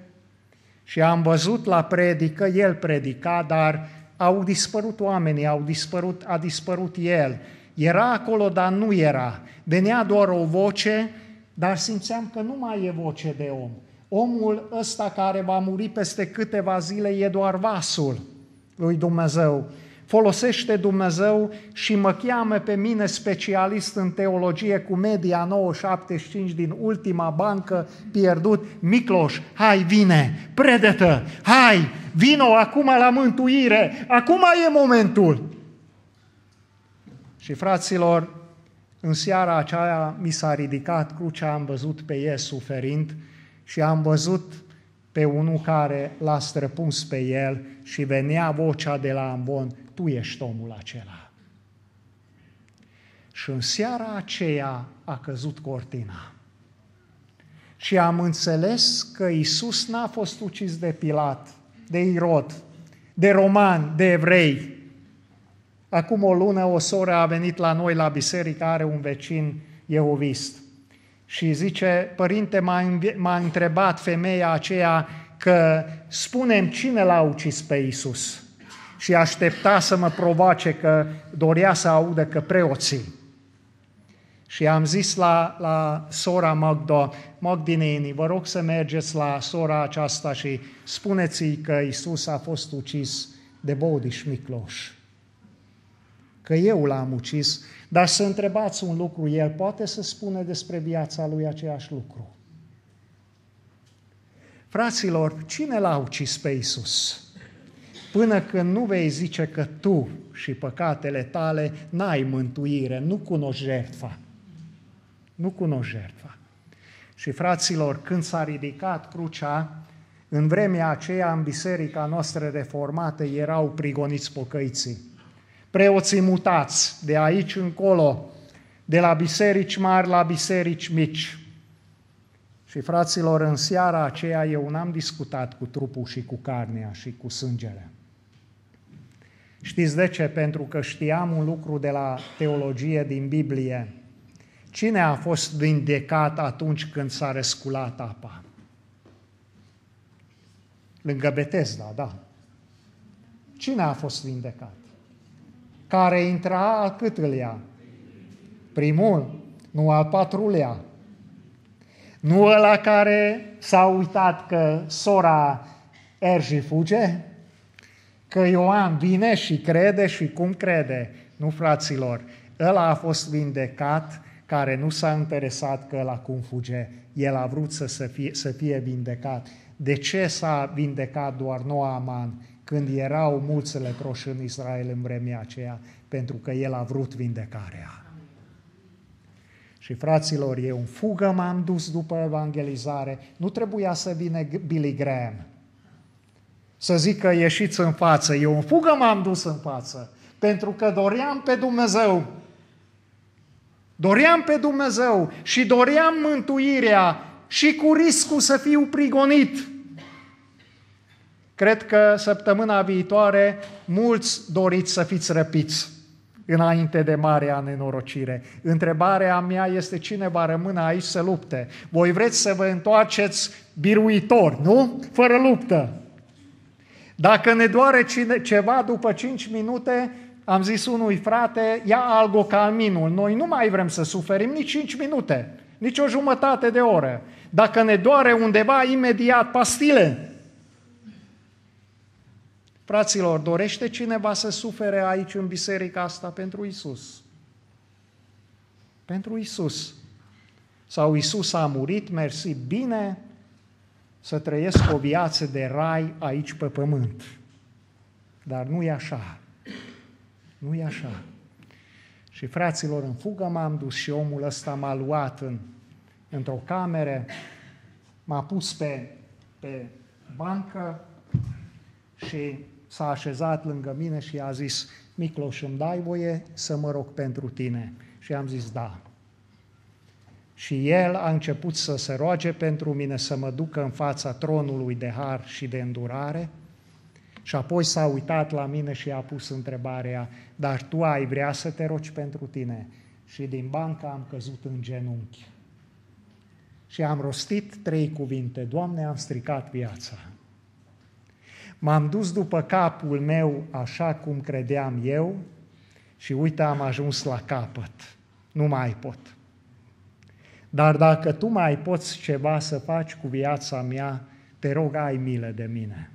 G: și am văzut la predică, el predica, dar au dispărut oamenii, au dispărut, a dispărut el. Era acolo, dar nu era. Venea doar o voce, dar simțeam că nu mai e voce de om. Omul ăsta care va muri peste câteva zile e doar vasul lui Dumnezeu. Folosește Dumnezeu și mă cheamă pe mine specialist în teologie cu media 975 din ultima bancă pierdut. Micloș, hai vine, predetă, hai, vino acum la mântuire, acum e momentul. Și fraților, în seara aceea mi s-a ridicat crucea, am văzut pe el suferind și am văzut pe unul care l-a străpuns pe el și venea vocea de la ambon, tu ești omul acela. Și în seara aceea a căzut cortina. Și am înțeles că Isus n-a fost ucis de Pilat, de Irod, de romani, de evrei. Acum o lună o soră a venit la noi la biserică, are un vecin ehovist. Și zice, părinte, m-a, m-a întrebat femeia aceea că spunem cine l-a ucis pe Isus. Și aștepta să mă provoace că dorea să audă că preoții. Și am zis la, la sora Magdo, Magdineni, vă rog să mergeți la sora aceasta și spuneți-i că Isus a fost ucis de Bodiș Micloș. Că eu l-am ucis, dar să întrebați un lucru, el poate să spune despre viața lui aceeași lucru. Fraților, cine l-a ucis pe Isus? Până când nu vei zice că tu și păcatele tale n-ai mântuire, nu cunoști jertfa. Nu cunoști jertfa. Și fraților, când s-a ridicat crucea, în vremea aceea, în biserica noastră reformată, erau prigoniți pocăiții. Preoții mutați, de aici încolo, de la biserici mari la biserici mici. Și fraților, în seara aceea eu n-am discutat cu trupul și cu carnea și cu sângele. Știți de ce? Pentru că știam un lucru de la teologie din Biblie. Cine a fost vindecat atunci când s-a răsculat apa? Lângă Betesda, da. Cine a fost vindecat? Care intra, cât îl ia? Primul, nu al patrulea. Nu ăla care s-a uitat că sora Erji fuge? Că Ioan vine și crede și cum crede? Nu, fraților, ăla a fost vindecat care nu s-a interesat că ăla cum fuge. El a vrut să, să, fie, să fie vindecat. De ce s-a vindecat doar Noaman când erau mulți leproși în Israel în vremea aceea? Pentru că el a vrut vindecarea. Și fraților, eu în fugă m-am dus după evangelizare. Nu trebuia să vină Billy Graham să zică ieșiți în față. Eu în fugă m-am dus în față. Pentru că doream pe Dumnezeu. Doream pe Dumnezeu și doream mântuirea și cu riscul să fiu prigonit. Cred că săptămâna viitoare mulți doriți să fiți răpiți înainte de marea nenorocire. Întrebarea mea este cine va rămâne aici să lupte. Voi vreți să vă întoarceți biruitor, nu? Fără luptă. Dacă ne doare cine, ceva după 5 minute, am zis unui frate, ia algocalminul. Noi nu mai vrem să suferim nici 5 minute, nici o jumătate de oră. Dacă ne doare undeva, imediat pastile. Fraților, dorește cineva să sufere aici în biserica asta pentru Isus? Pentru Isus. Sau Isus a murit, mersi, bine, să trăiesc o viață de rai aici pe pământ. Dar nu e așa. Nu e așa. Și fraților, în fugă m-am dus și omul ăsta m-a luat în, într-o cameră, m-a pus pe, pe bancă și s-a așezat lângă mine și a zis, Micloș, îmi dai voie să mă rog pentru tine? Și am zis, da. Și el a început să se roage pentru mine să mă ducă în fața tronului de har și de îndurare și apoi s-a uitat la mine și a pus întrebarea, dar tu ai vrea să te rogi pentru tine? Și din bancă am căzut în genunchi. Și am rostit trei cuvinte, Doamne, am stricat viața. M-am dus după capul meu așa cum credeam eu și uite am ajuns la capăt. Nu mai pot. Dar dacă tu mai poți ceva să faci cu viața mea, te rog, ai milă de mine.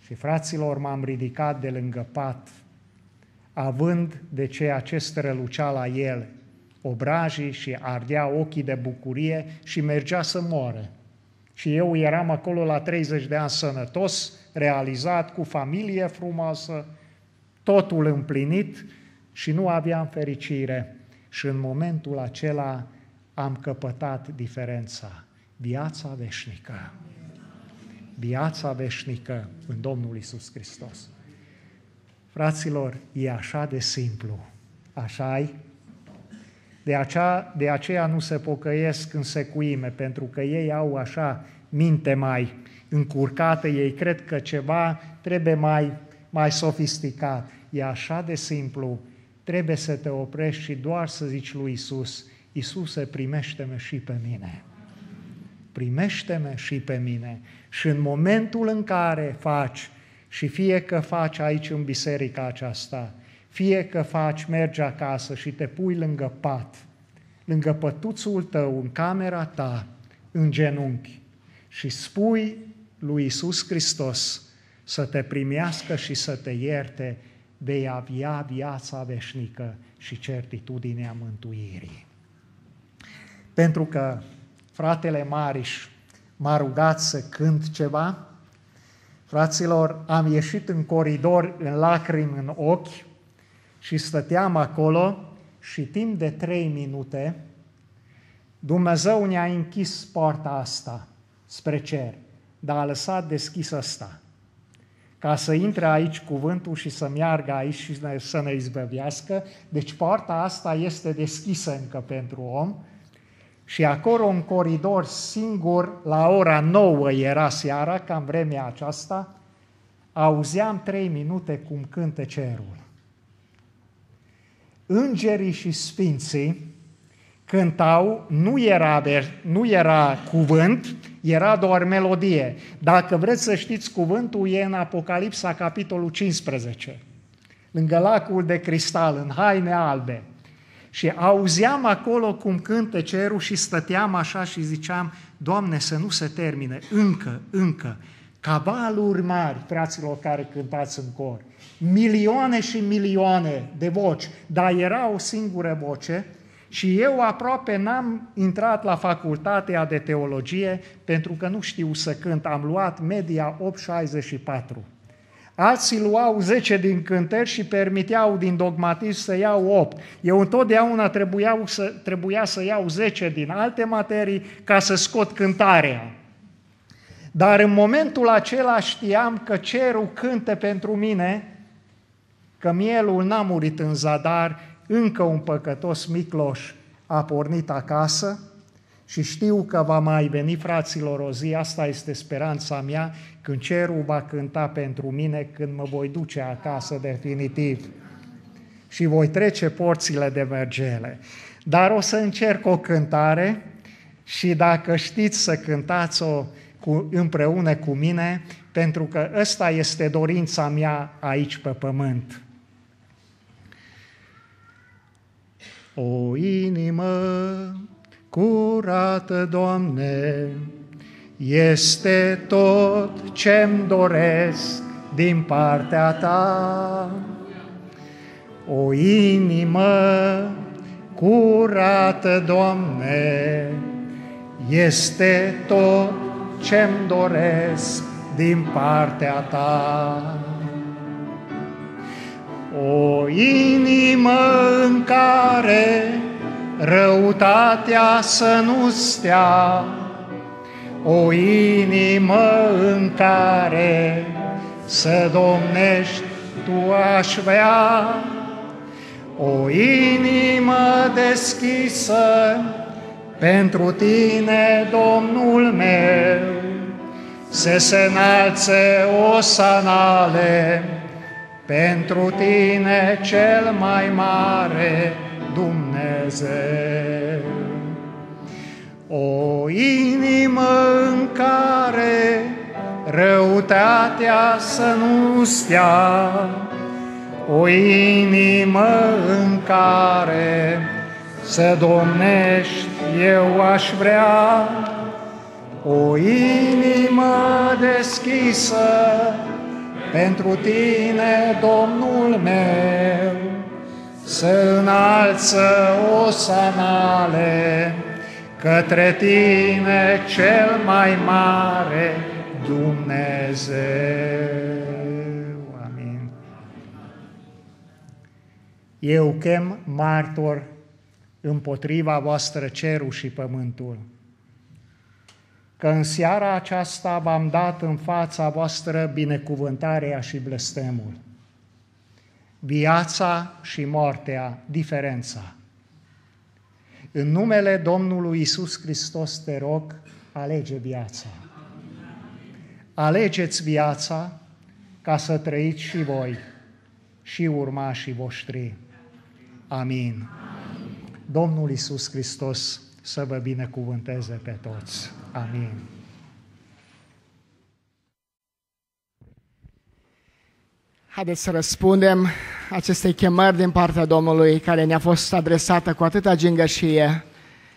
G: Și fraților, m-am ridicat de lângă pat, având de ceea ce strălucea la el, obrajii și ardea ochii de bucurie și mergea să moară. Și eu eram acolo la 30 de ani sănătos, realizat, cu familie frumoasă, totul împlinit și nu aveam fericire. Și în momentul acela am căpătat diferența, viața veșnică. Viața veșnică în Domnul Isus Hristos. Fraților, e așa de simplu. așa -i? De, acea, de aceea nu se pocăiesc în secuime, pentru că ei au așa minte mai încurcată, ei cred că ceva trebuie mai, mai sofisticat. E așa de simplu, trebuie să te oprești și doar să zici lui Isus, Isuse, primește-mă și pe mine. Primește-mă și pe mine. Și în momentul în care faci, și fie că faci aici în biserica aceasta, fie că faci, mergi acasă și te pui lângă pat, lângă pătuțul tău, în camera ta, în genunchi și spui lui Isus Hristos să te primească și să te ierte, vei avea viața veșnică și certitudinea mântuirii. Pentru că fratele Mariș m-a rugat să cânt ceva, fraților, am ieșit în coridor în lacrimi în ochi și stăteam acolo și timp de trei minute Dumnezeu ne-a închis poarta asta spre cer, dar a lăsat deschis asta ca să intre aici cuvântul și să meargă aici și să ne izbăvească. Deci poarta asta este deschisă încă pentru om și acolo în coridor singur, la ora nouă era seara, cam vremea aceasta, auzeam trei minute cum cântă cerul. Îngerii și sfinții cântau, nu era, nu era cuvânt, era doar melodie. Dacă vreți să știți cuvântul, e în Apocalipsa, capitolul 15, lângă lacul de cristal, în haine albe. Și auzeam acolo cum cântă cerul și stăteam așa și ziceam, Doamne, să nu se termine, încă, încă, cabaluri mari, fraților care cântați în cor, milioane și milioane de voci, dar era o singură voce, și eu aproape n-am intrat la facultatea de teologie pentru că nu știu să cânt. Am luat media 8,64. Alții luau 10 din cântări și permiteau din dogmatism să iau 8. Eu întotdeauna trebuia să, trebuia să iau 10 din alte materii ca să scot cântarea. Dar în momentul acela știam că cerul cântă pentru mine, că mielul n-a murit în zadar, încă un păcătos Micloș a pornit acasă și știu că va mai veni, fraților, o zi, asta este speranța mea, când cerul va cânta pentru mine, când mă voi duce acasă definitiv și voi trece porțile de mergele. Dar o să încerc o cântare și dacă știți să cântați-o cu, împreună cu mine, pentru că ăsta este dorința mea aici pe pământ. O inimă curată, Doamne, este tot ce-mi doresc din partea Ta. O inimă curată, Doamne, este tot ce-mi doresc din partea Ta. O inimă în care răutatea să nu stea, o inimă în care să domnești tu aș vrea, o inimă deschisă pentru tine, Domnul meu, să se înalțe o sanale, pentru tine cel mai mare Dumnezeu. O inimă în care răutatea să nu stea, o inimă în care să domnești eu aș vrea, o inimă deschisă pentru tine, Domnul meu, să înalță o sanale către tine cel mai mare Dumnezeu. Amin. Eu chem martor împotriva voastră cerul și pământul, că în seara aceasta v-am dat în fața voastră binecuvântarea și blestemul, viața și moartea, diferența. În numele Domnului Isus Hristos te rog, alege viața. Alegeți viața ca să trăiți și voi și urmașii voștri. Amin. Domnul Isus Hristos să vă binecuvânteze pe toți. Amin.
C: Haideți să răspundem acestei chemări din partea Domnului care ne-a fost adresată cu atâta gingășie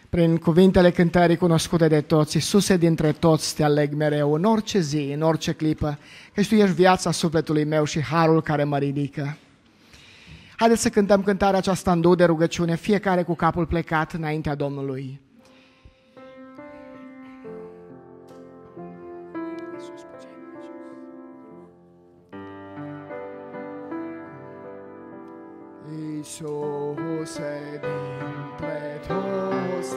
C: prin cuvintele cântării cunoscute de toți. Iisuse, dintre toți te aleg mereu, în orice zi, în orice clipă, că Tu ești viața sufletului meu și harul care mă ridică. Haideți să cântăm cântarea aceasta în de rugăciune, fiecare cu capul plecat înaintea Domnului. Iisuse, dintre toți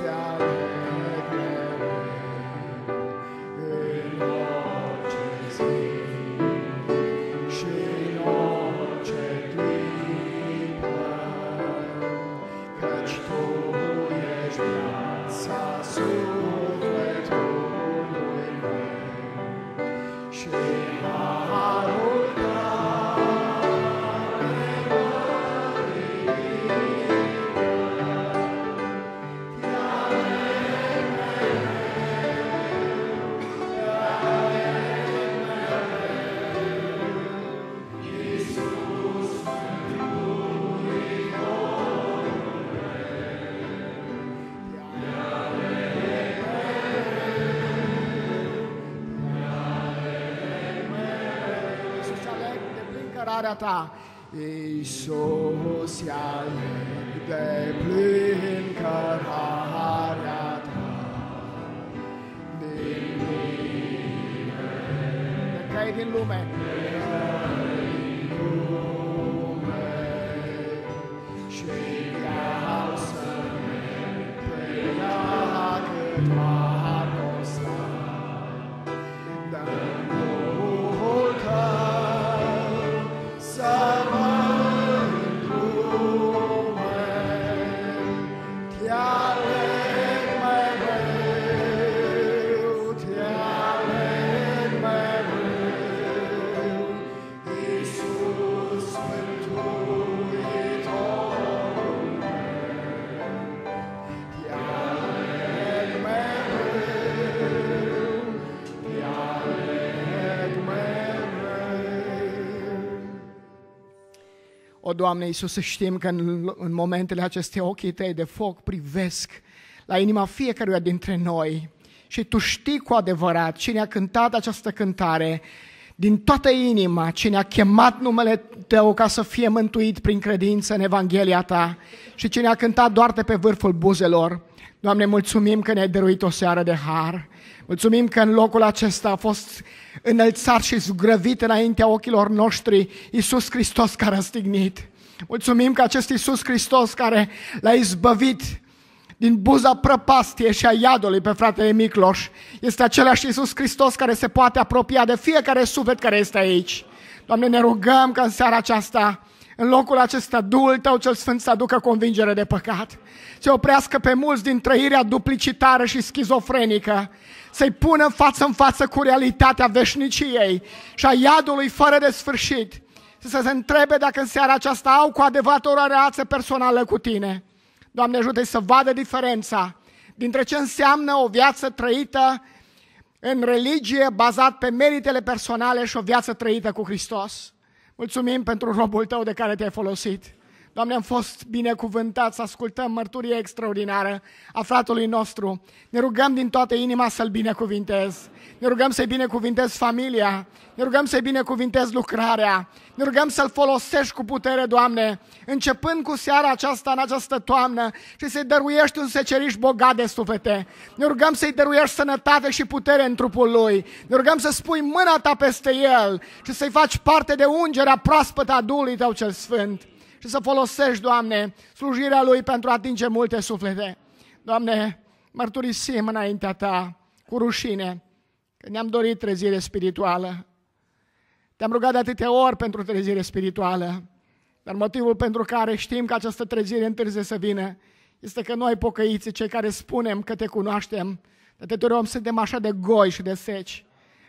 C: plin cărarea ta. Iisus aleg de plin cărarea ta. Din mine. De căi din lume. Și Doamne Iisus, să știm că în, în momentele acestea ochii Tăi de foc privesc la inima fiecăruia dintre noi și Tu știi cu adevărat cine a cântat această cântare din toată inima, cine a chemat numele Tău ca să fie mântuit prin credință în Evanghelia Ta și cine a cântat doar de pe vârful buzelor. Doamne, mulțumim că ne-ai dăruit o seară de har. Mulțumim că în locul acesta a fost înălțat și zugrăvit înaintea ochilor noștri Iisus Hristos care a stignit. Mulțumim că acest Iisus Hristos care l-a izbăvit din buza prăpastie și a iadului pe fratele Micloș este același Iisus Hristos care se poate apropia de fiecare suflet care este aici. Doamne, ne rugăm că în seara aceasta, în locul acesta, Duhul Tău cel Sfânt să aducă convingere de păcat, să oprească pe mulți din trăirea duplicitară și schizofrenică, să-i pună față în față cu realitatea veșniciei și a iadului fără de sfârșit, să se întrebe dacă în seara aceasta au cu adevărat o relație personală cu Tine. Doamne, ajută să vadă diferența dintre ce înseamnă o viață trăită în religie bazat pe meritele personale și o viață trăită cu Hristos. Mulțumim pentru robul Tău de care Te-ai folosit. Doamne, am fost binecuvântați să ascultăm mărturie extraordinară a fratului nostru. Ne rugăm din toată inima să-l binecuvintez. Ne rugăm să-i binecuvintez familia. Ne rugăm să-i binecuvintez lucrarea. Ne rugăm să-l folosești cu putere, Doamne, începând cu seara aceasta, în această toamnă, și să-i dăruiești un seceriș bogat de suflete. Ne rugăm să-i dăruiești sănătate și putere în trupul lui. Ne rugăm să spui mâna ta peste el și să-i faci parte de ungerea proaspătă a Duhului tău cel Sfânt și să folosești, Doamne, slujirea Lui pentru a atinge multe suflete. Doamne, mărturisim înaintea Ta cu rușine că ne-am dorit trezire spirituală. Te-am rugat de atâtea ori pentru trezire spirituală, dar motivul pentru care știm că această trezire întârzie să vină este că noi, pocăiții, cei care spunem că te cunoaștem, de atâtea ori suntem așa de goi și de seci,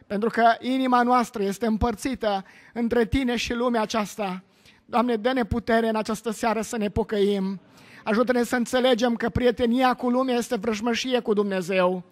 C: pentru că inima noastră este împărțită între tine și lumea aceasta, Doamne, dă-ne putere în această seară să ne pocăim. Ajută-ne să înțelegem că prietenia cu lumea este vrăjmășie cu Dumnezeu.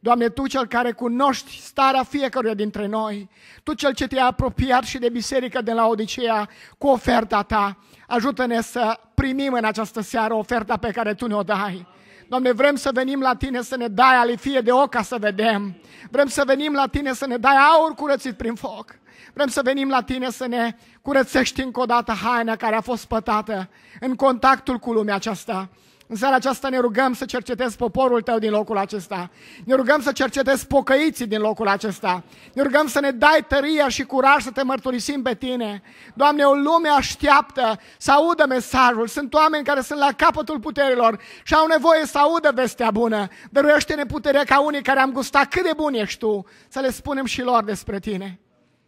C: Doamne, Tu cel care cunoști starea fiecăruia dintre noi, Tu cel ce te-ai apropiat și de biserică de la Odiseea cu oferta Ta, ajută-ne să primim în această seară oferta pe care Tu ne-o dai. Doamne, vrem să venim la Tine să ne dai alifie de ochi ca să vedem. Vrem să venim la Tine să ne dai aur curățit prin foc. Vrem să venim la Tine să ne curățești încă o dată haina care a fost pătată în contactul cu lumea aceasta. În seara aceasta ne rugăm să cercetezi poporul tău din locul acesta. Ne rugăm să cercetezi pocăiții din locul acesta. Ne rugăm să ne dai tăria și curaj să te mărturisim pe tine. Doamne, o lume așteaptă să audă mesajul. Sunt oameni care sunt la capătul puterilor și au nevoie să audă vestea bună. Dăruiește-ne puterea ca unii care am gustat cât de bun ești tu, să le spunem și lor despre tine.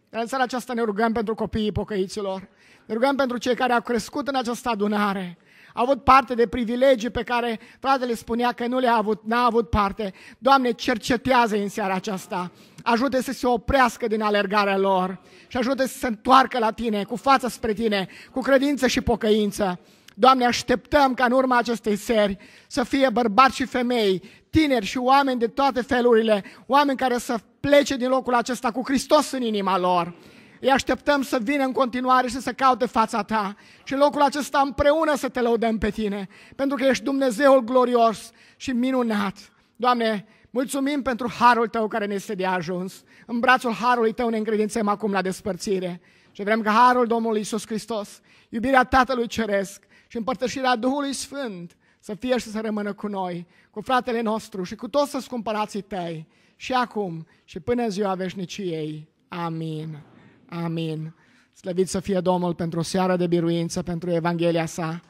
C: Dar în seara aceasta ne rugăm pentru copiii pocăiților. Ne rugăm pentru cei care au crescut în această adunare. Au avut parte de privilegii pe care fratele spunea că nu le-a avut, n-a avut parte. Doamne, cercetează în seara aceasta. Ajută să se oprească din alergarea lor și ajută să se întoarcă la tine, cu fața spre tine, cu credință și pocăință. Doamne, așteptăm ca în urma acestei seri să fie bărbați și femei, tineri și oameni de toate felurile, oameni care să plece din locul acesta cu Hristos în inima lor. Îi așteptăm să vină în continuare și să caute fața ta. Și în locul acesta împreună să te lăudăm pe tine. Pentru că ești Dumnezeul glorios și minunat. Doamne, mulțumim pentru harul tău care ne este de ajuns. În brațul harului tău ne încredințăm acum la despărțire. Și vrem ca harul Domnului Isus Hristos, iubirea Tatălui Ceresc și împărtășirea Duhului Sfânt să fie și să rămână cu noi, cu fratele nostru și cu toți scumpărații tăi, și acum și până în ziua veșniciei. Amin. Amin. Slăvit să fie Domnul pentru o seară de biruință, pentru Evanghelia sa.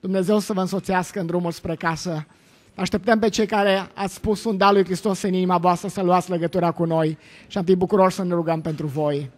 C: Dumnezeu să vă însoțească în drumul spre casă. Așteptăm pe cei care ați spus un da lui Hristos în inima voastră să luați legătura cu noi și am fi bucuroși să ne rugăm pentru voi.